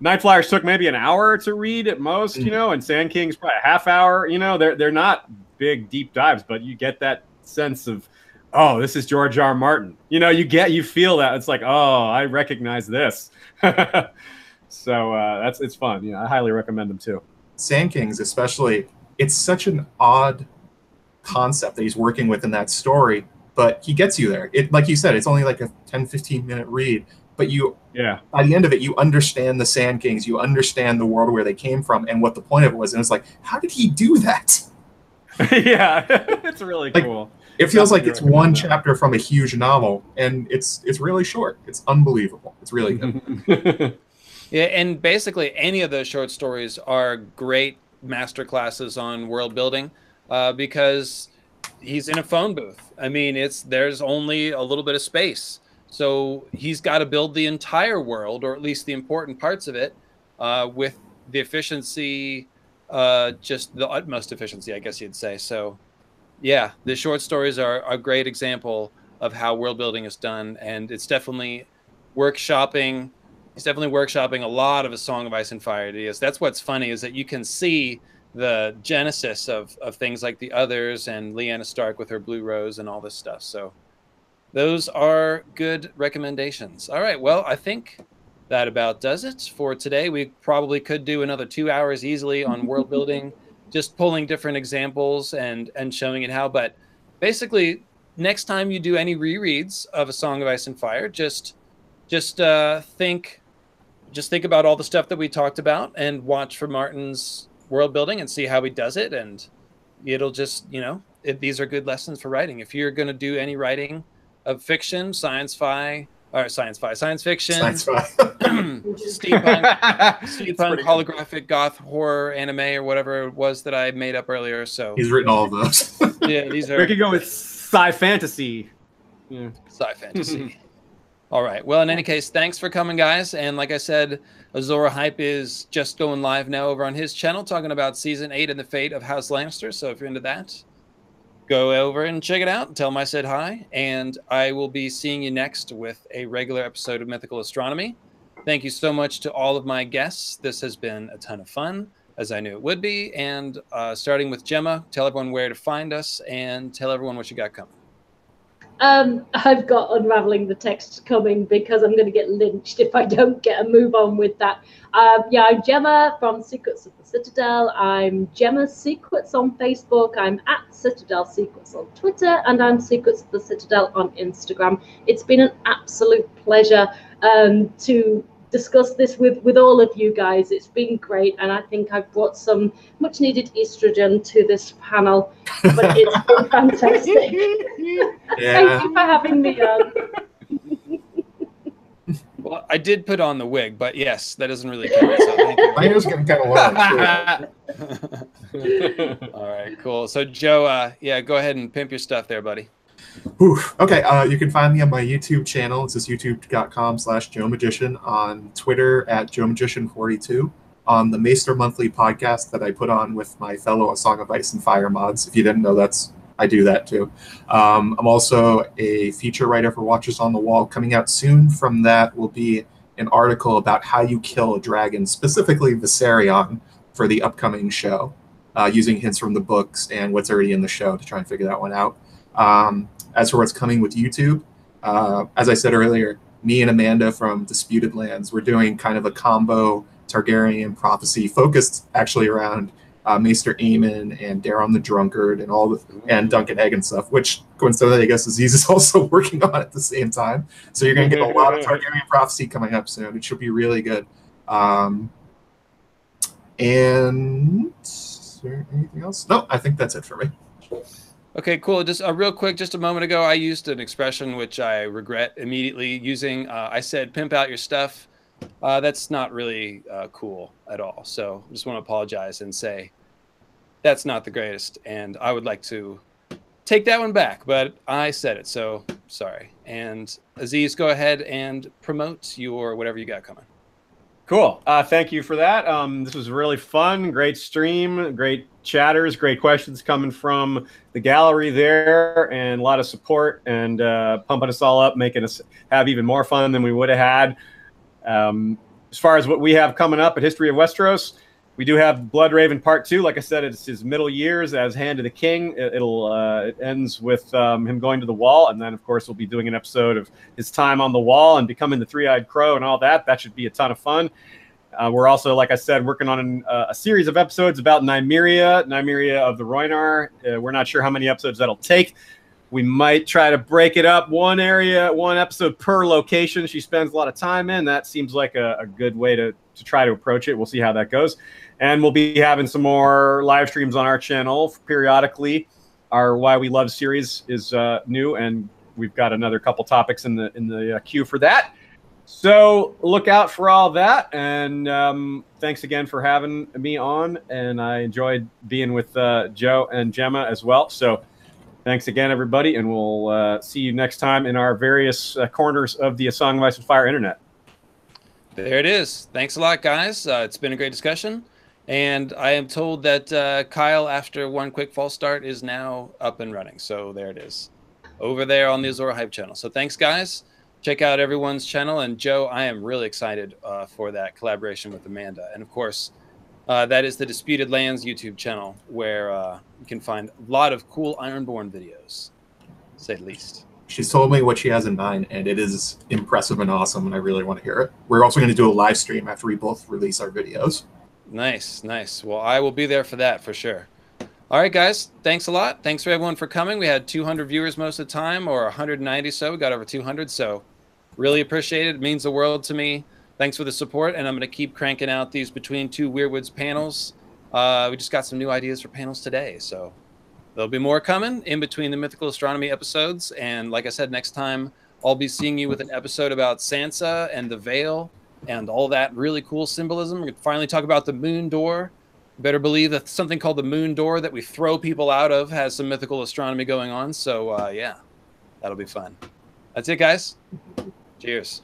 night flyers took maybe an hour to read at most you know and sand kings probably a half hour you know. They're they're not big deep dives but you get that sense of oh this is george r. Martin. You know you get you feel that. It's like oh i recognize this. So uh, that's it's fun. Yeah i highly recommend them too Sand Kings, especially, it's such an odd concept that he's working with in that story, but he gets you there. It, like you said, it's only like a 10, 15 minute read, but you, yeah, by the end of it, you understand the Sand Kings, you understand the world where they came from and what the point of it was. And it's like, how did he do that? yeah, it's really like, cool. It feels like it's one chapter from a huge novel, and it's it's really short. It's unbelievable. It's really good. Yeah, and basically any of those short stories are great master classes on world building uh, because he's in a phone booth. I mean, it's there's only a little bit of space, so he's got to build the entire world, or at least the important parts of it, uh, with the efficiency, uh, just the utmost efficiency, I guess you'd say. So, yeah, the short stories are a great example of how world building is done, and it's definitely workshopping he's definitely workshopping a lot of a Song of Ice and Fire ideas. That's what's funny is that you can see the genesis of, of things like the others and Lyanna Stark with her blue rose and all this stuff. So those are good recommendations. All right. Well, I think that about does it for today. We probably could do another two hours easily on world building, just pulling different examples and and showing it how. But basically, next time you do any rereads of a Song of Ice and Fire, just just uh, think just think about all the stuff that we talked about and watch for Martin's world building and see how he does it. And it'll just, you know, it, these are good lessons for writing. If you're going to do any writing of fiction, science fi, or science-fi, science fiction, Science fi. steampunk, steampunk, pretty good. holographic, goth, horror, anime, or whatever it was that I made up earlier. So He's written all of those. yeah, these are. we are could go with sci fantasy. Yeah. sci fantasy. All right. Well, in any case, thanks for coming, guys. And like I said, Azor Ahype is just going live now over on his channel, talking about season eight and the fate of House Lannister. So if you're into that, go over and check it out. Tell him I said hi. And I will be seeing you next with a regular episode of Mythical Astronomy. Thank you so much to all of my guests. This has been a ton of fun, as I knew it would be. And uh, starting with Gemma, tell everyone where to find us and tell everyone what you got coming. Um, I've got unraveling the text coming because I'm going to get lynched if I don't get a move on with that. Um, yeah, I'm Gemma from Secrets of the Citadel. I'm Gemma Secrets on Facebook. I'm at Citadel Secrets on Twitter, and I'm Secrets of the Citadel on Instagram. It's been an absolute pleasure um, to discuss this with with all of you guys. It's been great, and I think I've brought some much needed estrogen to this panel. But it's been fantastic. Thank you for having me on. Well, I did put on the wig, but yes, that doesn't really count. So thank you. My hair's getting kind of long. All right, cool. So Joe, uh, yeah, go ahead and pimp your stuff there, buddy. Okay, uh, you can find me on my YouTube channel. It's just youtube.com slash Joe Magician. On Twitter at Joe Magician42. On the Maester Monthly podcast that I put on with my fellow A Song of Ice and Fire mods. If you didn't know, that's I do that too. Um, I'm also a feature writer for Watchers on the Wall. Coming out soon from that will be an article about how you kill a dragon, specifically Viserion, for the upcoming show, uh, using hints from the books and what's already in the show to try and figure that one out. Um, as for what's coming with YouTube, uh, as I said earlier, me and Amanda from Disputed Lands, we're doing kind of a combo Targaryen prophecy focused actually around uh, Maester Aemon and Daeron the Drunkard and all the and Dunk and Egg and stuff, which coincidentally I guess Aziz is also working on at the same time. So you're gonna get a lot of Targaryen prophecy coming up soon. It should be really good. Um, and is there anything else? No, I think that's it for me. Okay, cool. Just uh, real quick, just a moment ago, I used an expression which I regret immediately using. Uh, I said, "Pimp out your stuff." Uh, that's not really uh, cool at all. So, I just want to apologize and say that's not the greatest, and I would like to take that one back. But I said it, so sorry. And Aziz, go ahead and promote your whatever you got coming. Cool. Uh, thank you for that. Um, this was really fun. Great stream. Great chatters. Great questions coming from the gallery there, and a lot of support and uh, pumping us all up, making us have even more fun than we would have had. Um, as far as what we have coming up at History of Westeros, we do have Bloodraven Part Two. Like I said, it's his middle years as Hand of the King. It, will uh, it ends with um, him going to the Wall, and then of course we'll be doing an episode of his time on the Wall and becoming the Three-Eyed Crow and all that. That should be a ton of fun. Uh, we're also, like I said, working on an, uh, a series of episodes about Nymeria, Nymeria of the Rhoynar. Uh, we're not sure how many episodes that'll take. We might try to break it up one area, one episode per location she spends a lot of time in. That seems like a, a good way to, to try to approach it. We'll see how that goes. And we'll be having some more live streams on our channel periodically. Our Why We Love series is uh, new, and we've got another couple topics in the in the uh, queue for that. So look out for all that. And um, thanks again for having me on. And I enjoyed being with uh, Joe and Gemma as well. So thanks again, everybody. And we'll uh, see you next time in our various uh, corners of the Song of Ice and Fire internet. There it is. Thanks a lot, guys. Uh, it's been a great discussion. And I am told that uh, Kyle, after one quick false start, is now up and running. So there it is over there on the Azor Ahype channel. So thanks, guys. Check out everyone's channel. And Joe, I am really excited uh, for that collaboration with Amanda. And of course, uh, that is the Disputed Lands YouTube channel where uh, you can find a lot of cool Ironborn videos, say the least. She's told me what she has in mind, and it is impressive and awesome, and I really want to hear it. We're also going to do a live stream after we both release our videos. Nice, nice. Well, I will be there for that for sure. All right, guys. Thanks a lot. Thanks for everyone for coming. We had 200 viewers most of the time, or 190 so. We got over 200, so really appreciate it. It means the world to me. Thanks for the support, and I'm going to keep cranking out these between two Weirwoods panels. Uh, we just got some new ideas for panels today, so there'll be more coming in between the mythical astronomy episodes. And like I said, next time I'll be seeing you with an episode about Sansa and the Veil and all that really cool symbolism. We're finally talk about the Moon Door. Better believe that something called the Moon Door that we throw people out of has some mythical astronomy going on. So, uh, yeah, that'll be fun. That's it, guys. Cheers.